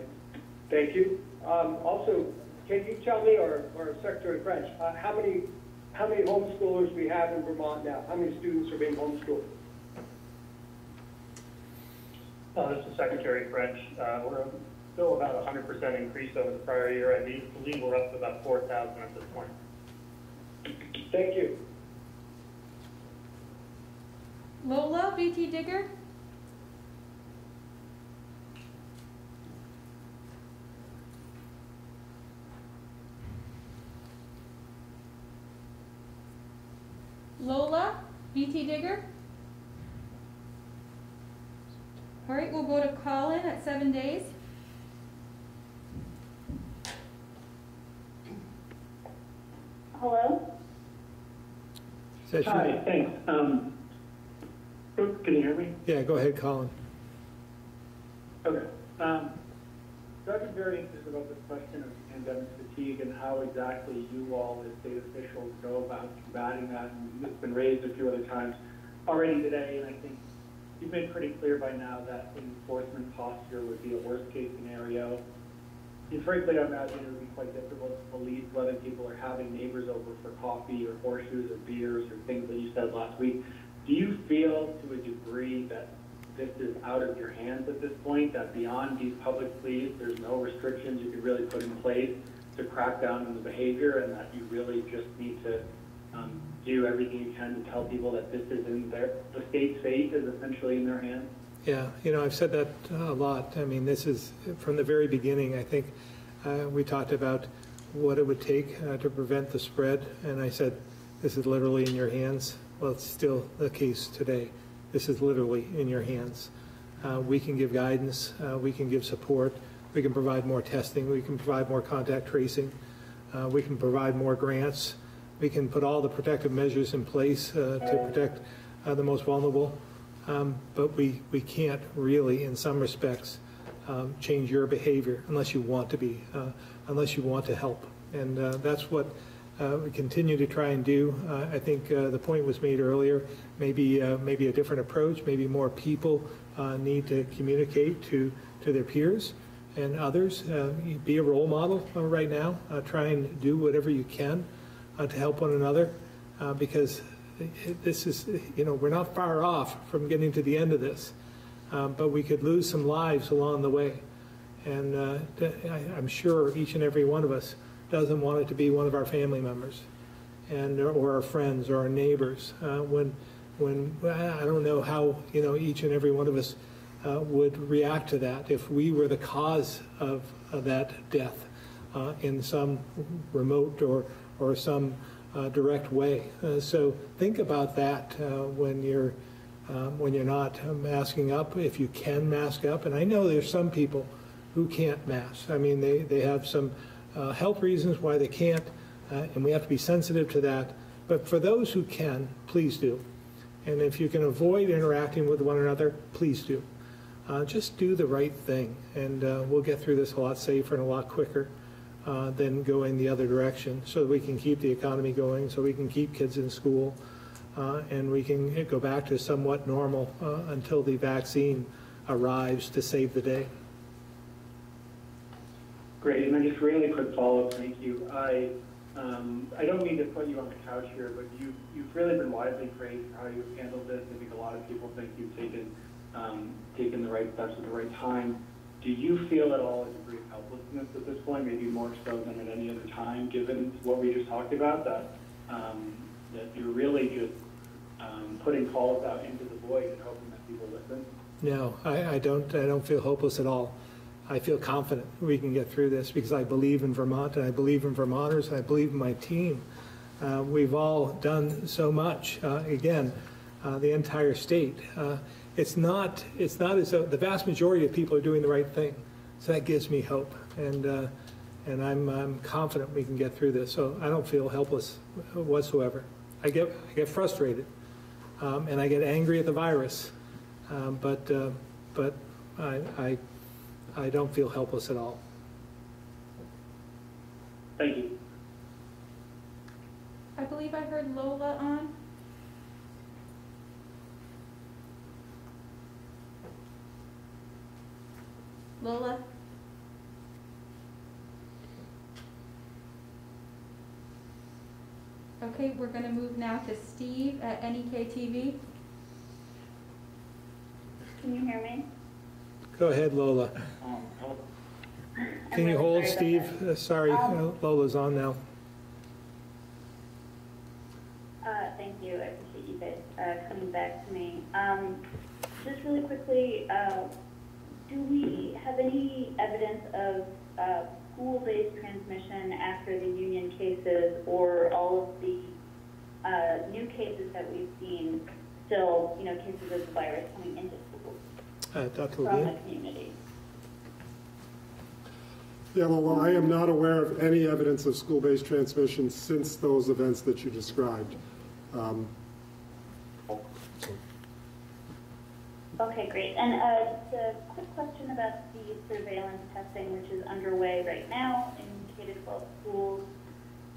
thank you. Um, also, can you tell me, or, or Secretary French, uh, how many how many homeschoolers we have in Vermont now? How many students are being homeschooled? Uh, this is Secretary French. Uh, we're still about a 100% increase over the prior year. I believe we're up to about 4,000 at this point. Thank you. Lola, VTDigger? Lola, VTDigger? All right, we'll go to Colin at seven days. Hello? Says you- Hi, thanks. Um, can you hear me? Yeah, go ahead, Colin. Okay. Um, so I've been very interested about the question of pandemic fatigue and how exactly you all as state officials go about combating that. And it's been raised a few other times already today, and I think you've made pretty clear by now that enforcement posture would be a worst case scenario. And frankly, I imagine it would be quite difficult to police whether people are having neighbors over for coffee or horseshoes or beers or things that you said last week. Do you feel to a degree that this is out of your hands at this point, that beyond these public pleas, there's no restrictions you can really put in place to crack down on the behavior and that you really just need to um, do everything you can to tell people that this is in their, the state's fate is essentially in their hands? Yeah, you know, I've said that a lot. I mean, this is, from the very beginning, I think uh, we talked about what it would take uh, to prevent the spread, and I said, this is literally in your hands. Well, it's still the case today. This is literally in your hands. Uh, we can give guidance, uh, we can give support, we can provide more testing, we can provide more contact tracing, uh, we can provide more grants, we can put all the protective measures in place uh, to protect uh, the most vulnerable. Um, but we, we can't really, in some respects, um, change your behavior unless you want to be, uh, unless you want to help. And that's what uh, we continue to try and do. Uh, I think uh, the point was made earlier, maybe, uh, maybe a different approach, maybe more people need to communicate to, to their peers and others. be a role model right now. try and do whatever you can to help one another because this is, you know, we're not far off from getting to the end of this, but we could lose some lives along the way. And uh, I, am sure each and every one of us doesn't want it to be one of our family members, and or our friends or our neighbors. Uh, when, when I don't know how you know each and every one of us uh, would react to that if we were the cause of, of that death uh, in some remote or or some uh, direct way. Uh, so think about that uh, when you're um, when you're not masking up. If you can mask up, and I know there's some people who can't mask. I mean, they they have some uh, health reasons why they can't, uh, and we have to be sensitive to that. But for those who can, please do. And if you can avoid interacting with one another, please do. Uh, just do the right thing, and we'll get through this a lot safer and a lot quicker uh, than going the other direction so that we can keep the economy going, so we can keep kids in school, uh, and we can go back to somewhat normal uh, until the vaccine arrives to save the day. Great, and then just really quick follow-up, thank you. I, um, I don't mean to put you on the couch here, but you, you've really been widely praised for how you've handled this. I think a lot of people think you've taken, um, taken the right steps at the right time. Do you feel at all a degree of helplessness at this point, maybe more so than at any other time, given what we just talked about, that, um, that you're really just um, putting calls out into the void and hoping that people listen? No, I, I don't. I don't feel hopeless at all. I feel confident we can get through this because I believe in Vermont and I believe in Vermonters and I believe in my team. Uh, we've all done so much. Uh, again, uh, the entire state. Uh, it's not, it's not as though the vast majority of people are doing the right thing. So that gives me hope. And, uh, and I'm, I'm confident we can get through this. So I don't feel helpless whatsoever. I get, I get frustrated um, and I get angry at the virus. Um, but, uh, but I, I, I don't feel helpless at all. Thank you. I believe I heard Lola on. Lola? Okay, we're going to move now to Steve at NEK TV. Can you hear me? Go ahead, Lola. Can you hold, Steve? Uh, sorry, um, uh, Lola's on now. Uh, thank you. I appreciate you guys uh, coming back to me. Um, just really quickly, uh, do we have any evidence of uh, school-based transmission after the union cases or all of the uh, new cases that we've seen still, you know, cases of the virus coming into uh, Dr. from Levine? the community? Yeah, well, I am not aware of any evidence of school-based transmission since those events that you described. Um, Okay, great. And uh, just a quick question about the surveillance testing, which is underway right now in K-12 schools.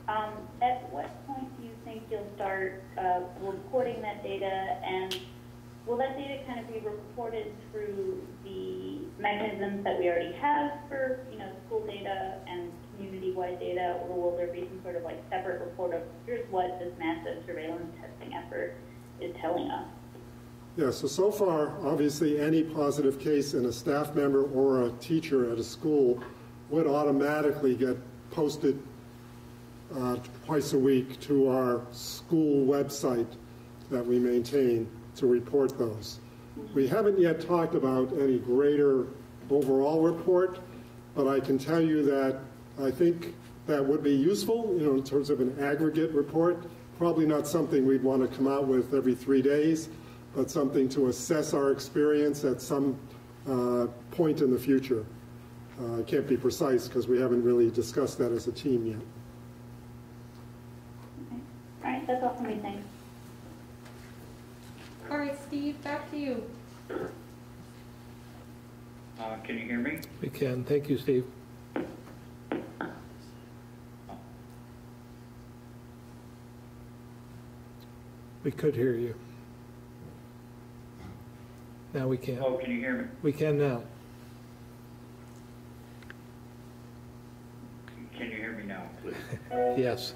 Um, at what point do you think you'll start uh, reporting that data, and will that data kind of be reported through the mechanisms that we already have for, you know, school data and community-wide data, or will there be some sort of like separate report of here's what this massive surveillance testing effort is telling us? Yeah, so so far, obviously, any positive case in a staff member or a teacher at a school would automatically get posted uh, twice a week to our school website that we maintain to report those. We haven't yet talked about any greater overall report, but I can tell you that I think that would be useful, you know, in terms of an aggregate report. Probably not something we'd want to come out with every three days, but something to assess our experience at some uh, point in the future. Uh, I can't be precise because we haven't really discussed that as a team yet. All right, that's all for me, thanks. All right, Steve, back to you. Uh, can you hear me? We can. Thank you, Steve. We could hear you. Now we can. Oh, can you hear me? We can now. Can you hear me now, please? Yes.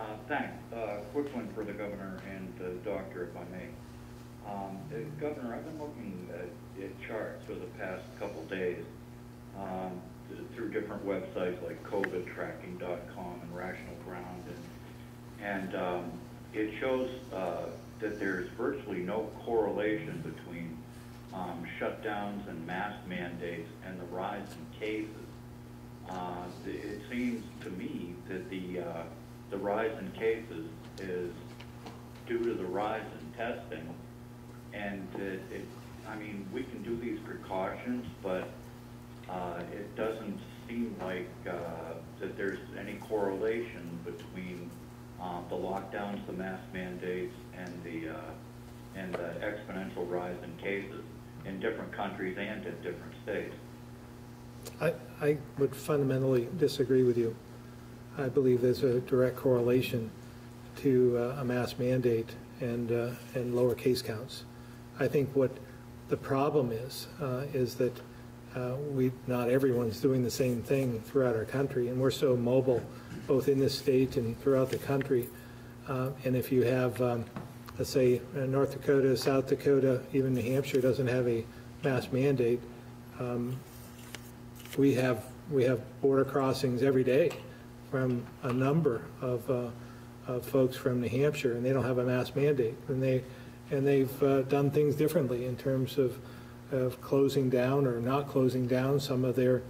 Uh, thanks. Uh, quick one for the governor and the doctor, if I may. Um, governor, I've been looking at, at charts for the past couple days um, through different websites like COVIDtracking.com and Rational Ground, and, and um, it shows uh, that there's virtually no correlation between um, shutdowns and mask mandates and the rise in cases. Uh, it seems to me that the uh, the rise in cases is due to the rise in testing, and it, it I mean, we can do these precautions, but uh, it doesn't seem like uh, that there's any correlation between uh, the lockdowns, the mask mandates, and the uh, and the exponential rise in cases in different countries and in different states. I, I would fundamentally disagree with you. I believe there's a direct correlation to uh, a mass mandate and, uh, and lower case counts. I think what the problem is, uh, is that uh, we, not everyone's doing the same thing throughout our country, and we're so mobile, both in this state and throughout the country. Uh, and if you have, um, let's say, uh, North Dakota, South Dakota, even New Hampshire doesn't have a mass mandate, um, we have we have border crossings every day from a number of, uh, of folks from New Hampshire, and they don't have a mass mandate, and they and they've uh, done things differently in terms of of closing down or not closing down some of their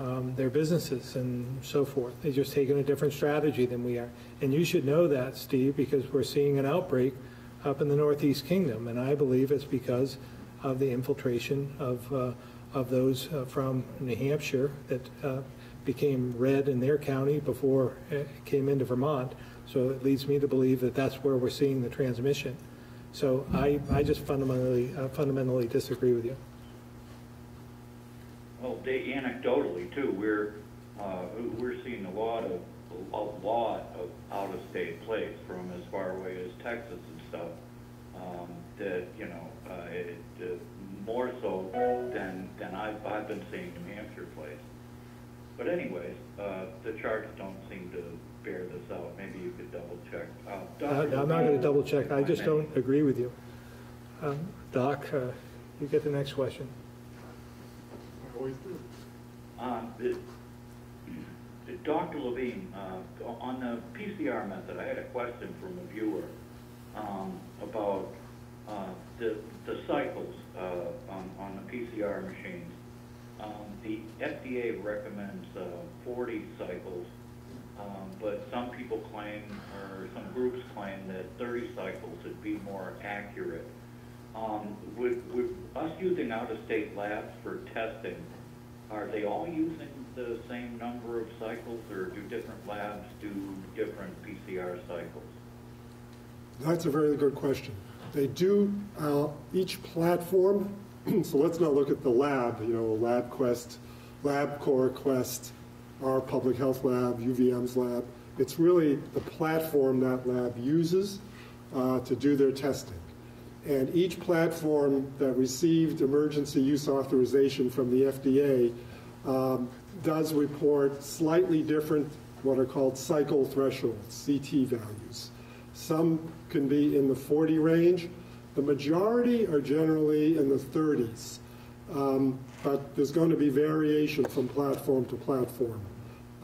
um, their businesses and so forth. They've just taken a different strategy than we are, and you should know that, Steve, because we're seeing an outbreak up in the Northeast Kingdom, and I believe it's because of the infiltration of uh, of those uh, from New Hampshire that uh, became red in their county before it came into Vermont. So it leads me to believe that that's where we're seeing the transmission. So I, I just fundamentally uh, fundamentally disagree with you. Well, they, anecdotally too, we're uh, we're seeing a lot of a lot of out-of-state plates from as far away as Texas and stuff. Um, that you know, uh, it, more so than than I've I've been seeing New Hampshire plates. But anyways, uh, the charts don't seem to bear this out. Maybe you could double check. Uh, Uh, Dr. I'm not going to double check. I just don't agree with you. Um, Doc, uh, you get the next question. I always do. Um, the- the Dr. Levine, uh, on the PCR method, I had a question from a viewer um, about uh, the, the cycles uh, on, on the PCR machines. Um, the FDA recommends uh, 40 cycles, um, but some people claim, or some groups claim that 30 cycles would be more accurate. Um, would, us using out-of-state labs for testing, are they all using the same number of cycles, or do different labs do different PCR cycles? That's a very good question. They do, uh, each platform, so let's not look at the lab, you know, LabQuest, LabCorp Quest, our public health lab, UVM's lab. It's really the platform that lab uses uh, to do their testing. And each platform that received emergency use authorization from the FDA um, does report slightly different, what are called cycle thresholds, CT values. Some can be in the 40 range. The majority are generally in the 30s. Um, but there's going to be variation from platform to platform.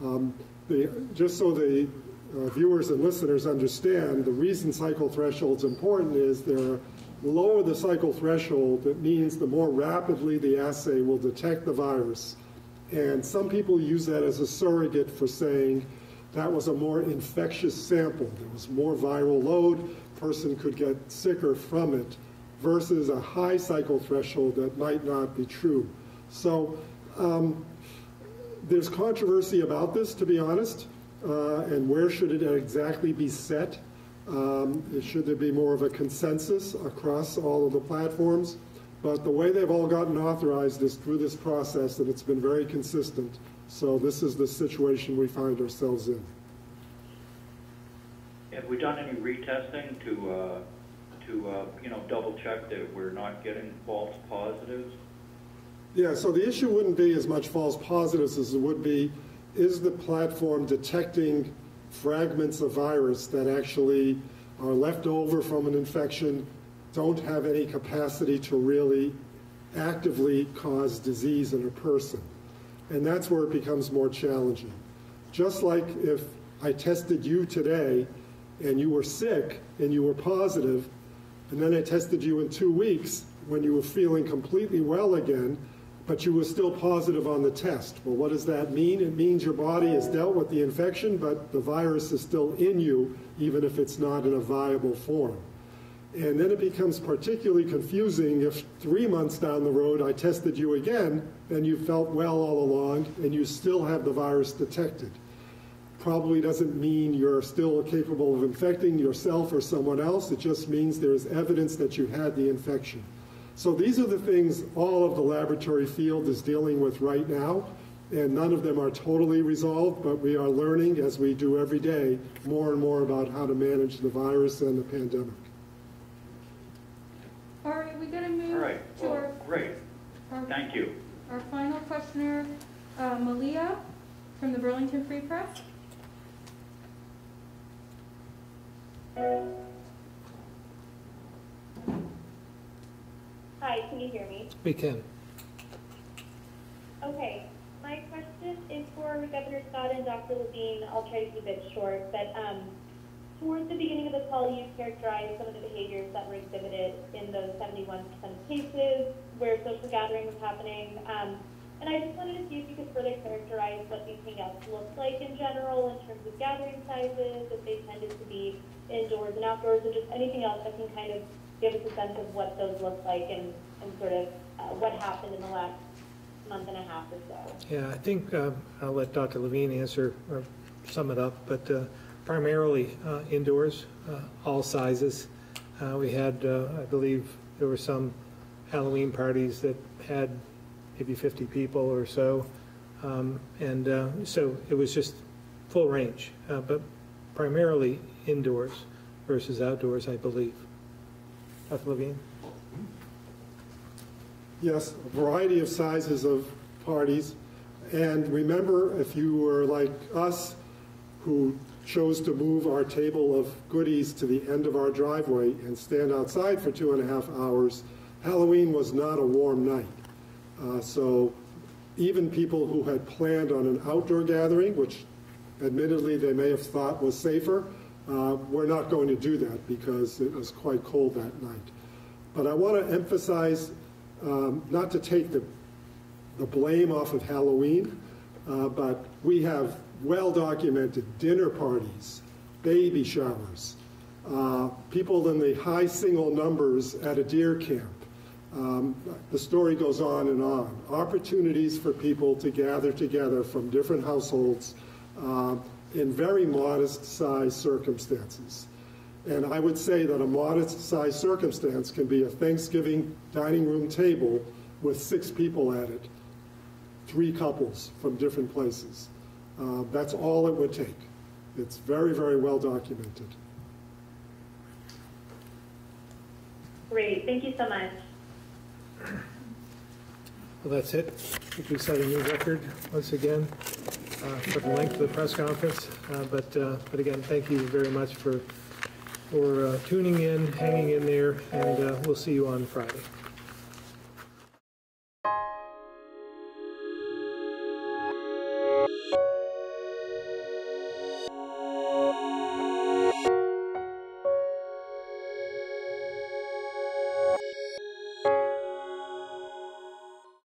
Um, the, just so the uh, viewers and listeners understand, the reason cycle threshold is important is they're lower the cycle threshold, that means the more rapidly the assay will detect the virus. And some people use that as a surrogate for saying that was a more infectious sample. There was more viral load, person could get sicker from it, versus a high cycle threshold that might not be true. So um, there's controversy about this, to be honest, uh, and where should it exactly be set? Um, should there be more of a consensus across all of the platforms? But the way they've all gotten authorized is through this process, and it's been very consistent. So this is the situation we find ourselves in. Have we done any retesting to, uh, to, uh, you know, double check that we're not getting false positives? Yeah, so the issue wouldn't be as much false positives as it would be, is the platform detecting fragments of virus that actually are left over from an infection, don't have any capacity to really actively cause disease in a person. And that's where it becomes more challenging. Just like if I tested you today and you were sick and you were positive, and then I tested you in two weeks when you were feeling completely well again, but you were still positive on the test. Well, what does that mean? It means your body has dealt with the infection, but the virus is still in you, even if it's not in a viable form. And then it becomes particularly confusing if three months down the road I tested you again and you felt well all along and you still have the virus detected. Probably doesn't mean you're still capable of infecting yourself or someone else. It just means there's evidence that you had the infection. So these are the things all of the laboratory field is dealing with right now, and none of them are totally resolved, but we are learning, as we do every day, more and more about how to manage the virus and the pandemic. All right, we're gonna move All right, to well, our, great. our, Thank you. our final questioner, uh, Malia from the Burlington Free Press. Hi, can you hear me? We can. Okay, my question is for Governor Scott and Dr. Levine. I'll try to keep it short, but um, towards the beginning of the call, you characterized some of the behaviors that were exhibited in those 71% of cases where social gathering was happening. Um, and I just wanted to see if you could further characterize what these hangouts looked like in general in terms of gathering sizes, if they tended to be indoors and outdoors, and just anything else that can kind of give us a sense of what those look like and, and sort of uh, what happened in the last month and a half or so. Yeah, I think uh, I'll let Dr. Levine answer or sum it up, but uh, primarily uh, indoors, uh, all sizes. Uh, We had, I believe, there were some Halloween parties that had maybe 50 people or so. Um, And uh, so it was just full range, uh, but primarily indoors versus outdoors, I believe. Dr. Levine? Yes, a variety of sizes of parties. And remember, if you were like us, who chose to move our table of goodies to the end of our driveway and stand outside for two and a half hours, Halloween was not a warm night. Uh, so even people who had planned on an outdoor gathering, which admittedly they may have thought was safer, uh, we're not going to do that because it was quite cold that night. But I want to emphasize um, not to take the, the blame off of Halloween, uh, but we have well-documented dinner parties, baby showers, uh, people in the high single numbers at a deer camp. Um, the story goes on and on. Opportunities for people to gather together from different households uh, in very modest sized circumstances. And I would say that a modest sized circumstance can be a Thanksgiving dining room table with six people at it, three couples from different places. Uh, that's all it would take. It's very, very well documented. Great, thank you so much. Well, that's it. I think we set a new record once again uh, for the length of the press conference. Uh, But, uh, but again, thank you very much for, for uh, tuning in, hanging in there, and uh, we'll see you on Friday.